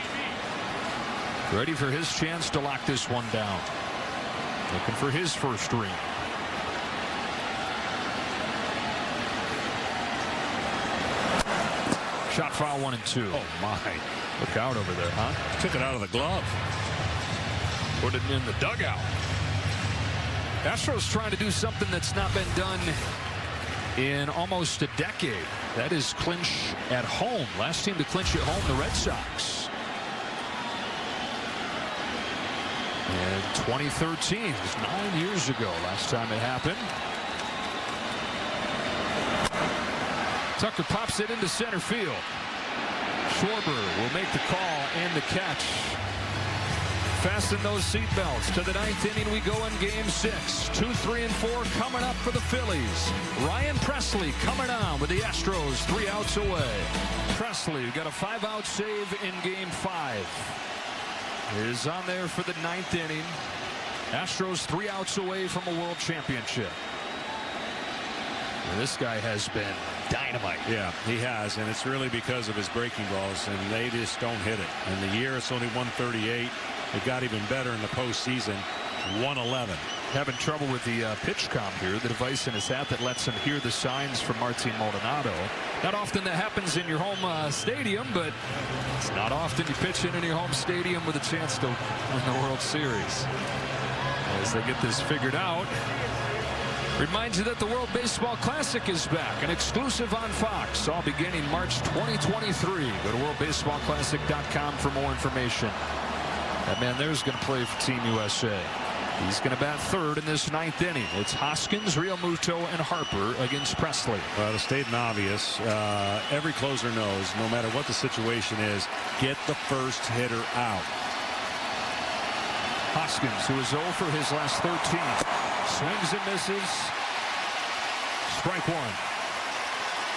Ready for his chance to lock this one down. Looking for his first ring. Shot foul one and two. Oh, my. Look out over there, huh? Took it out of the glove. Put it in the dugout. Astros trying to do something that's not been done in almost a decade. That is clinch at home. Last team to clinch at home, the Red Sox. In 2013, it was nine years ago last time it happened. Tucker pops it into center field. Schwarber will make the call and the catch. Fasten those seatbelts. To the ninth inning we go in game six. Two, three, and four coming up for the Phillies. Ryan Pressly coming on with the Astros three outs away. Pressly got a five-out save in game five. Is on there for the ninth inning. Astros three outs away from a world championship. This guy has been dynamite. Yeah, he has, and it's really because of his breaking balls, and they just don't hit it. In the year, it's only 138. It got even better in the postseason, 111. Having trouble with the uh, PitchCom here, the device in his hat that lets him hear the signs from Martin Maldonado. Not often that happens in your home uh, stadium, but it's not often you pitch in your home stadium with a chance to win the World Series. As they get this figured out, Reminds you that the World Baseball Classic is back, an exclusive on Fox, all beginning March 2023. Go to worldbaseballclassic.com for more information. That man there's going to play for Team USA. He's going to bat third in this ninth inning. It's Hoskins, Realmuto, and Harper against Pressly. Well, it's stated obvious. Uh, every closer knows, no matter what the situation is, get the first hitter out. Hoskins, who is 0 for his last 13. Swings and misses. Strike one.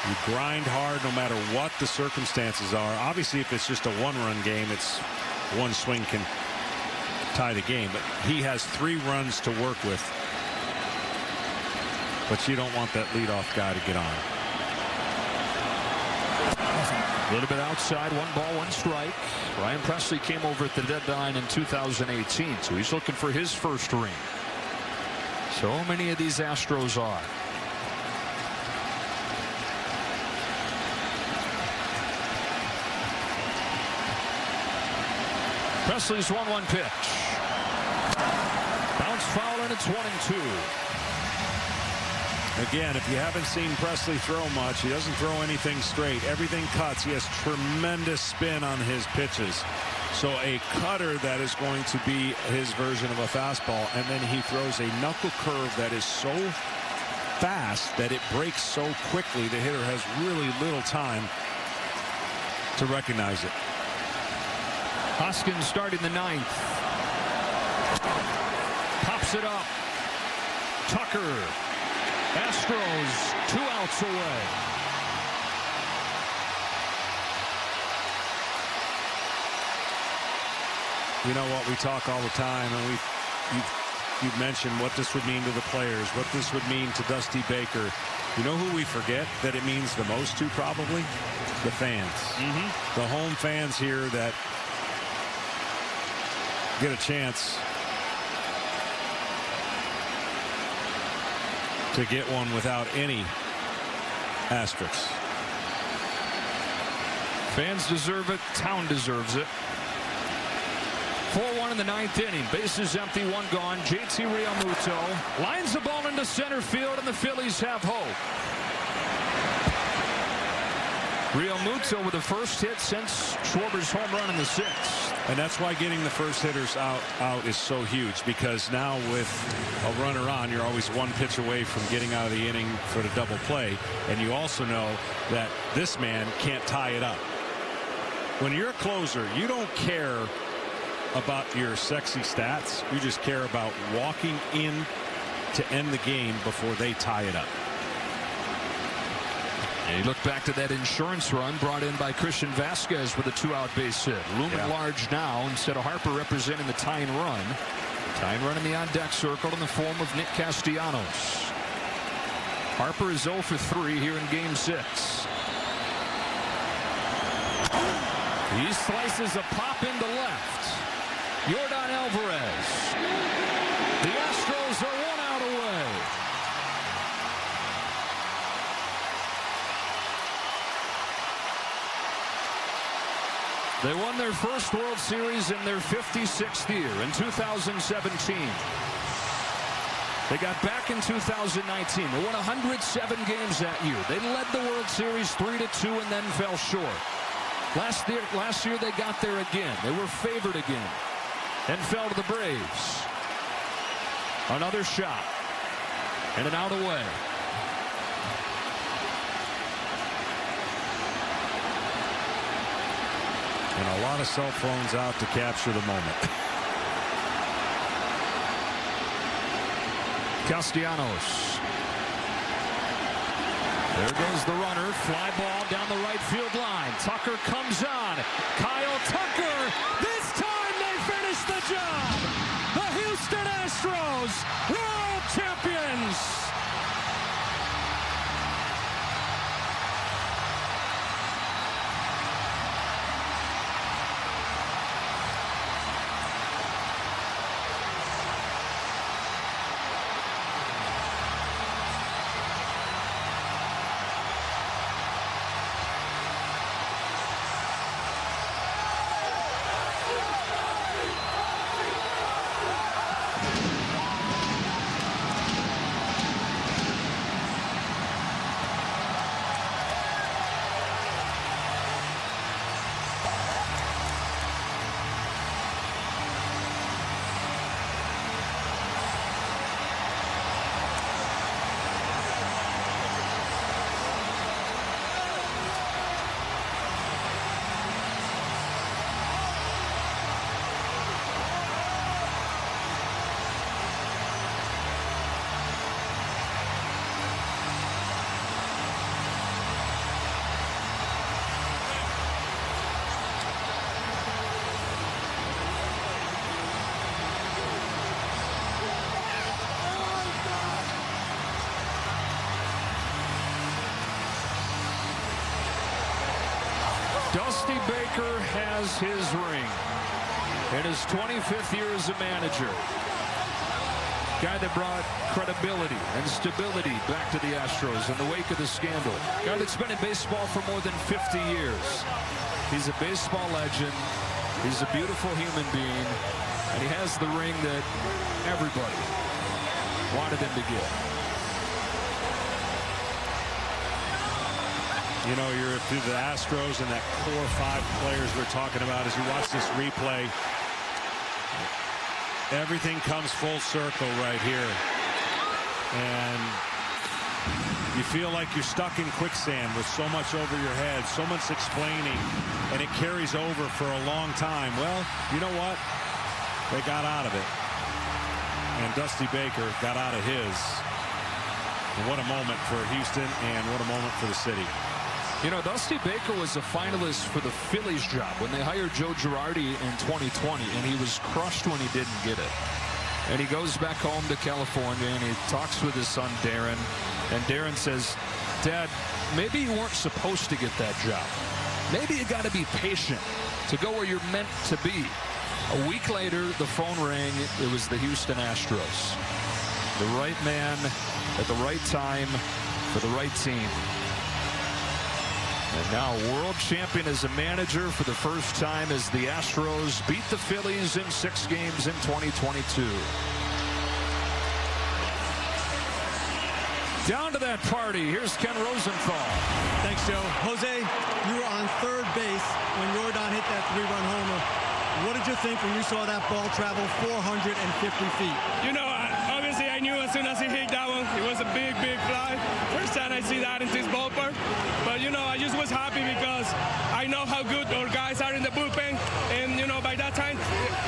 You grind hard no matter what the circumstances are. Obviously, if it's just a one-run game, it's one swing can tie the game. But he has three runs to work with. But you don't want that leadoff guy to get on. A little bit outside, one ball, one strike. Ryan Pressly came over at the deadline in 2018, so he's looking for his first ring. So many of these Astros are. Pressly's 1-1 pitch. Bounce foul and it's 1 and 2. Again, if you haven't seen Pressly throw much, he doesn't throw anything straight. Everything cuts. He has tremendous spin on his pitches. So a cutter that is going to be his version of a fastball, and then he throws a knuckle curve that is so fast that it breaks so quickly the hitter has really little time to recognize it. Hoskins starting the ninth. It up. Tucker. Astros two outs away. You know what we talk all the time, and we you've, you've mentioned what this would mean to the players, what this would mean to Dusty Baker. You know who we forget that it means the most to probably? The fans. Mm -hmm. The home fans here that get a chance to get one without any asterisks. Fans deserve it. Town deserves it. 4-1 in the ninth inning. Bases empty, one gone. JT Realmuto lines the ball into center field, and the Phillies have hope. Realmuto with the first hit since Schwarber's home run in the sixth. And that's why getting the first hitters out out is so huge because now with a runner on, you're always one pitch away from getting out of the inning for the double play. And you also know that this man can't tie it up. When you're a closer, you don't care about your sexy stats. You just care about walking in to end the game before they tie it up. You look back to that insurance run brought in by Christian Vázquez with a two-out base hit. Looming yeah. large now instead of Harper representing the tying run. Tying run in the on-deck circle in the form of Nick Castellanos. Harper is 0 for 3 here in game six. He slices a pop into left. Yordan Alvarez. The Astros are one out away. They won their first World Series in their 56th year in 2017. They got back in 2019. They won 107 games that year. They led the World Series 3 to 2 and then fell short. Last year, last year they got there again. They were favored again and fell to the Braves. Another shot and an out away. And a lot of cell phones out to capture the moment. Castellanos. There goes the runner. Fly ball down the right field line. Tucker comes on. Kyle Tucker. This time they finish the job. The Houston Astros, world champions. Dusty Baker has his ring in his 25th year as a manager. Guy that brought credibility and stability back to the Astros in the wake of the scandal. Guy that's been in baseball for more than 50 years. He's a baseball legend. He's a beautiful human being. And he has the ring that everybody wanted him to get. You know, you're through the Astros and that core five players we're talking about as you watch this replay. Everything comes full circle right here. And you feel like you're stuck in quicksand with so much over your head, so much explaining, and it carries over for a long time. Well, you know what? They got out of it. And Dusty Baker got out of his. And what a moment for Houston and what a moment for the city. You know, Dusty Baker was a finalist for the Phillies job when they hired Joe Girardi in 2020, and he was crushed when he didn't get it. And he goes back home to California, and he talks with his son, Darren. And Darren says, Dad, maybe you weren't supposed to get that job. Maybe you got to be patient to go where you're meant to be. A week later, the phone rang. It was the Houston Astros. The right man at the right time for the right team. And now world champion as a manager for the first time as the Astros beat the Phillies in six games in 2022. Down to that party. Here's Ken Rosenthal. Thanks, Joe. Jose, you were on third base when Yordan hit that three-run homer. What did you think when you saw that ball travel 450 feet? You know, obviously I knew as soon as he hit that one, it was a big, fly. First time I see that in this ballpark. But, you know, I just was happy because I know how good our guys are in the bullpen. And, you know, by that time,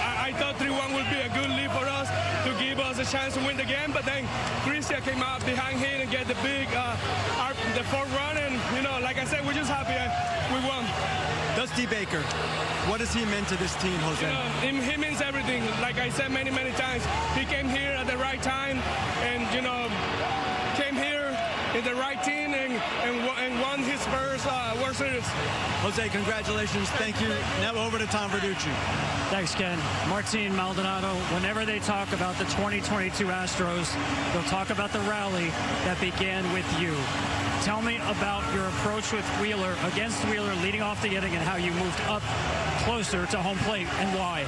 I, I thought 3-1 would be a good lead for us to give us a chance to win the game. But then Christian came out behind him and get the big, uh, our, the fourth run. And, you know, like I said, we're just happy we won. Dusty Baker, what has he meant to this team, Jose? You know, he, means everything. Like I said many, many times, he came here at the right time and, you know, in the right team and, and, and won his first uh, World Series. Jose, congratulations. Thank you. Now over to Tom Verducci. Thanks, Ken. Martin Maldonado, whenever they talk about the 2022 Astros, they'll talk about the rally that began with you. Tell me about your approach with Wheeler, against Wheeler, leading off the inning, and how you moved up closer to home plate and why.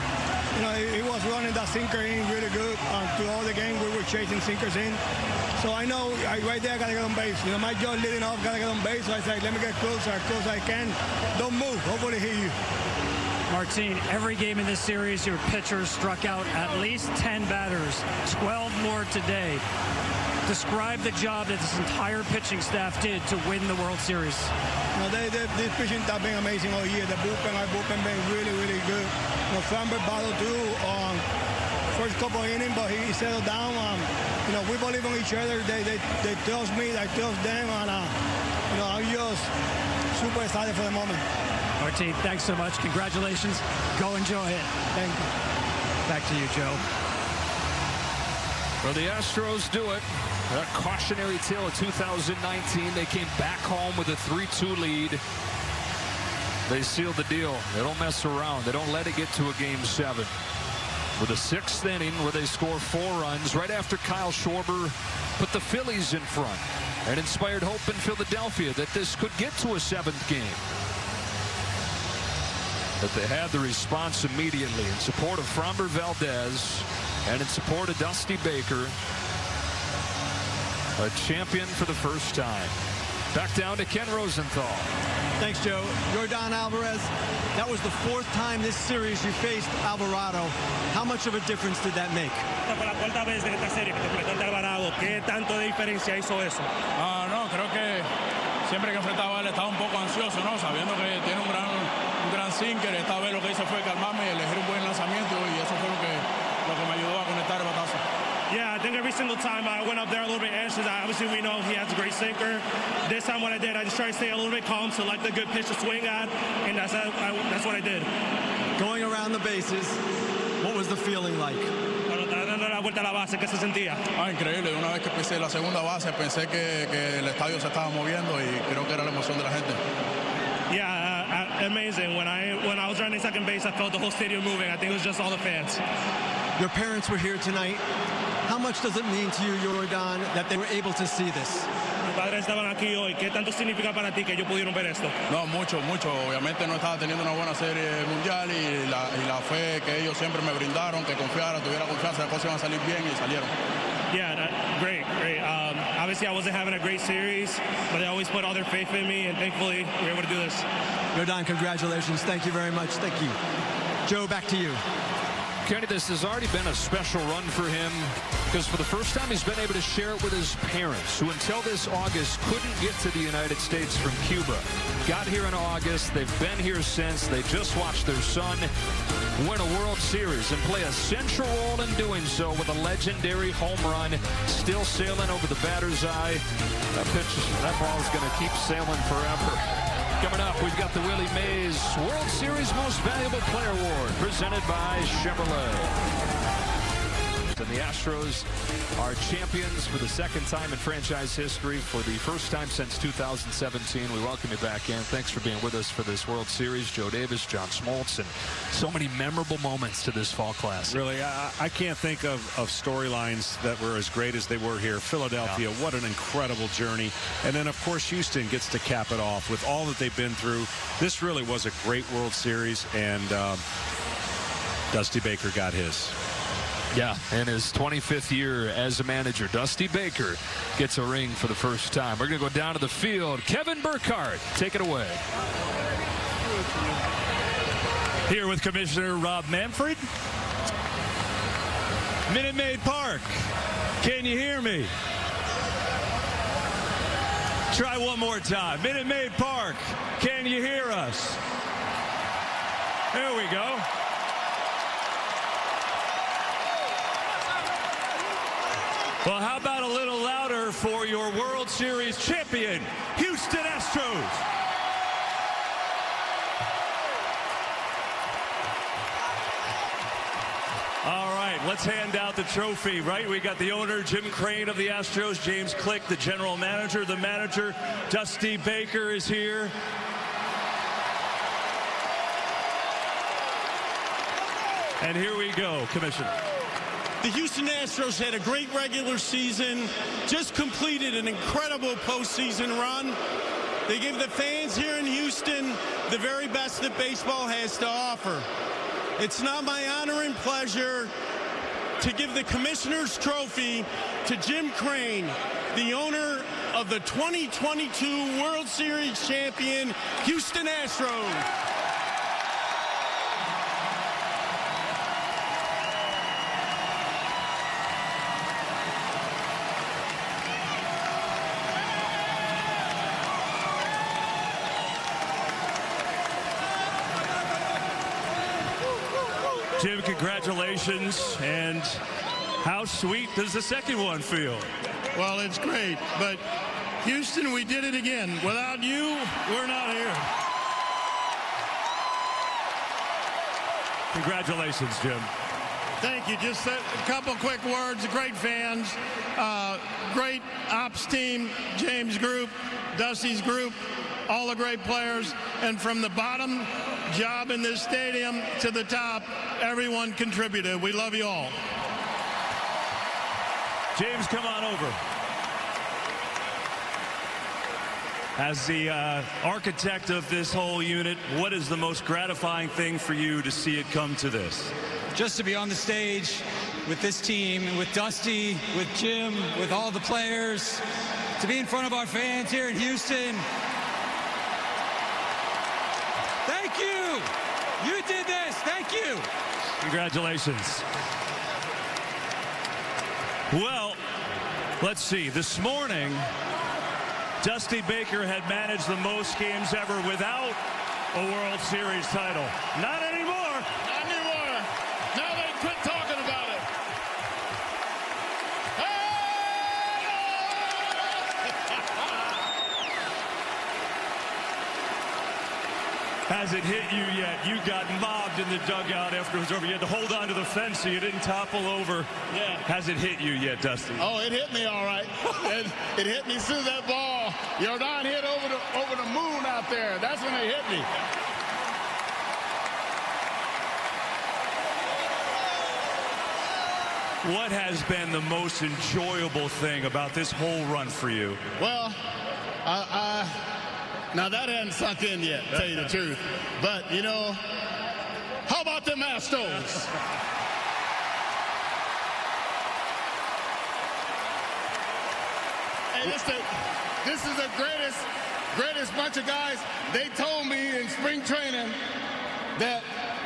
You know, he, was running that sinker in really good. Um, through all the game, we were chasing sinkers in. So I know I, right there, I got to get on base. You know, my job leading off, got to get on base. So I said, let me get closer, as close I can. Don't move. Hopefully hit you. Martin, every game in this series, your pitchers struck out at least 10 batters, 12 more today. Describe the job that this entire pitching staff did to win the World Series. No, they, they, this pitching staff been amazing all year. The bullpen, our bullpen been really, really good. You know, Framber battled through on first couple of innings, but he, he settled down. Um, you know, we believe in each other. They, they, they trust me, I trust them, and uh, you know, I'm just super excited for the moment. Martin, thanks so much. Congratulations. Go enjoy it. Thank you. Back to you, Joe. Well, the Astros do it. That cautionary tale of 2019. They came back home with a 3-2 lead. They sealed the deal. They don't mess around. They don't let it get to a game seven. With a sixth inning where they score four runs right after Kyle Schwarber put the Phillies in front and inspired hope in Philadelphia that this could get to a seventh game. But they had the response immediately in support of Framber Valdez and in support of Dusty Baker. A champion for the first time. Back down to Ken Rosenthal. Thanks, Joe. Yordan Alvarez, that was the fourth time this series you faced Alvarado. How much of a difference did that make? Esta fue la cuarta vez en esta serie que te enfrentaste a Alvarado. ¿Qué tanto de diferencia hizo eso? Ah, no, creo que siempre que enfrentaba a él estaba un poco ansioso, ¿no? Sabiendo que tiene un gran, un gran sinker. Esta vez lo que hice fue calmarme y elegir un buen lanzamiento y eso fue lo que, lo que me ayudó a conectar el batazo. Yeah, I think every single time I went up there a little bit anxious. Obviously, we know he has a great sinker. This time, what I did, I just tried to stay a little bit calm, select a good pitch to swing at, and that's, I, that's what I did. Going around the bases, what was the feeling like? Cuando estaba la vuelta a la base, ¿qué se sentía? Ah, increíble. Una vez que pisé la segunda base, pensé que, que el estadio se estaba moviendo y creo que era la emoción de la gente. Yeah, uh, uh, amazing. When I when I was running second base, I felt the whole stadium moving. I think it was just all the fans. Your parents were here tonight. How much does it mean to you, Yordan, that they were able to see this? Mis padres estaban aquí hoy. ¿Qué tanto significa para ti que ellos pudieron ver esto? No, mucho, mucho. Obviamente no estaba teniendo una buena serie mundial y la, y la fe que ellos siempre me brindaron, que confiara, tuviera confianza, las cosas iban a salir bien y salieron. Yeah, that, great, great. Um, obviously, I wasn't having a great series, but they always put all their faith in me, and thankfully, we were able to do this. Yordan, congratulations. Thank you very much. Thank you. Joe, back to you. Kenny, this has already been a special run for him because for the first time he's been able to share it with his parents, who until this August couldn't get to the United States from Cuba. Got here in August. They've been here since. They just watched their son win a World Series and play a central role in doing so with a legendary home run still sailing over the batter's eye. That pitch, that going to keep sailing forever. Coming up, we've got the Willie Mays World Series Most Valuable Player Award presented by Chevrolet. And the Astros are champions for the second time in franchise history for the first time since 2017. We welcome you back in. Thanks for being with us for this World Series. Joe Davis, John Smoltz, and so many memorable moments to this fall class. Really, I, I can't think of, of storylines that were as great as they were here. Philadelphia, Yeah. what an incredible journey. And then, of course, Houston gets to cap it off with all that they've been through. This really was a great World Series, and um, Dusty Baker got his. Yeah, in his 25th year as a manager, Dusty Baker gets a ring for the first time. We're going to go down to the field. Kevin Burkhardt, take it away. Here with Commissioner Rob Manfred. Minute Maid Park. Can you hear me? Try one more time. Minute Maid Park. Can you hear us? There we go. Well, how about a little louder for your World Series champion, Houston Astros? All right, let's hand out the trophy, right? We got the owner, Jim Crane of the Astros, James Click, the general manager, the manager, Dusty Baker is here. And here we go, Commissioner. The Houston Astros had a great regular season, just completed an incredible postseason run. They give the fans here in Houston the very best that baseball has to offer. It's not my honor and pleasure to give the Commissioner's Trophy to Jim Crane, the owner of the 2022 World Series champion Houston Astros. Jim, congratulations. And how sweet does the second one feel? Well, it's great. But Houston, we did it again. Without you, we're not here. Congratulations, Jim. Thank you. Just a couple quick words. Great fans, uh, great ops team, James Group, Dusty's group, all the great players. And from the bottom job in this stadium to the top, everyone contributed. We love you all. James, come on over. As the uh, architect of this whole unit, what is the most gratifying thing for you to see it come to this? Just to be on the stage with this team, and with Dusty, with Jim, with all the players, to be in front of our fans here in Houston. Thank you. You did this. Thank you. Congratulations. Well, let's see. This morning, Dusty Baker had managed the most games ever without a World Series title. Not anymore. Now they quit talking about it. Has it hit you yet? You got mobbed in the dugout after it was over. You had to hold on to the fence so you didn't topple over. Yeah. Has it hit you yet, Dusty? Oh, it hit me all right. it, it hit me through that ball. Yordan hit over the over the moon out there. That's when they hit me. What has been the most enjoyable thing about this whole run for you? Well, I, I now that hadn't sunk in yet, to tell you the truth. But you know, how about the Astros? Hey, this, the, this is the greatest, greatest bunch of guys. They told me in spring training that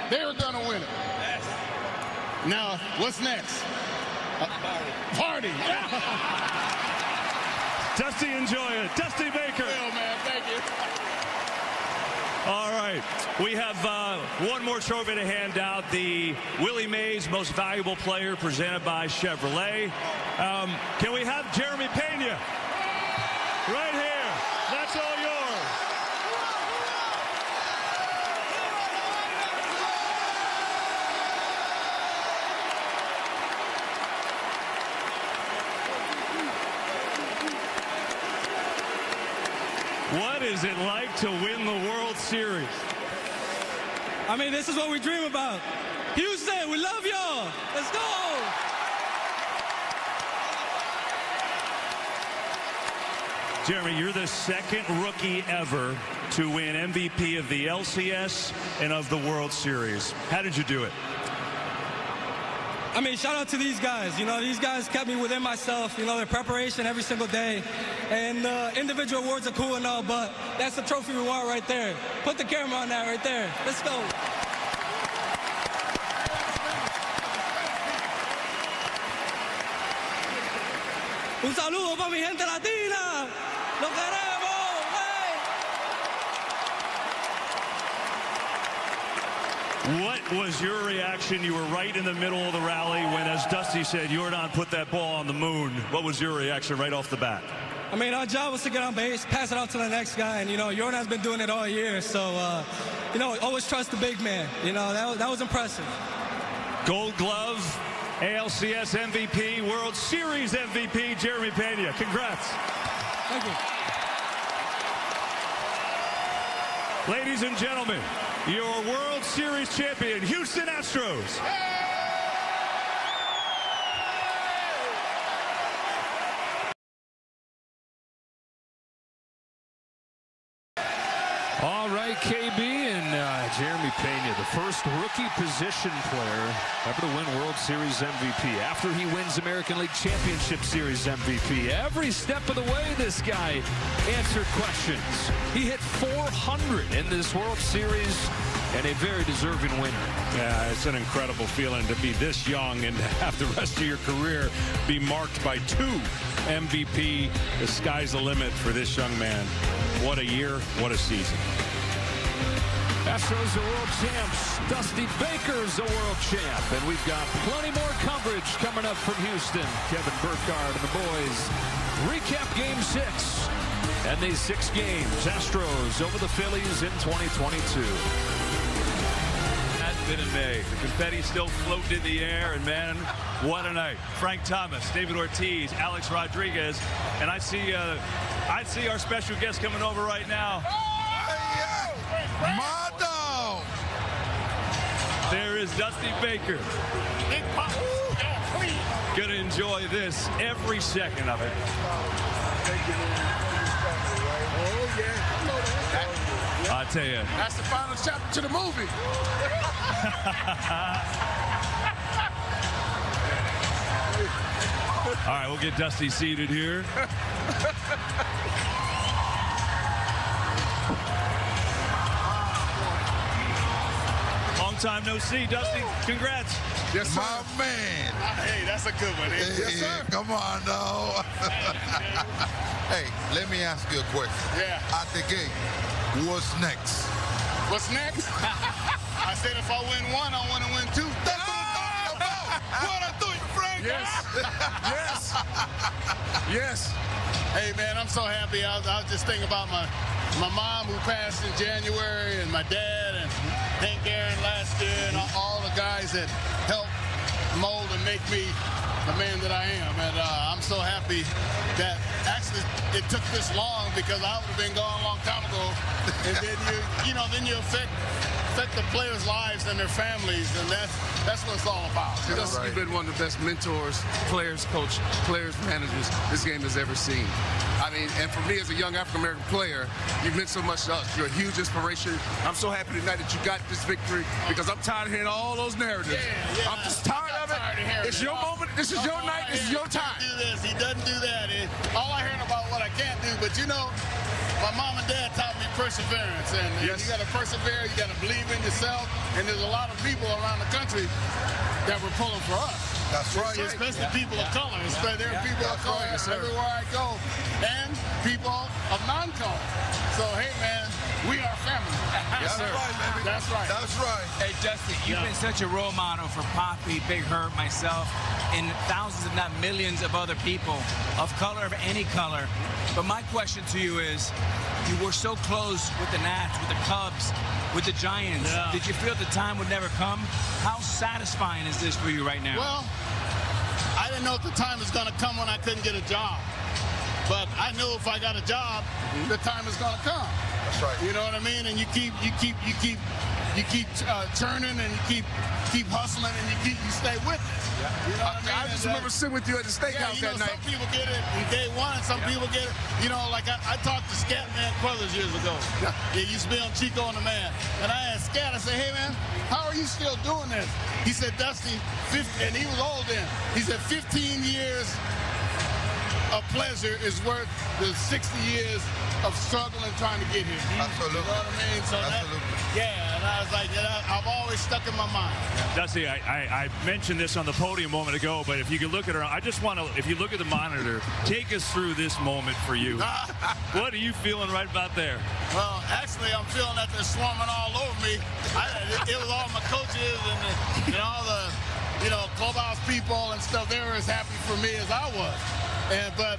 they were going to win it. Now, what's next? Uh, party. Dusty, enjoy it. Dusty Baker. Well, man, thank you. All right. We have uh, one more trophy to hand out. The Willie Mays Most Valuable Player presented by Chevrolet. Um, can we have Jeremy Pena? Right here. That's all yours. What is it like to win the World Series? I mean, this is what we dream about. Houston, we love y'all. Let's go. Jeremy, you're the second rookie ever to win MVP of the LCS and of the World Series. How did you do it? I mean, shout out to these guys. You know, these guys kept me within myself. You know, their preparation every single day. And uh, individual awards are cool and all, but that's the trophy we want right there. Put the camera on that right there. Let's go. Un saludo para mi gente latina queremos. hey. What was your reaction? You were right in the middle of the rally when, as Dusty said, Yordan put that ball on the moon. What was your reaction right off the bat? I mean, our job was to get on base, pass it out to the next guy, and you know, Yordan's been doing it all year. So, uh, you know, always trust the big man. You know, that that was impressive. Gold Glove, ALCS MVP, World Series MVP, Jeremy Pena. Congrats. Thank you. Ladies and gentlemen, your World Series champion, Houston Astros. All the first rookie position player ever to win World Series MVP. After he wins American League Championship Series MVP, every step of the way, this guy answered questions. He hit 400 in this World Series and a very deserving winner. Yeah, it's an incredible feeling to be this young and to have the rest of your career be marked by two MVP. The sky's the limit for this young man. What a year, what a season. Astros are world champs. Dusty Baker's a world champ. And we've got plenty more coverage coming up from Houston. Kevin Burkhardt and the boys recap game six. And these six games, Astros over the Phillies in 2022 That's been in May. The confetti still floating in the air, and man, what a night. Frank Thomas, David Ortiz, Alex Rodriguez, and I see uh, I see our special guest coming over right now. My dog. There is Dusty Baker. Gonna enjoy this every second of it. Oh, yeah. I tell you. That's the final chapter to the movie. All right, we'll get Dusty seated here. time no see, Dusty. Congrats. Yes, sir. My man. Hey, that's a good one. Hey, Yes, sir. Come on, no. hey, let me ask you a question. Yeah. At the gate, what's next? What's next? I said if I win one, I want to win two. That's what I'm talking about. Ah! what I do, Frank. Yes. yes. Yes. Hey, man, I'm so happy. I was, I was just thinking about my, my mom who passed in January and my dad and Hank Aaron year and all the guys that helped mold and make me the man that I am. And uh, I'm so happy that actually it took this long because I would have been gone a long time ago. And then you, you know, then you affect affect the players' lives and their families, and that's that's what it's all about. Because you've been one of the best mentors, players, coach, players, managers this game has ever seen. I mean, and for me as a young African American player, you've meant so much to us. You're a huge inspiration. I'm so happy tonight that you got this victory because I'm tired of hearing all those narratives. Yeah, yeah. I'm just tired of it. Tired of hearing It's your moment. This is your night. This is your he time. doesn't do this. He doesn't do that. It- all I hear about what I can't do, but you know, my mom and dad taught me perseverance, and, and you got to persevere. You got to believe in yourself. And there's a lot of people around the country that were pulling for us. That's right. Especially people of color. Especially there are people of color right, everywhere I go, and people of non-color. So hey, man, we are family. That's right, baby. That's right. That's right. Hey, Dusty, you've Yeah. been such a role model for Poppy, Big Hurt, myself, and thousands, if not millions, of other people of color, of any color. But my question to you is, you were so close with the Nats, with the Cubs, with the Giants. Yeah. Did you feel the time would never come? How satisfying is this for you right now? Well, I didn't know if the time was going to come when I couldn't get a job. But I knew if I got a job, the time is going to come. That's right. You know what I mean? And you keep, you keep, you keep, you keep uh, churning and you keep, keep hustling and you keep, you stay with it. Yeah. You know what I mean? I just And, uh, remember sitting with you at the steakhouse yeah, you know, that night. some people get it in day one, some people get it. You know, like I, I talked to Scatman Crothers years ago. Yeah. He used to be on Chico and the Man. And I asked Scat, I said, hey, man, how are you still doing this? He said, Dusty, 50, and he was old then. He said, 15 years of pleasure is worth the 60 years of struggling trying to get here. Absolutely. You know what I mean? So that, Absolutely. yeah, and I was like, yeah, I've always stuck in my mind. Dusty, I, I, I mentioned this on the podium a moment ago, but if you could look at her, I just want to, if you look at the monitor, take us through this moment for you. what are you feeling right about there? Well, actually, I'm feeling that they're swarming all over me. I, it, it was all my coaches and, the, and all the, you know, clubhouse people and stuff. They were as happy for me as I was. And but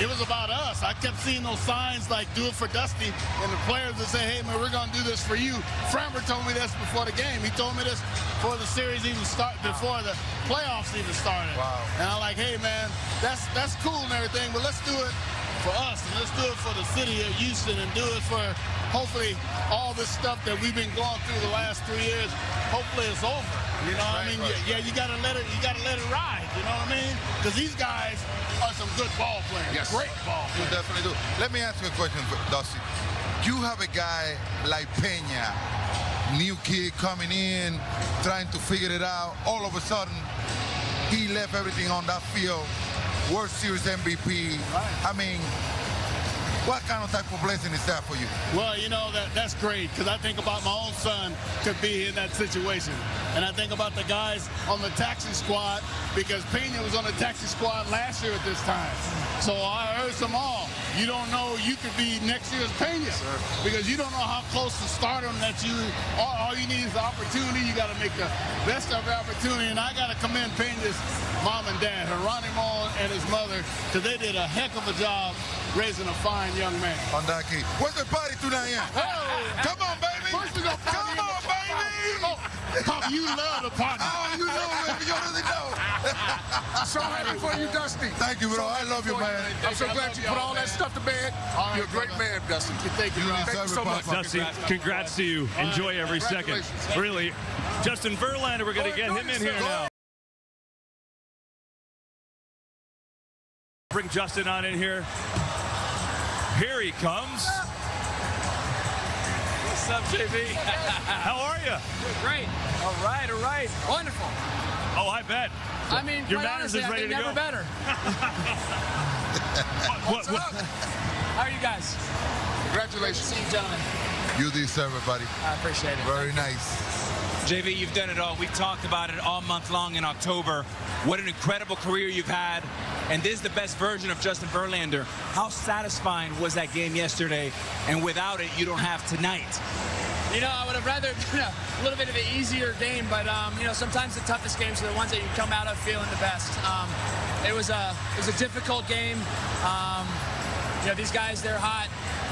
it was about us. I kept seeing those signs like "Do it for Dusty," and the players would say, "Hey, man, we're gonna do this for you." Framber told me this before the game. He told me this before the series even start, before the playoffs even started. Wow. And I'm like, "Hey, man, that's that's cool and everything, but let's do it for us and let's do it for the city of Houston and do it for hopefully all this stuff that we've been going through the last three years. Hopefully it's over. You know what I mean? Yeah, yeah, you gotta let it. You gotta let it ride. You know what I mean? Because these guys are some good ball players. Yes. Great ball You definitely do. Let me ask you a question, Dusty. You have a guy like Peña new kid coming in, trying to figure it out. All of a sudden, he left everything on that field. World Series MVP. I mean, what kind of type of blessing is that for you? Well, you know, that that's great because I think about my own son to be in that situation. And I think about the guys on the taxi squad because Pena was on the taxi squad last year at this time. So I urge them all. You don't know you could be next year's Pena because you don't know how close to stardom that you all, all you need is the opportunity. You got to make the best of the opportunity. And I got to commend Pena's mom and dad, Geronimo and his mother, because they did a heck of a job raising a fine young man. On that key. Where's the party tonight? Yeah? Come on, baby. First we go party Come on, baby. Oh, you love the party. Oh, you know, baby. You really know. so happy for you, Dusty. Thank you, bro. I love you, man. I'm so glad you put all that stuff to bed. You're a great man, Dusty. Thank you, You Thank you so much. Papa. Dusty, congrats to you. Enjoy every second. Really. Justin Verlander, we're going to oh, get him in here now. Bring Justin on in here. Here he comes. What's up, JV? How are you? Great. All right, all right. Wonderful. Oh, I bet. I mean, Your quite manners honestly, is I ready think to never go. better. What, what, How are you guys? Congratulations. See you, gentlemen. You deserve it, buddy. I appreciate it. Very nice. JV, you've done it all. We've talked about it all month long in October. What an incredible career you've had. And this is the best version of Justin Verlander. How satisfying was that game yesterday? And without it, you don't have tonight. You know, I would have rather know, a little bit of an easier game, but um, you know, sometimes the toughest games are the ones that you come out of feeling the best. Um, it was a it was a difficult game. Um, you know, these guys they're hot.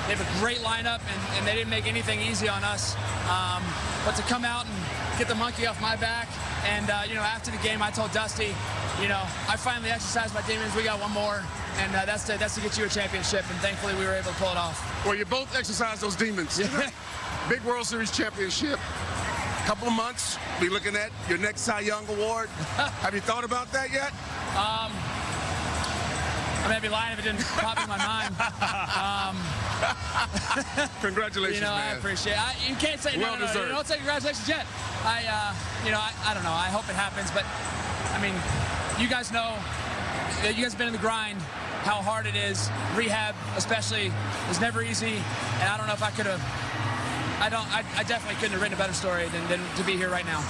They have a great lineup, and, and they didn't make anything easy on us. Um, but to come out and get the monkey off my back, and uh, you know, after the game, I told Dusty, you know, I finally exercised my demons. We got one more, and uh, that's to that's to get you a championship. And thankfully, we were able to pull it off. Well, you both exercised those demons. Big World Series championship. Couple of months, be looking at your next Cy Young award. Have you thought about that yet? Um, I mean, I'd be lying if it didn't pop in my mind. Um, Congratulations, you know, I appreciate it. I, you can't say no, Well no, no, deserved. You don't say congratulations yet. I, uh, you know, I, I don't know. I hope it happens, but I mean, you guys know, that you guys have been in the grind, how hard it is. Rehab, especially, is never easy, and I don't know if I could have. I don't. I, I definitely couldn't have written a better story than, than to be here right now.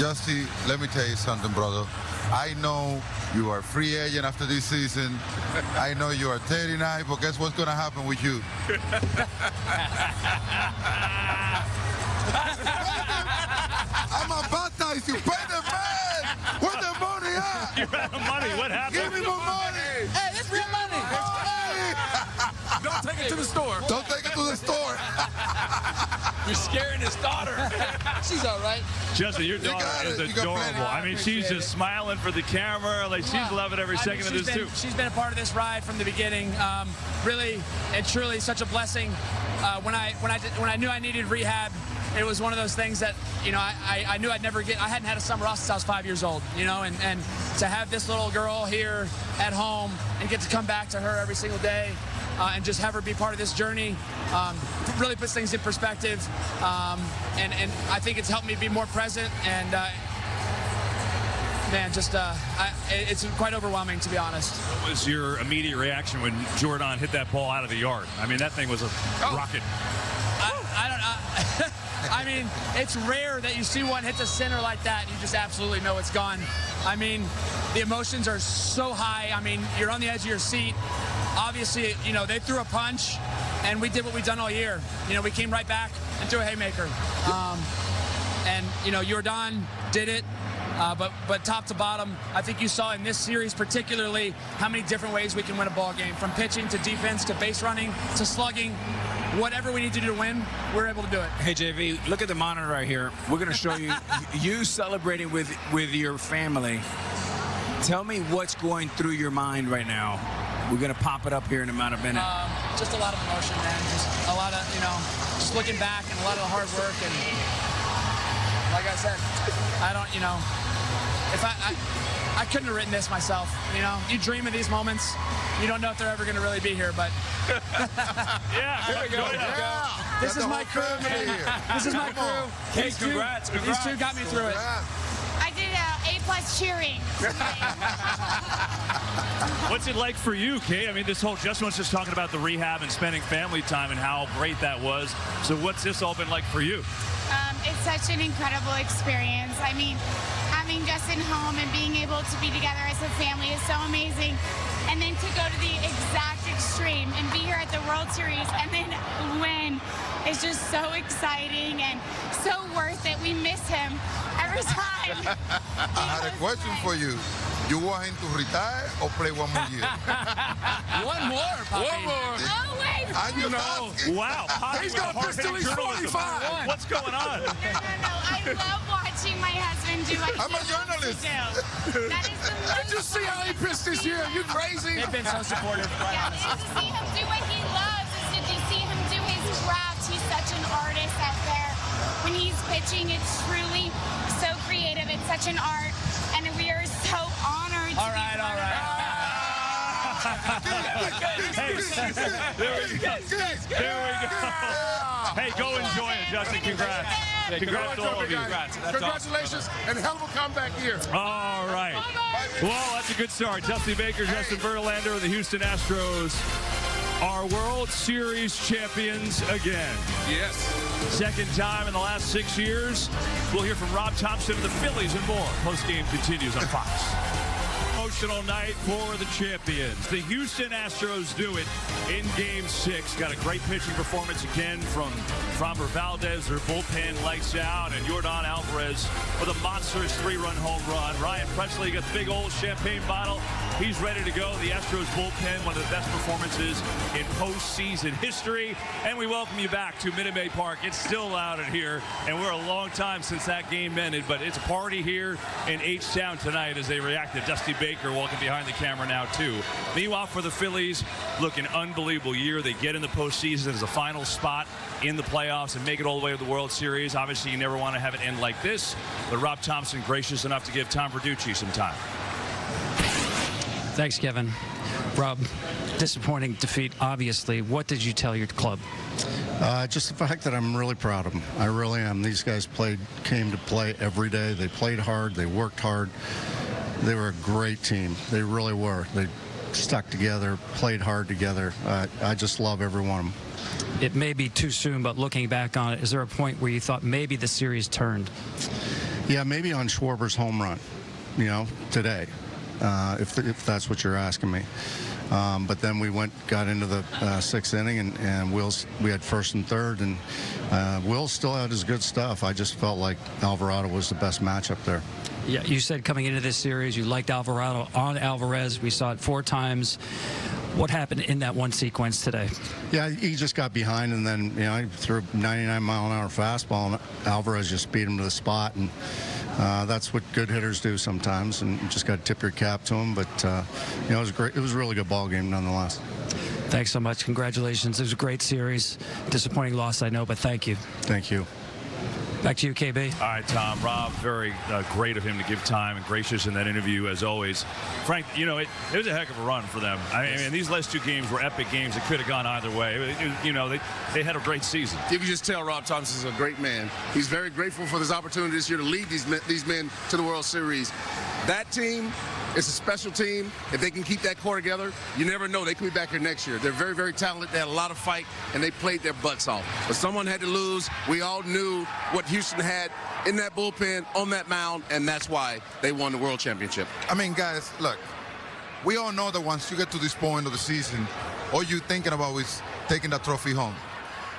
Justy, let me tell you something, brother. I know you are a free agent after this season. I know you are 39, but guess what's going to happen with you? I'm going to baptize you. Pay the man. Where the money at? You're out of money. What happened? Give me more money. Hey, it's real money. Don't take it to the store. Don't take it to the store. You're scaring his daughter. She's all right. Justin, your daughter got is it. You got adorable. I mean, she's just it. smiling for the camera. Like she's Yeah. loving every I second mean, of this been, too. She's been a part of this ride from the beginning. Um, really and truly, such a blessing. Uh, when I when I did, when I knew I needed rehab, it was one of those things that you know I, I, I knew I'd never get. I hadn't had a summer off since I was five years old. You know, and and to have this little girl here at home and get to come back to her every single day. Uh, and just have her be part of this journey um, really puts things in perspective. Um, and, and I think it's helped me be more present and uh, man, just uh, I, it's quite overwhelming to be honest. What was your immediate reaction when Yordan hit that ball out of the yard? I mean, that thing was a Oh. rocket. I, I don't. I, I mean, it's rare that you see one hit the center like that. And you just absolutely know it's gone. I mean, the emotions are so high. I mean, you're on the edge of your seat. Obviously, you know they threw a punch, and we did what we've done all year. You know, we came right back and threw a haymaker. Um, and you know, Yordan did it. Uh, but but top to bottom, I think you saw in this series particularly how many different ways we can win a ball game, from pitching to defense to base running to slugging. Whatever we need to do to win, we're able to do it. Hey JV, look at the monitor right here. We're gonna show you you celebrating with with your family. Tell me what's going through your mind right now. We're gonna pop it up here in about a minute. Um, just a lot of emotion, man. Just a lot of you know, just looking back and a lot of hard work and like I said, I don't you know, if I, I I couldn't have written this myself. You know, you dream of these moments. You don't know if they're ever going to really be here, but yeah, here we go. Yeah. This is my crew, man. This is my crew. Hey, These two- congrats, These two got me through it. I did a A plus cheering. What's it like for you, Kate? I mean, this whole Justin was just talking about the rehab and spending family time and how great that was. So what's this all been like for you? Um, it's such an incredible experience. I mean, having Justin home and being able to be together as a family is so amazing. And then to go to the exact extreme and be here at the World Series and then win is just so exciting and so worth it. We miss him every time. I had a question for you. You want him to retire or play one more year? One more, Poppy. One more. Oh, wait. I just know. asking. Wow. Poppy He's with gonna a till he's 45. What's going on? No, no, no. I love watching my husband do what I'm a journalist. That is the most Did you see how he pitched this year? You crazy? They've been so supportive. quite Yeah, honestly. to see him do what he loves is to to see him do his craft. He's such an artist out there. When he's pitching, it's truly so creative. It's such an art, honored. All to right, be all part. Hey, there we go. There we go. Hey, go enjoy it, Justin. Congrats. Congrats to all of you. Congratulations and hell of a comeback year. All right. Well, that's a good start. Dusty Baker, Justin Verlander, and the Houston Astros are World Series champions again. Yes. Second time in the last six years. We'll hear from Rob Thomson of the Phillies and more. Post game continues on Fox. Emotional night for the champions. The Houston Astros do it in game six. Got a great pitching performance again from Framber Valdez. Their bullpen lights out. And Yordan Alvarez with a monstrous three-run home run. Ryan Pressly got the big old champagne bottle. He's ready to go. The Astros bullpen, one of the best performances in postseason history. And we welcome you back to Minute Maid Park. It's still loud in here, and we're a long time since that game ended, but it's a party here in H-Town tonight as they react to Dusty Baker walking behind the camera now, too. Meanwhile, for the Phillies, look, an unbelievable year. They get in the postseason as a final spot in the playoffs and make it all the way to the World Series. Obviously, you never want to have it end like this, but Rob Thomson gracious enough to give Tom Verducci some time. Thanks, Kevin. Rob, disappointing defeat, obviously. What did you tell your club? Uh, just the fact that I'm really proud of them. I really am. These guys played, came to play every day. They played hard. They worked hard. They were a great team. They really were. They stuck together, played hard together. Uh, I just love every one of them. It may be too soon, but looking back on it, is there a point where you thought maybe the series turned? Yeah, maybe on Schwarber's home run, you know, today, uh, if, if that's what you're asking me. Um, but then we went, got into the uh, sixth inning, and, and Will's, we had first and third, and uh, Will still had his good stuff. I just felt like Alvarado was the best matchup there. Yeah, you said coming into this series you liked Alvarado on Alvarez. We saw it four times. What happened in that one sequence today? Yeah, he just got behind, and then you know he threw a 99 mile an hour fastball, and Alvarez just beat him to the spot, and uh, that's what good hitters do sometimes. And you just got to tip your cap to them. But uh, you know, it was great. It was a really good ball game nonetheless. Thanks so much. Congratulations. It was a great series. Disappointing loss, I know, but thank you. Thank you. Back to you, KB. All right, Tom. Rob, very uh, great of him to give time and gracious in that interview, as always. Frank, you know, it, it was a heck of a run for them. I mean, these last two games were epic games. It could have gone either way. It- it- you know, they, they had a great season. You can just tell Rob Thomson is a great man. He's very grateful for this opportunity this year to lead these men, these men to the World Series. That team is a special team. If they can keep that core together, you never know. They could be back here next year. They're very, very talented. They had a lot of fight, and they played their butts off. But someone had to lose. We all knew what Houston had in that bullpen, on that mound, and that's why they won the World Championship. I mean, guys, look, we all know that once you get to this point of the season, all you're thinking about is taking that trophy home.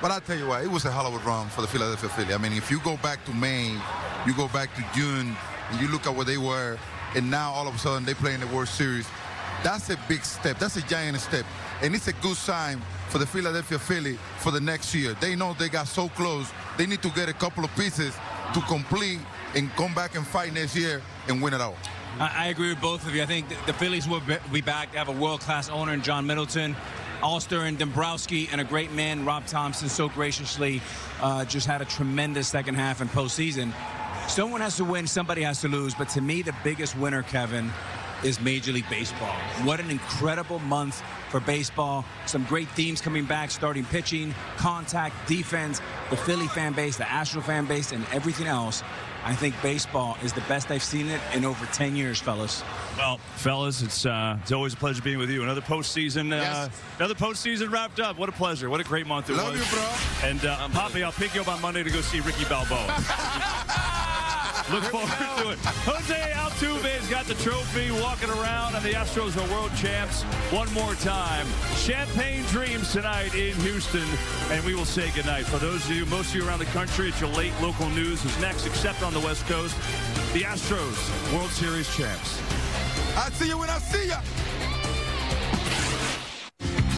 But I'll tell you what, it was a hell of a run for the Philadelphia Phillies. I mean, if you go back to May, you go back to June, and you look at where they were, and now all of a sudden they play in the World Series, that's a big step. That's a giant step. And it's a good sign for the Philadelphia Philly for the next year. They know they got so close. They need to get a couple of pieces to complete and come back and fight next year and win it all. I, agree with both of you. I think the, Phillies will be, be back. They have a world-class owner in John Middleton. Alster and Dombrowski and a great man, Rob Thomson, so graciously uh, just had a tremendous second half and postseason. Someone has to win, somebody has to lose. But to me, the biggest winner, Kevin, is Major League Baseball. What an incredible month for baseball. Some great themes coming back, starting pitching, contact, defense, the Philly fan base, the Astro fan base, and everything else. I think baseball is the best I've seen it in over 10 years, fellas. Well, fellas, it's uh, it's always a pleasure being with you. Another postseason, uh, another postseason wrapped up. What a pleasure! What a great month it Love was. you, bro. And uh, Poppy, I'll pick you up on Monday to go see Ricky Balboa. Look forward to it. Jose Altuve's got the trophy, walking around, and the Astros are world champs one more time. Champagne Dreams tonight in Houston, and we will say goodnight. For those of you, most of you around the country, it's your late local news is next, except on the West Coast. The Astros World Series champs. I'll see you when I see ya.